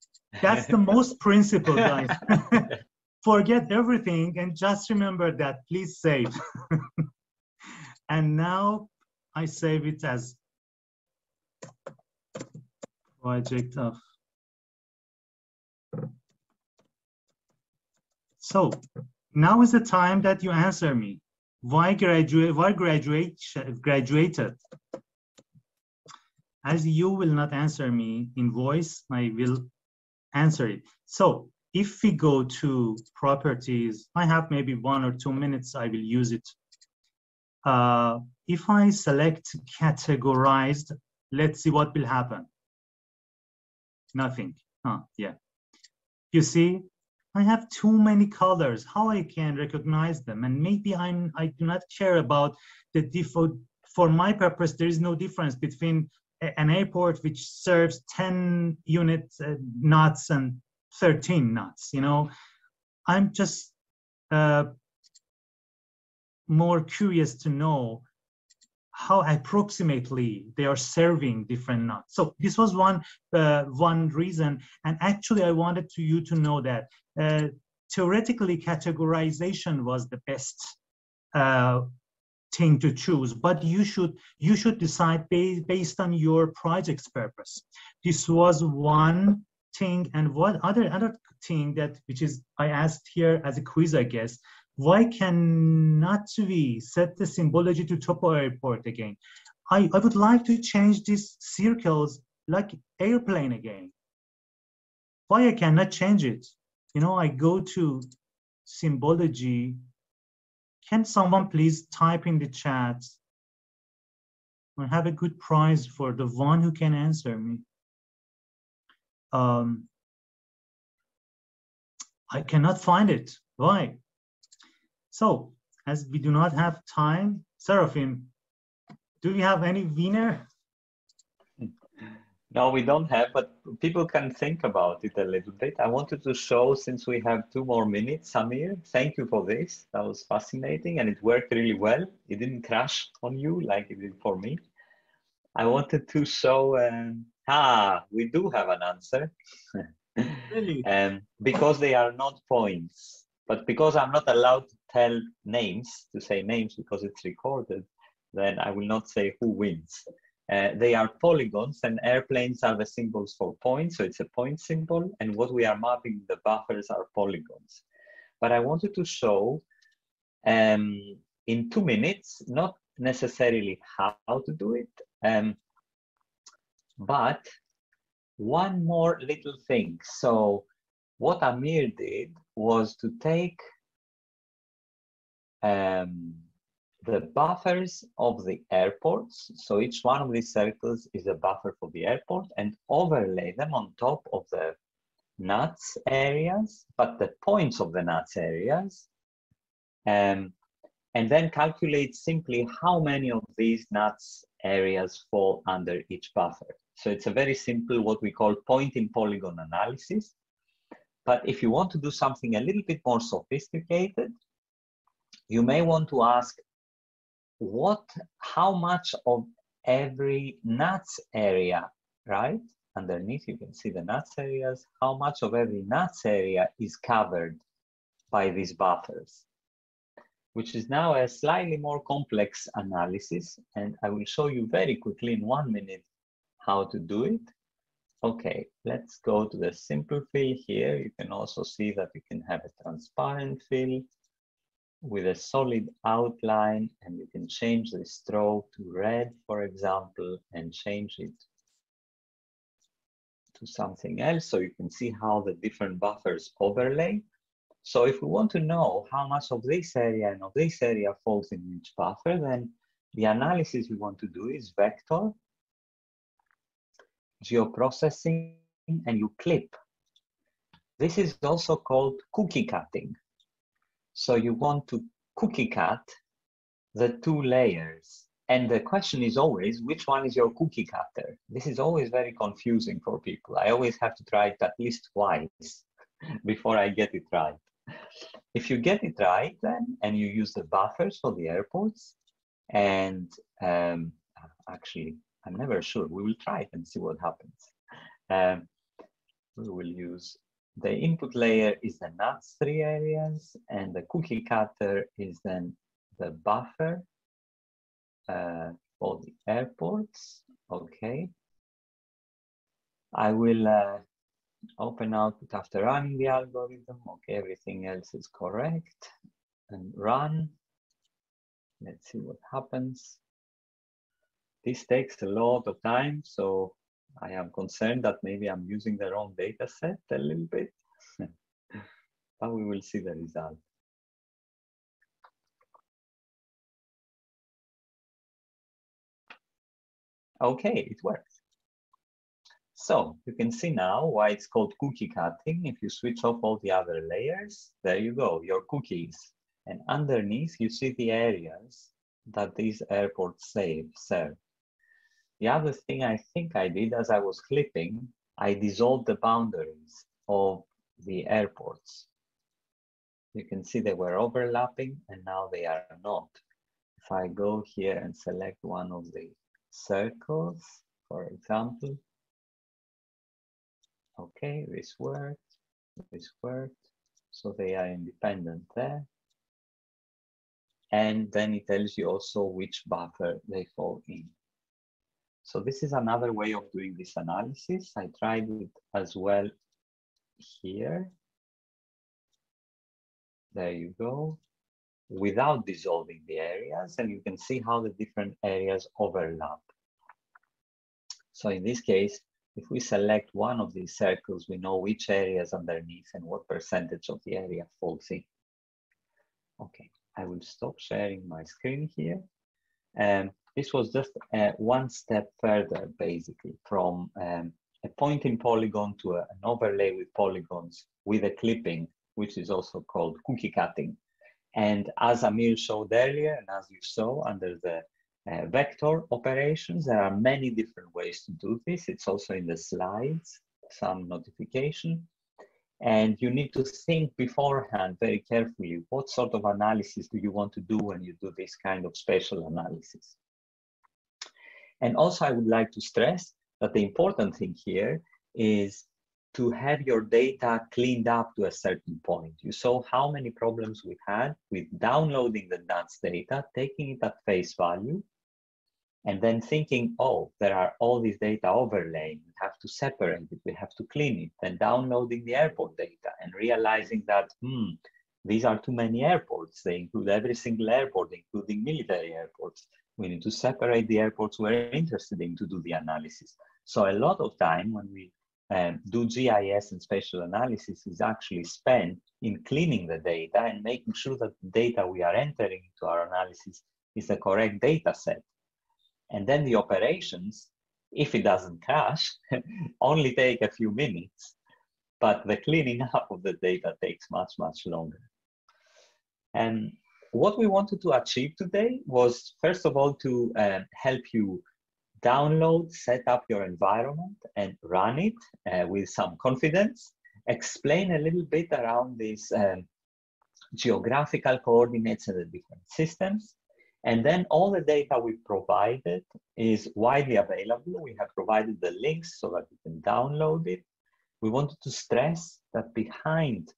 that's the most principle, guys. [LAUGHS] [LAUGHS] forget everything and just remember that please save. And now I save it as project of so now is the time that you answer me. Why graduate why graduate graduated? As you will not answer me in voice i will answer it. So if we go to properties i have maybe one or two minutes i will use it uh, if i select categorized let's see what will happen nothing. Huh, yeah. You see, I have too many colors, how I can recognize them. And maybe I'm, I do not care about the default, for my purpose, there is no difference between a, an airport which serves 10 units uh, NUTS and 13 NUTS, you know. I'm just uh, more curious to know how approximately they are serving different NUTS. So this was one uh, one reason, and actually I wanted to you to know that uh, theoretically categorization was the best uh, thing to choose, but you should you should decide based based on your project's purpose. This was one thing and what other other thing that which is I asked here as a quiz, I guess. Why cannot we set the symbology to topo airport again? I, I would like to change these circles like airplane again. Why I cannot change it? You know, I go to symbology. Can someone please type in the chat? I have a good prize for the one who can answer me. Um, I cannot find it. Why? So, as we do not have time, Serafeim, do we have any winner?
No, we don't have, but people can think about it a little bit. I wanted to show, since we have two more minutes, Samir, thank you for this. That was fascinating and it worked really well. It didn't crash on you like it did for me. I wanted to show, um, ah, we do have an answer.
Really? [LAUGHS]
um, because they are not points, but because I'm not allowed to tell names, to say names because it's recorded, then I will not say who wins. Uh, they are polygons and airplanes are the symbols for points. So it's a point symbol. And what we are mapping, the buffers are polygons. But I wanted to show um, in two minutes, not necessarily how to do it, um, but one more little thing. So what Amir did was to take um, the buffers of the airports. So each one of these circles is a buffer for the airport and overlay them on top of the NUTS areas, but the points of the NUTS areas. Um, and then calculate simply how many of these NUTS areas fall under each buffer. So it's a very simple, what we call point in polygon analysis. But if you want to do something a little bit more sophisticated, you may want to ask what, how much of every nuts area, right? Underneath, you can see the nuts areas. How much of every nuts area is covered by these buffers, which is now a slightly more complex analysis. And I will show you very quickly in one minute how to do it. Okay, let's go to the simple fill here. You can also see that you can have a transparent fill with a solid outline and you can change the stroke to red, for example, and change it to something else so you can see how the different buffers overlay. So if we want to know how much of this area and of this area falls in each buffer, then the analysis we want to do is vector, geoprocessing, and you clip. This is also called cookie cutting. So you want to cookie cut the two layers. And the question is always, which one is your cookie cutter? This is always very confusing for people. I always have to try it at least twice [LAUGHS] before I get it right. If you get it right then, and you use the buffers for the airports, and um, actually, I'm never sure. We will try it and see what happens. Um, we will use the input layer is the nuts three areas and the cookie cutter is then the buffer uh, for the airports. Okay. I will uh, open output after running the algorithm. Okay, everything else is correct. And run. Let's see what happens. This takes a lot of time, so I am concerned that maybe I'm using the wrong data set a little bit, [LAUGHS] but we will see the result. Okay, it works. So you can see now why it's called cookie cutting. If you switch off all the other layers, there you go, your cookies. And underneath, you see the areas that these airports save, serve. The other thing I think I did as I was clipping, I dissolved the boundaries of the airports. You can see they were overlapping and now they are not. If I go here and select one of the circles, for example, okay, this worked, this worked, so they are independent there. And then it tells you also which buffer they fall in. So this is another way of doing this analysis. I tried it as well here. There you go. Without dissolving the areas, and you can see how the different areas overlap. So in this case, if we select one of these circles, we know which areas underneath and what percentage of the area falls in. Okay, I will stop sharing my screen here. Um, this was just uh, one step further, basically, from um, a point in polygon to a, an overlay with polygons with a clipping, which is also called cookie cutting. And as Amir showed earlier, and as you saw under the uh, vector operations. There are many different ways to do this. It's also in the slides, some notification. And you need to think beforehand very carefully, what sort of analysis do you want to do when you do this kind of spatial analysis? And also I would like to stress that the important thing here is to have your data cleaned up to a certain point. You saw how many problems we had with downloading the NUTS data, taking it at face value, and then thinking, oh, there are all these data overlaying, we have to separate it, we have to clean it, then downloading the airport data and realizing that, hmm, these are too many airports. They include every single airport, including military airports. We need to separate the airports we're interested in to do the analysis. So a lot of time when we um, do GIS and spatial analysis is actually spent in cleaning the data and making sure that the data we are entering into our analysis is the correct data set and then the operations, if it doesn't crash, [LAUGHS] only take a few minutes, but the cleaning up of the data takes much, much longer. And what we wanted to achieve today was, first of all, to uh, help you download, set up your environment and run it uh, with some confidence, explain a little bit around these um, geographical coordinates and the different systems, and then all the data we provided is widely available. We have provided the links so that you can download it. We wanted to stress that behind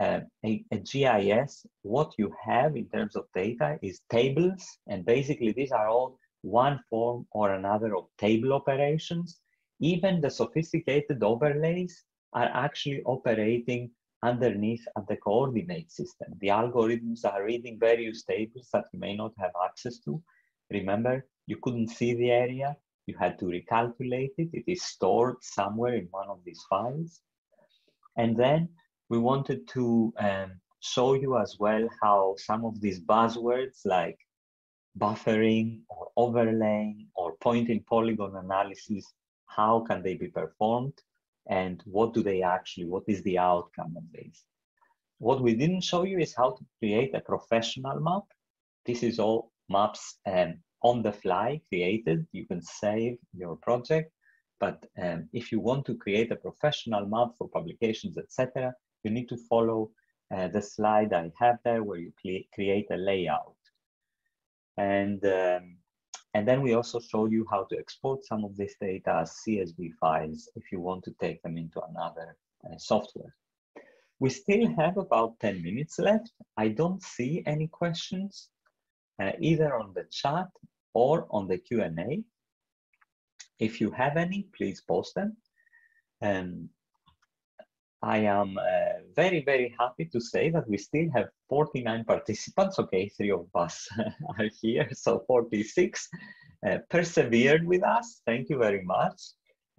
uh, a, a, GIS, what you have in terms of data is tables. And basically these are all one form or another of table operations. Even the sophisticated overlays are actually operating underneath at the coordinate system. The algorithms are reading various tables that you may not have access to. Remember, you couldn't see the area, you had to recalculate it. It is stored somewhere in one of these files. And then we wanted to um, show you as well how some of these buzzwords like buffering or overlaying or point in polygon analysis, how can they be performed? and what do they actually, what is the outcome of this? What we didn't show you is how to create a professional map. This is all maps um, on the fly created. You can save your project, but um, if you want to create a professional map for publications, etc., you need to follow uh, the slide I have there where you create a layout. And um, and then we also show you how to export some of this data as CSV files if you want to take them into another uh, software. We still have about 10 minutes left. I don't see any questions uh, either on the chat or on the Q&A. If you have any, please post them. Um, I am uh, very, very happy to say that we still have 49 participants. Okay, three of us [LAUGHS] are here, so 46 uh, persevered with us. Thank you very much.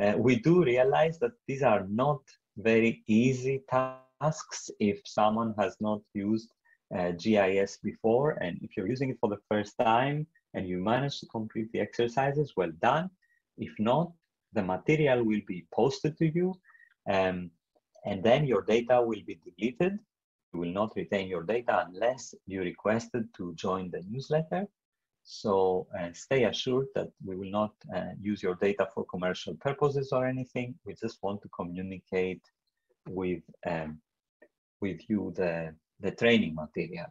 Uh, we do realize that these are not very easy tasks if someone has not used uh, GIS before. And if you're using it for the first time and you manage to complete the exercises, well done. If not, the material will be posted to you. Um, and then your data will be deleted. You will not retain your data unless you requested to join the newsletter. So uh, stay assured that we will not uh, use your data for commercial purposes or anything. We just want to communicate with, um, with you the, the training material.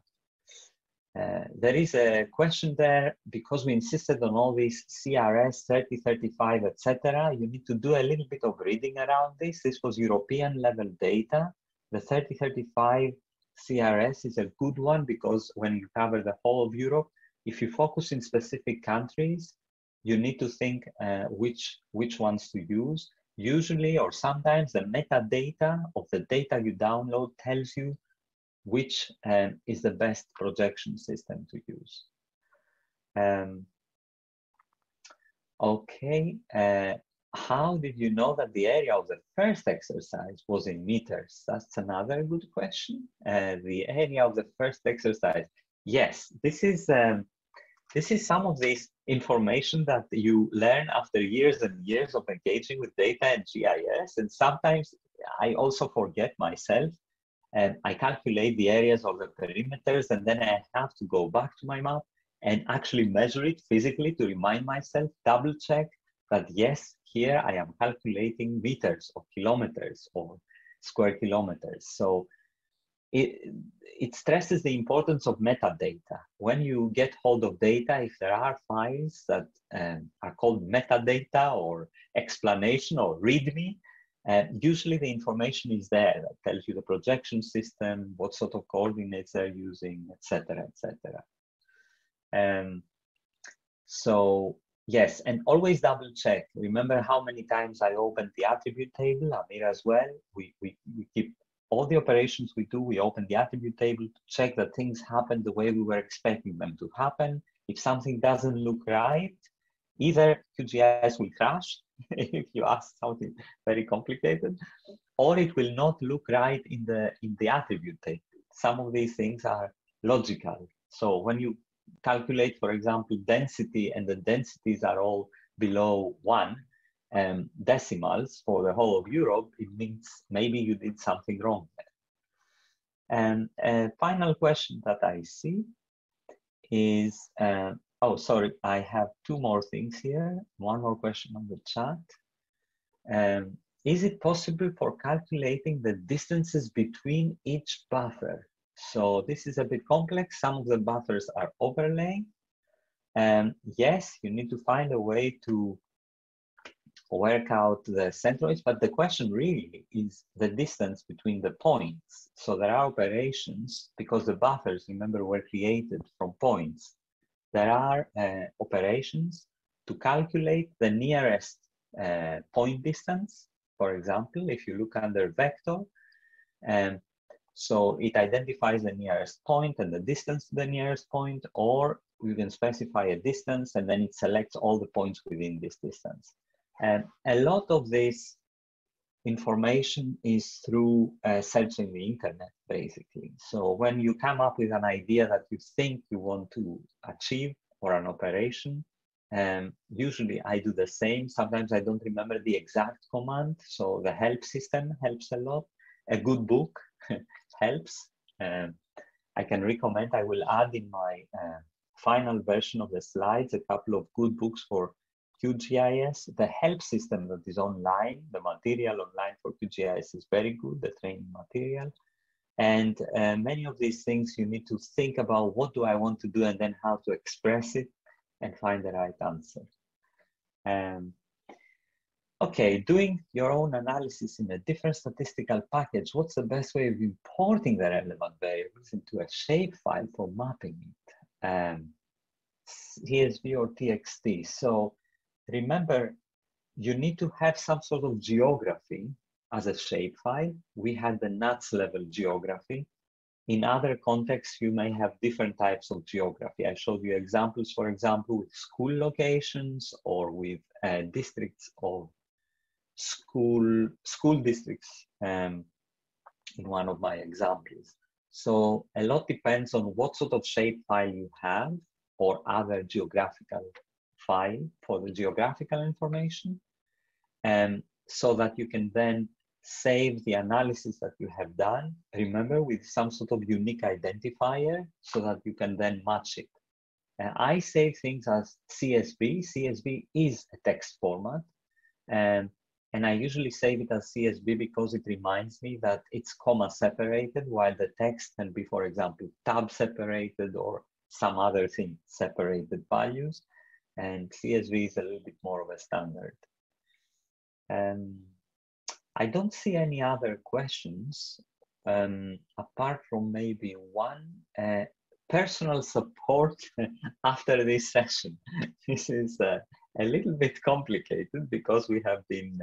Uh, there is a question there because we insisted on all these CRS 3035, etc. You need to do a little bit of reading around this. This was European level data. The 3035 CRS is a good one because when you cover the whole of Europe, if you focus in specific countries, you need to think uh, which which ones to use. usually or sometimes the metadata of the data you download tells you which um, is the best projection system to use. Um, okay, uh, how did you know that the area of the first exercise was in meters? That's another good question. Uh, the area of the first exercise. Yes, this is um, this is some of this information that you learn after years and years of engaging with data and GIS. And sometimes I also forget myself and I calculate the areas of the perimeters and then I have to go back to my map and actually measure it physically to remind myself, double check that yes, here I am calculating meters or kilometers or square kilometers. So it, it stresses the importance of metadata. When you get hold of data, if there are files that um, are called metadata or explanation or README, uh, usually the information is there that tells you the projection system, what sort of coordinates they're using, etc., etc. Um, so yes, and always double check. Remember how many times I opened the attribute table, Amir as well. We, we, we keep all the operations we do, we open the attribute table to check that things happen the way we were expecting them to happen. If something doesn't look right, either QGIS will crash [LAUGHS] if you ask something very complicated, or it will not look right in the in the attribute table. Some of these things are logical. So when you calculate, for example, density and the densities are all below one, um, decimals for the whole of Europe, it means maybe you did something wrong there. And a final question that I see is, uh, oh, sorry, I have two more things here. One more question on the chat. Um, is it possible for calculating the distances between each buffer? So this is a bit complex. Some of the buffers are overlaying. And yes, you need to find a way to work out the centroids, but the question really is the distance between the points. So there are operations, because the buffers, remember, were created from points. There are uh, operations to calculate the nearest uh, point distance. For example, if you look under vector, um, so it identifies the nearest point and the distance to the nearest point, or you can specify a distance and then it selects all the points within this distance. And a lot of this information is through uh, searching the internet, basically. So when you come up with an idea that you think you want to achieve or an operation, um, usually I do the same. Sometimes I don't remember the exact command, so the help system helps a lot. A good book [LAUGHS] helps. Um, I can recommend, I will add in my uh, final version of the slides a couple of good books for QGIS, the help system that is online, the material online for QGIS is very good, the training material. And uh, many of these things you need to think about what do I want to do and then how to express it and find the right answer. Um, okay, doing your own analysis in a different statistical package, what's the best way of importing the relevant variables into a shapefile for mapping it? Um, CSV or TXT. So remember, you need to have some sort of geography as a shapefile. We had the NUTS level geography. In other contexts, you may have different types of geography. I showed you examples, for example, with school locations or with uh, districts of school, school districts um, in one of my examples. So a lot depends on what sort of shapefile you have or other geographical file for the geographical information and so that you can then save the analysis that you have done, remember, with some sort of unique identifier so that you can then match it. And I save things as CSV. CSV is a text format. And, and I usually save it as CSV because it reminds me that it's comma separated while the text can be, for example, tab separated or some other thing separated values and CSV is a little bit more of a standard. Um, I don't see any other questions um, apart from maybe one uh, personal support [LAUGHS] after this session. [LAUGHS] this is uh, a little bit complicated because we have been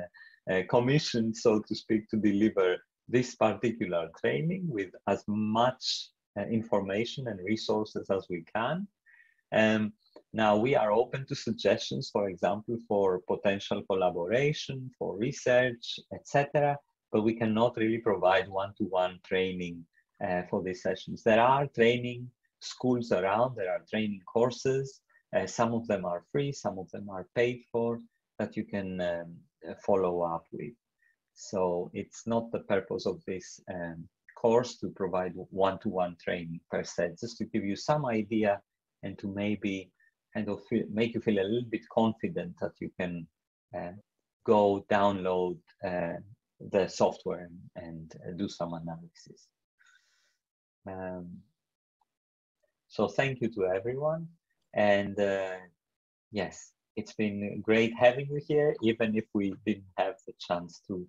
uh, commissioned, so to speak, to deliver this particular training with as much uh, information and resources as we can. Um, now we are open to suggestions, for example, for potential collaboration, for research, etc. But we cannot really provide one-to-one training uh, for these sessions. There are training schools around, there are training courses. Uh, some of them are free, some of them are paid for that you can um, follow up with. So it's not the purpose of this um, course to provide one-to-one training per se, just to give you some idea and to maybe kind of feel, make you feel a little bit confident that you can uh, go download uh, the software and, and uh, do some analysis. Um, so thank you to everyone. And uh, yes, it's been great having you here, even if we didn't have the chance to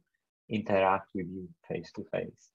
interact with you face to face.